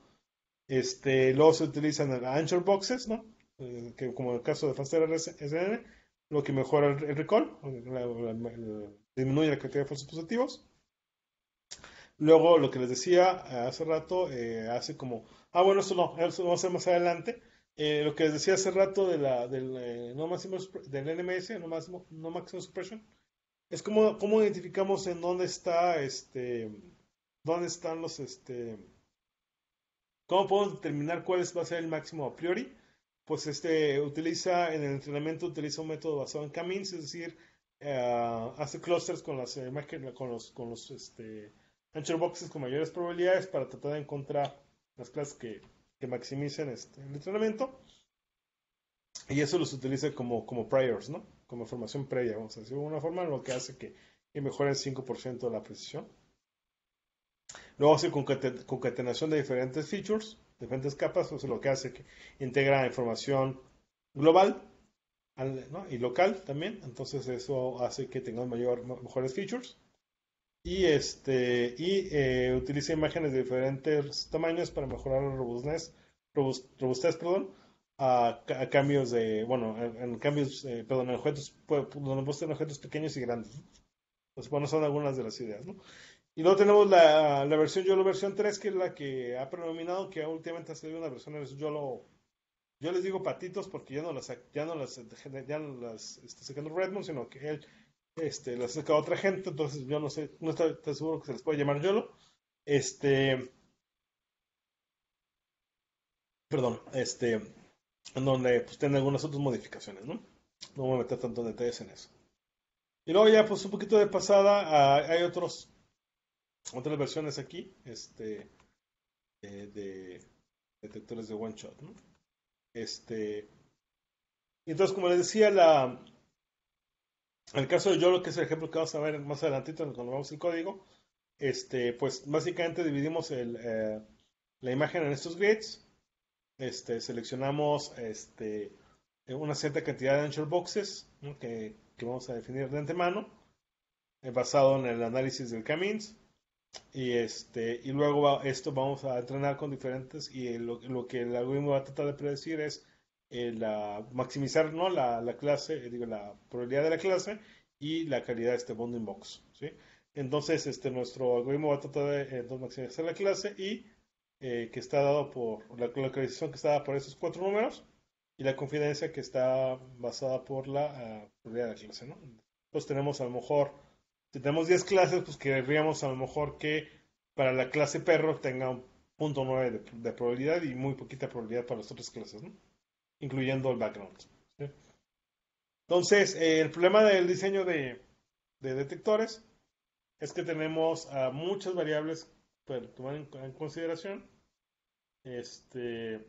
Este, luego se utilizan anchor boxes, ¿no? Eh, que como en el caso de Faster SN, lo que mejora el, recall, disminuye la cantidad de falsos positivos. Luego, lo que les decía hace rato, eh, hace como, ah, bueno, eso no, eso lo vamos a hacer más adelante. Eh, lo que les decía hace rato de la, del, no máximo, del NMS, no máximo, no máximo suppression, es como, cómo identificamos en dónde está, este, dónde están los, este, ¿Cómo podemos determinar cuál va a ser el máximo a priori? Pues este utiliza en el entrenamiento utiliza un método basado en camins, es decir, eh, hace clusters con las con los, con los este, anchor boxes con mayores probabilidades para tratar de encontrar las clases que, que maximicen este, el entrenamiento. Y eso los utiliza como, como priors, ¿no? Como información previa, vamos a decir, de una forma, lo que hace que, que mejore el 5% la precisión. Luego hace concatenación de diferentes features, diferentes capas, eso es lo que hace que integra información global y local también. Entonces eso hace que tengamos mayor, mejores features. Y, este, y eh, utiliza imágenes de diferentes tamaños para mejorar la robustez, robustez perdón, a, cambios de, bueno, en, cambios, eh, perdón, en objetos, tener objetos pequeños y grandes. Entonces, bueno, son algunas de las ideas, ¿no? Y luego tenemos la, la versión YOLO versión 3, que es la que ha predominado, que últimamente ha salido una versión YOLO. Yo les digo patitos porque ya no las, ya no las, ya las está sacando Redmond, sino que él este, las saca otra gente, entonces yo no sé, no estoy, seguro que se les puede llamar YOLO. Este. Perdón, este. En donde pues tiene algunas otras modificaciones, ¿no? No voy a meter tanto detalles en eso. Y luego ya pues un poquito de pasada, ah, hay otros otras versiones aquí este, de, detectores de one shot. Este, entonces, como les decía, la, el caso de YOLO, que es el ejemplo que vamos a ver más adelantito cuando vemos el código, este, pues básicamente dividimos eh, la imagen en estos grids, este, seleccionamos este, una cierta cantidad de anchor boxes que, que, vamos a definir de antemano, eh, basado en el análisis del camins, y este y luego esto vamos a entrenar con diferentes y lo, lo, que el algoritmo va a tratar de predecir es eh, la, maximizar ¿no? la, la clase, eh, digo, la probabilidad de la clase y la calidad de este bounding box. ¿sí? Entonces, este, nuestro algoritmo va a tratar de eh, maximizar la clase y eh, que está dado por la localización que está dada por esos cuatro números y la confidencia que está basada por la uh, probabilidad de la clase. Entonces tenemos a lo mejor, si tenemos 10 clases, pues querríamos a lo mejor que para la clase perro tenga un punto 9 de, probabilidad y muy poquita probabilidad para las otras clases, incluyendo el background. Entonces, eh, el problema del diseño de, de, detectores es que tenemos muchas variables para tomar en, consideración. Este,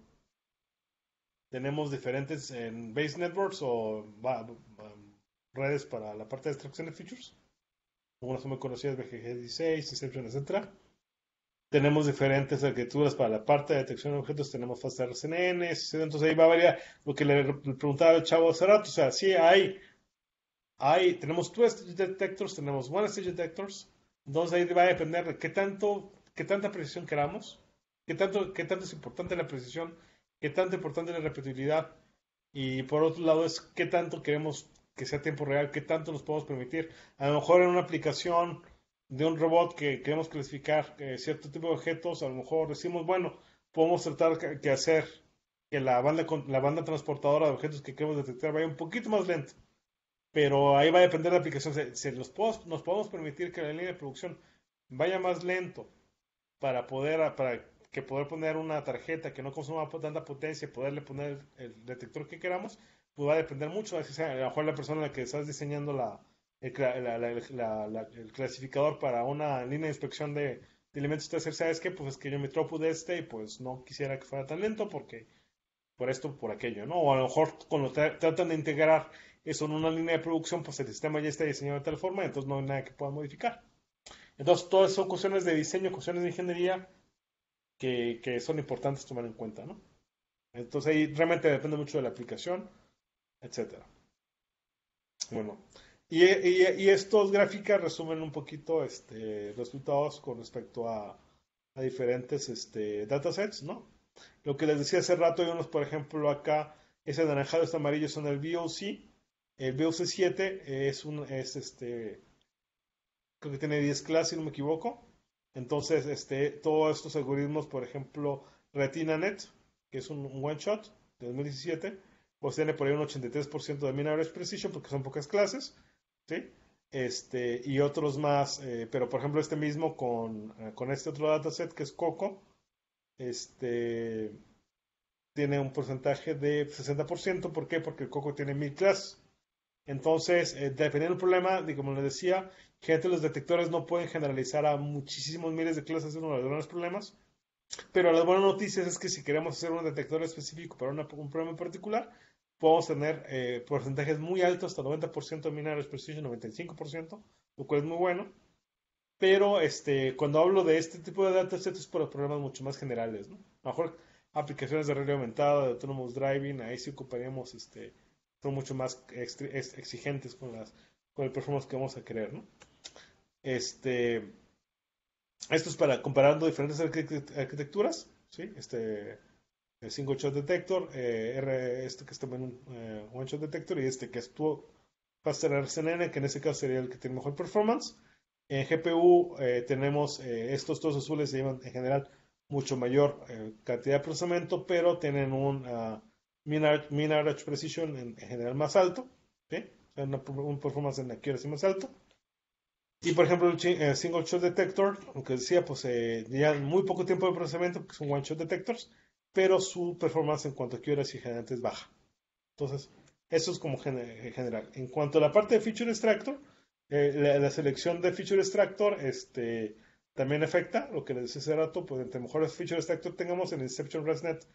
tenemos diferentes en base networks o redes para la parte de extracción de features. Algunas son muy conocidas, BGG16, Inception, etc. Tenemos diferentes arquitecturas para la parte de detección de objetos. Tenemos FastRCN, entonces ahí va a variar lo que le, preguntaba al chavo hace rato. O sea, sí hay, hay tenemos two stage detectors, tenemos one stage detectors. Entonces ahí va a depender de qué tanto, qué tanta precisión queramos, qué tanto, qué tanto es importante la precisión, qué tanto importante la repetibilidad. Y por otro lado es qué tanto queremos que sea tiempo real, qué tanto nos podemos permitir. A lo mejor en una aplicación de un robot que queremos clasificar eh, cierto tipo de objetos, a lo mejor decimos, bueno, podemos tratar que, hacer que la banda, la banda transportadora de objetos que queremos detectar vaya un poquito más lento. Pero ahí va a depender de la aplicación. Si, si nos, podemos, nos podemos permitir que la línea de producción vaya más lento para poder, para que poder poner una tarjeta que no consuma tanta potencia poderle poner el detector que queramos, pues va a depender mucho. A lo mejor la persona a la que estás diseñando la, el, la, la, la, el, clasificador para una línea de inspección de, de elementos terceros, ¿sabes qué? Pues es que yo me tropo de este y pues no quisiera que fuera tan lento porque por esto, por aquello, ¿no? O a lo mejor cuando tra tratan de integrar eso en una línea de producción, pues el sistema ya está diseñado de tal forma, entonces no hay nada que puedan modificar. Entonces, todas son cuestiones de diseño, cuestiones de ingeniería que, que son importantes tomar en cuenta, ¿no? Entonces ahí realmente depende mucho de la aplicación etcétera. Bueno, y, y, estos gráficas resumen un poquito este, resultados con respecto a, a diferentes este, datasets, ¿no? Lo que les decía hace rato, hay unos, por ejemplo, acá, ese anaranjado, este amarillo son el VOC. El VOC7 es un, es este, creo que tiene 10 clases, si no me equivoco. Entonces, este, todos estos algoritmos, por ejemplo, RetinaNet, que es un, un one shot de 2017, pues tiene por ahí un 83% de mean average precision porque son pocas clases, ¿sí? Este, y otros más, eh, pero por ejemplo este mismo con, eh, con este otro dataset que es Coco, este, tiene un porcentaje de 60%, ¿por qué? Porque el Coco tiene mil clases. Entonces, eh, dependiendo del problema, y como les decía, gente los detectores no pueden generalizar a muchísimos miles de clases, es uno de los grandes problemas. Pero las buenas noticias es que si queremos hacer un detector específico para una, un problema en particular, podemos tener eh, porcentajes muy altos, hasta 90% de mineros precision, 95%, lo cual es muy bueno. Pero este, cuando hablo de este tipo de datasets es por problemas mucho más generales, ¿no? A lo mejor aplicaciones de realidad aumentada, de autonomous driving, ahí sí ocuparíamos, este, son mucho más exigentes con, las, con el performance que vamos a querer, ¿no? Este, esto es para comparando diferentes arquitecturas, ¿sí? Este, el single shot detector, eh, R, este que es también un eh, one shot detector y este que es tu faster RCNN, que en este caso sería el que tiene mejor performance. En GPU eh, tenemos eh, estos dos azules se llevan en general mucho mayor eh, cantidad de procesamiento, pero tienen un uh, mean, average precision en, en, general más alto, ¿sí? Una, un performance en accuracy más alto. Y por ejemplo, el single shot detector, aunque decía, pues ya muy poco tiempo de procesamiento, que son one shot detectors, pero su performance en cuanto a accuracy generalmente es baja. Entonces, eso es como en general. En cuanto a la parte de Feature Extractor, eh, la, la, selección de Feature Extractor este, también afecta, lo que les decía hace rato, pues entre mejores Feature Extractor tengamos en Inception ResNet,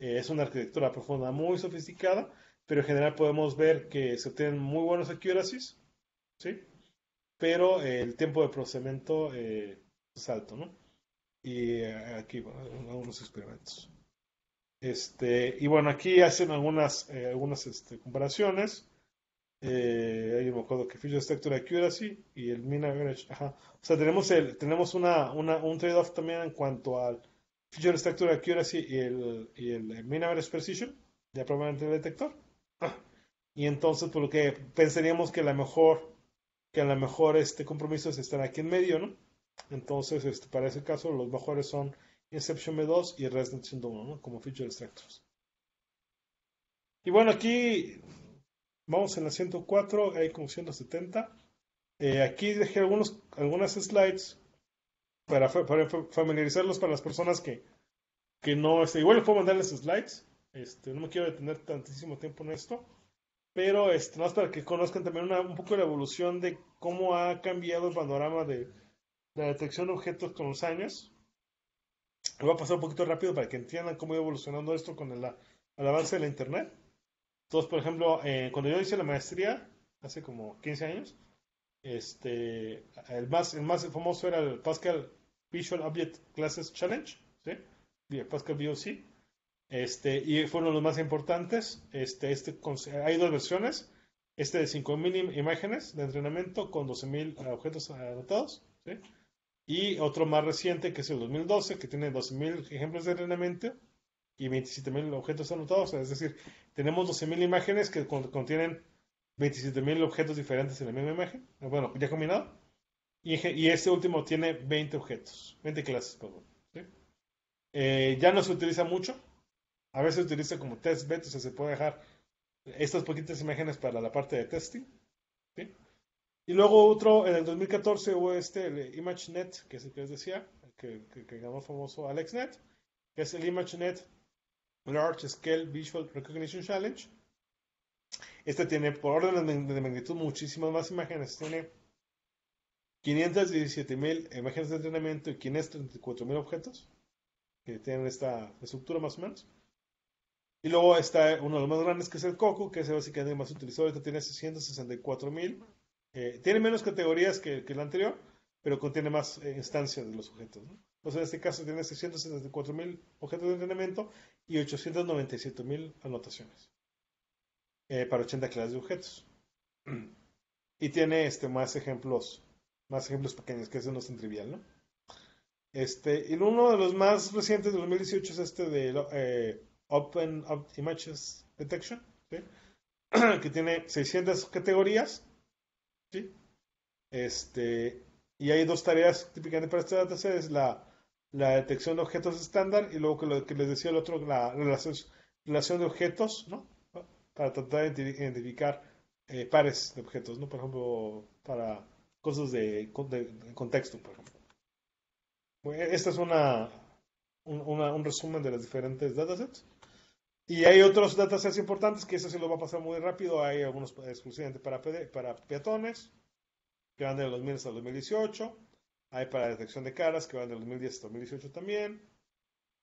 eh, es una arquitectura profunda muy sofisticada, pero en general podemos ver que se obtienen muy buenos accuracies, ¿sí? Pero eh, el tiempo de procesamiento es alto, ¿no? Y aquí, bueno, algunos experimentos. Este, y bueno, aquí hacen algunas, eh, algunas este, comparaciones. Eh, ahí me acuerdo que Feature Structure Accuracy y el Mean Average. Ajá. O sea, tenemos, el, tenemos una, una, un trade-off también en cuanto al Feature Structure Accuracy y el, y el Mean Average Precision, ya probablemente el detector. Ah. Y entonces, por lo que pensaríamos que la mejor que a lo mejor este compromisos están aquí en medio, ¿no? Entonces, este, para ese caso, los mejores son Inception V2 y ResNet 101, ¿no? Como feature extractors. Y bueno, aquí vamos en la 104, hay como 170. Eh, aquí dejé algunos, algunas slides para, para familiarizarlos para las personas que, que no, este, igual les puedo mandarles slides, este, no me quiero detener tantísimo tiempo en esto, pero este, más para que conozcan también una, un poco la evolución de cómo ha cambiado el panorama de la detección de objetos con los años. Voy a pasar un poquito rápido para que entiendan cómo ha ido evolucionando esto con el, el avance de la Internet. Entonces, por ejemplo, eh, cuando yo hice la maestría, hace como 15 años, este, el más, el más famoso era el Pascal Visual Object Classes Challenge, ¿sí? Pascal VOC. Este, y fueron los más importantes. Este, este, hay dos versiones. Este de 5.000 imágenes de entrenamiento con 12.000 objetos anotados. ¿sí? Y otro más reciente que es el 2012, que tiene 12.000 ejemplos de entrenamiento y 27.000 objetos anotados. Es decir, tenemos 12.000 imágenes que contienen 27.000 objetos diferentes en la misma imagen. Bueno, ya combinado. Y, este último tiene 20 objetos, 20 clases, perdón. Eh, ya no se utiliza mucho. A veces se utiliza como test bed, o sea, se puede dejar estas poquitas imágenes para la parte de testing. Y luego otro, en el 2014 hubo este, el ImageNet, que es el que les decía, que, que, que ganó famoso AlexNet, que es el ImageNet Large Scale Visual Recognition Challenge. Este tiene, por orden de magnitud, muchísimas más imágenes. Tiene 517.000 imágenes de entrenamiento y 534.000 objetos que tienen esta estructura más o menos. Y luego está uno de los más grandes que es el Coco, que es básicamente el más utilizado. Este tiene 664.000. Eh, tiene menos categorías que, el anterior, pero contiene más eh, instancias de los objetos. Entonces, en este caso tiene 674.000 objetos de entrenamiento y 897.000 anotaciones eh, para 80 clases de objetos. Y tiene este, más ejemplos, más ejemplos pequeños, que eso no es tan trivial, ¿no? Este, y uno de los más recientes de 2018 es este de eh, Open Images Detection, que tiene 600 categorías, ¿sí? Este, y hay dos tareas típicamente para este dataset, es la la detección de objetos estándar y luego que lo que les decía el otro, la relación, relación de objetos, ¿no? Para tratar de identificar eh, pares de objetos, ¿no? Por ejemplo, para cosas de, contexto, por ejemplo. Este es una, un, resumen de los diferentes datasets. Y hay otros datasets importantes que eso se lo va a pasar muy rápido. Hay algunos exclusivamente para, para peatones, que van de 2000 hasta 2018. Hay para detección de caras que van del 2010 hasta 2018 también,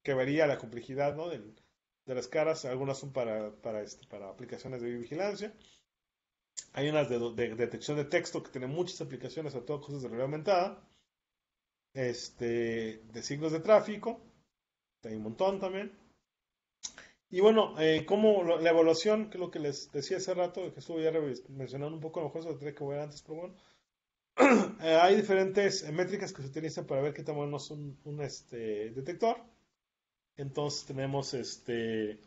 que varía la complejidad ¿no? de, las caras. Algunas son para, para, este, para aplicaciones de vigilancia. Hay unas de, detección de texto que tienen muchas aplicaciones, a todo cosas de realidad aumentada. Este, de signos de tráfico, hay un montón también. Y bueno, eh, como la evaluación, que es lo que les decía hace rato, que estuve ya mencionando un poco, a lo mejor se lo que ver antes, pero bueno, Eh, hay diferentes métricas que se utilizan para ver qué tan bueno es un, este, detector. Entonces tenemos este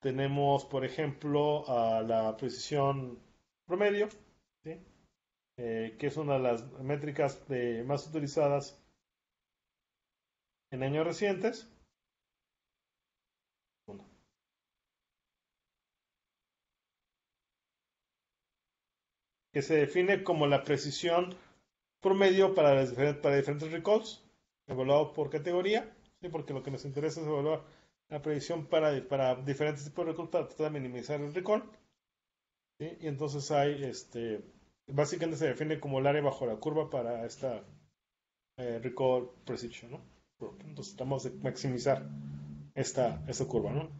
tenemos por ejemplo a la precisión promedio, eh, que es una de las métricas de, más utilizadas en años recientes. Que se define como la precisión promedio para, para diferentes recalls, evaluado por categoría, porque lo que nos interesa es evaluar la precisión para, para diferentes tipos de recalls para tratar de minimizar el recall. Y entonces hay, este, básicamente se define como el área bajo la curva para esta eh, recall precision. ¿no? Entonces tratamos de maximizar esta, esta curva. ¿no?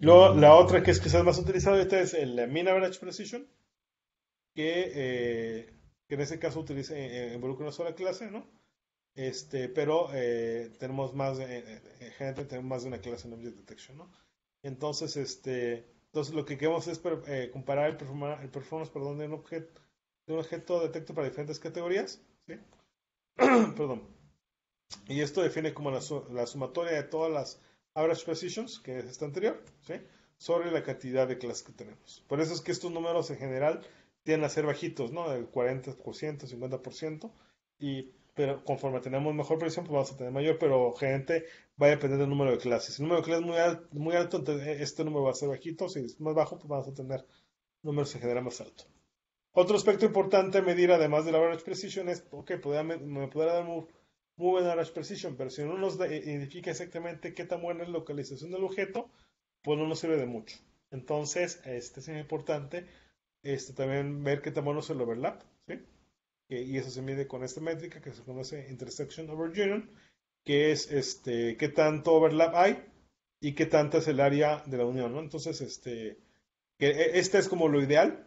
Luego, la otra que es quizás más utilizada ahorita es el Mean Average Precision, que, eh, en ese caso utiliza, eh, involucra una sola clase, ¿no? Este, pero eh, tenemos más, gente tenemos más de una clase en Object Detection, ¿no? Entonces, este, entonces lo que queremos es comparar el, performance, el performance perdón, de un objeto de un objeto detecto para diferentes categorías, ¿sí? perdón. Y esto define como la, la sumatoria de todas las average positions, que es esta anterior, sobre la cantidad de clases que tenemos. Por eso es que estos números en general tienden a ser bajitos, ¿no? Del 40%, 50%, y, pero conforme tenemos mejor presión, pues vamos a tener mayor, pero gente va a depender del número de clases. Si el número de clases es muy, alto, muy alto, e, este número va a ser bajito, si es más bajo, pues vamos a tener números en general más alto. Otro aspecto importante a medir, además de la average precision, es, ok, me podrá dar muy, buena average precision, pero si no nos identifica exactamente qué tan buena es la localización del objeto, pues no nos sirve de mucho. Entonces, este es importante este, también ver qué tan bueno es el overlap, ¿sí? y eso se mide con esta métrica que se conoce intersection over union, que es este, qué tanto overlap hay y qué tanto es el área de la unión, ¿no? Entonces, este, e, este es como lo ideal,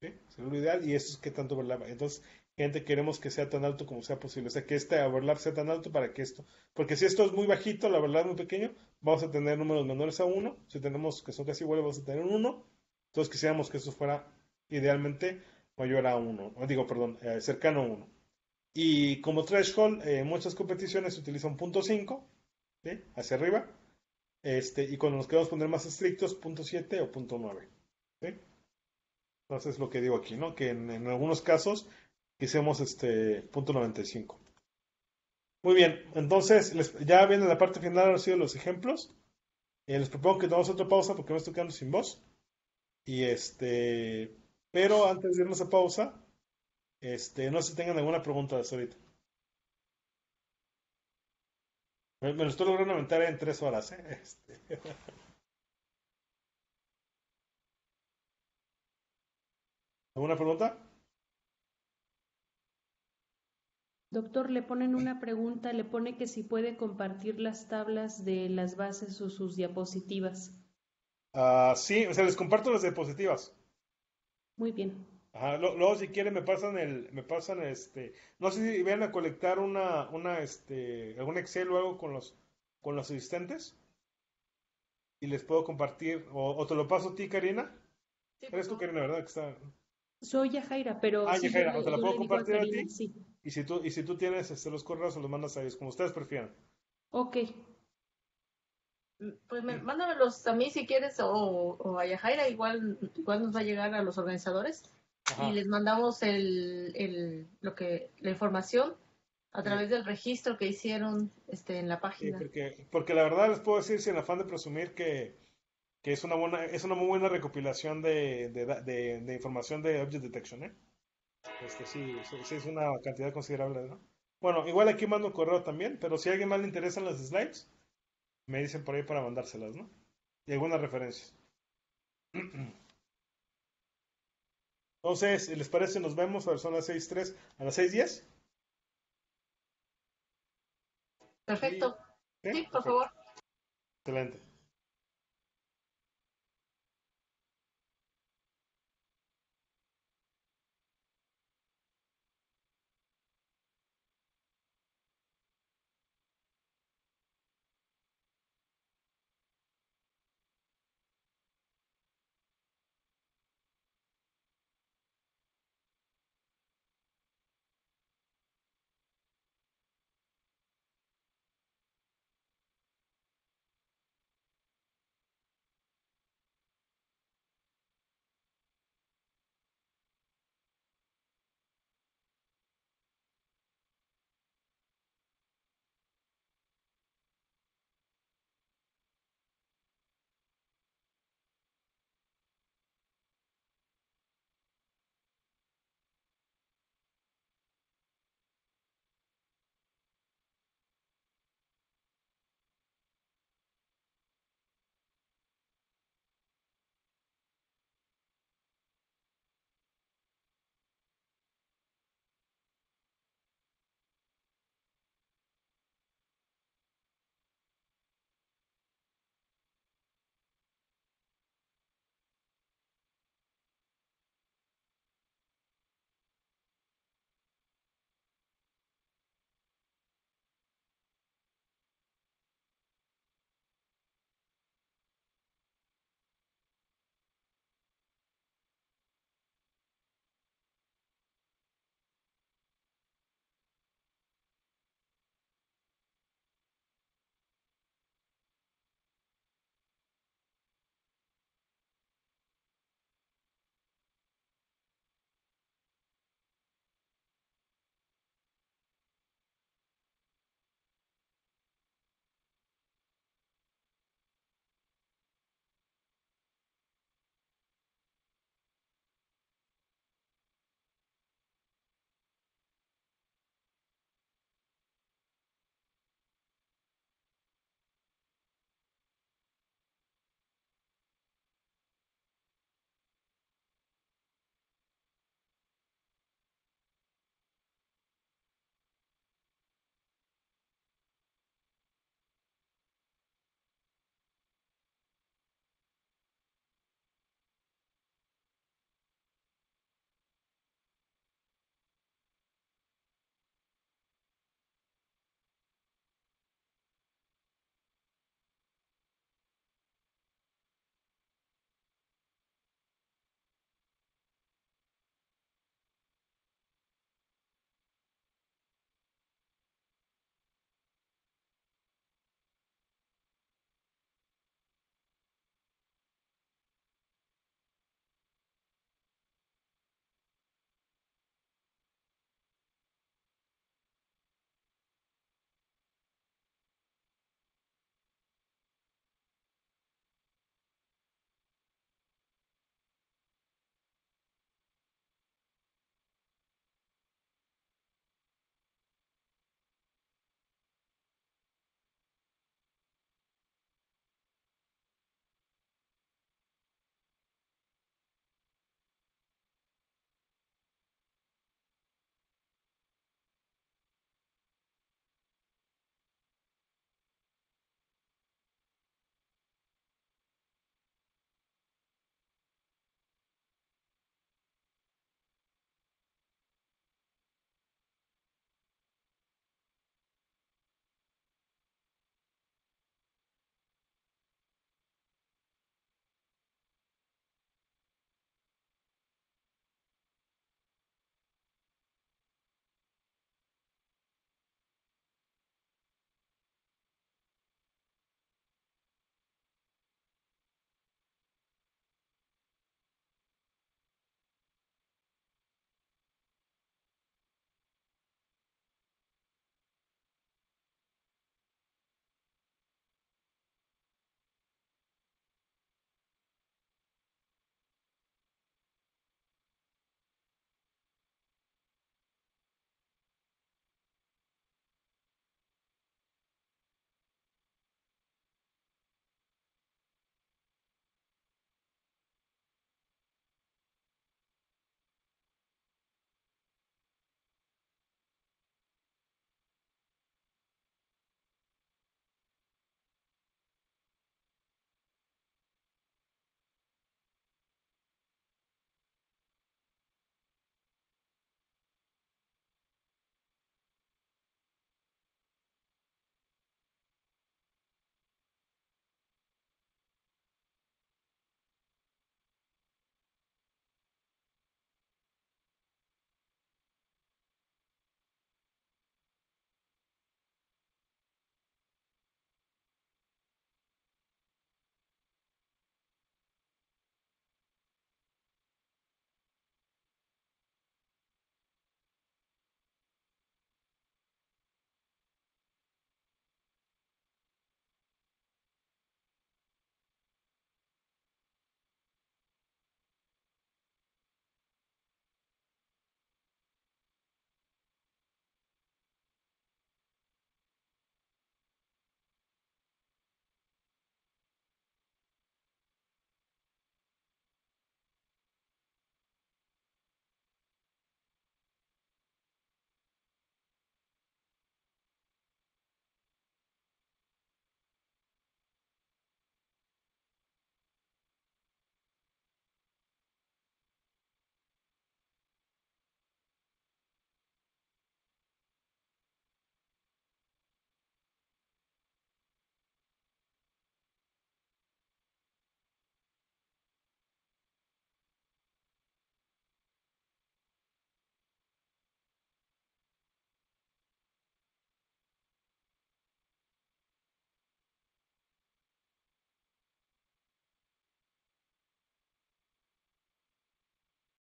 ¿sí? Es lo ideal y esto es qué tanto overlap hay. Entonces, gente queremos que sea tan alto como sea posible, o sea, que este overlap sea tan alto para que esto, porque si esto es muy bajito, la verdad es muy pequeño, vamos a tener números menores a 1, si tenemos que son casi iguales, vamos a tener un 1, entonces quisiéramos que esto fuera idealmente mayor a 1, digo, perdón, eh, cercano a 1. Y como threshold, eh, muchas competiciones utilizan punto .5, ¿sí? hacia arriba, este, y cuando nos queremos poner más estrictos, punto .7 o punto .9. ¿sí? Entonces lo que digo aquí, ¿no? Que en, algunos casos hicimos este punto .95. Muy bien, entonces ya viene la parte final, sí, de los ejemplos. Eh, les propongo que tomemos otra pausa porque me estoy quedando sin voz. Y este, pero antes de irnos a pausa, este, no sé si tengan alguna pregunta de ahorita. Me, lo estoy logrando aumentar en tres horas, ¿eh? Este. ¿Alguna pregunta? Doctor, le ponen una pregunta, le pone que si puede compartir las tablas de las bases o sus diapositivas. Ah, sí, o sea, les comparto las diapositivas. Muy bien. Ajá, luego si quieren me pasan el, me pasan este, no sé si vayan a colectar una, una, este, algún Excel o algo con los, con los asistentes y les puedo compartir, o, te lo paso a ti, Karina. Eres tú, Karina, ¿verdad? Que está... Soy Yajaira, pero... Ah, Yajaira, o te la puedo compartir a, ti. Sí. Y si tú, y si tú tienes este, los correos, o los mandas a ellos, como ustedes prefieran. Ok. Pues me, mándamelos a mí si quieres o, o a Yajaira, igual, igual nos va a llegar a los organizadores y les mandamos el, el, lo que, la información a través del registro que hicieron este, en la página. porque, porque la verdad les puedo decir sin afán de presumir que, que es una buena, es una muy buena recopilación de, de, de, información de Object Detection, ¿eh? Este, sí, sí, es una cantidad considerable, ¿no? Bueno, igual aquí mando un correo también, pero si a alguien más le interesan las slides, me dicen por ahí para mandárselas, ¿no? Y algunas referencias. Entonces, ¿les parece? Nos vemos a las 6.3 a las 6.10. Perfecto. Sí, por favor. Excelente.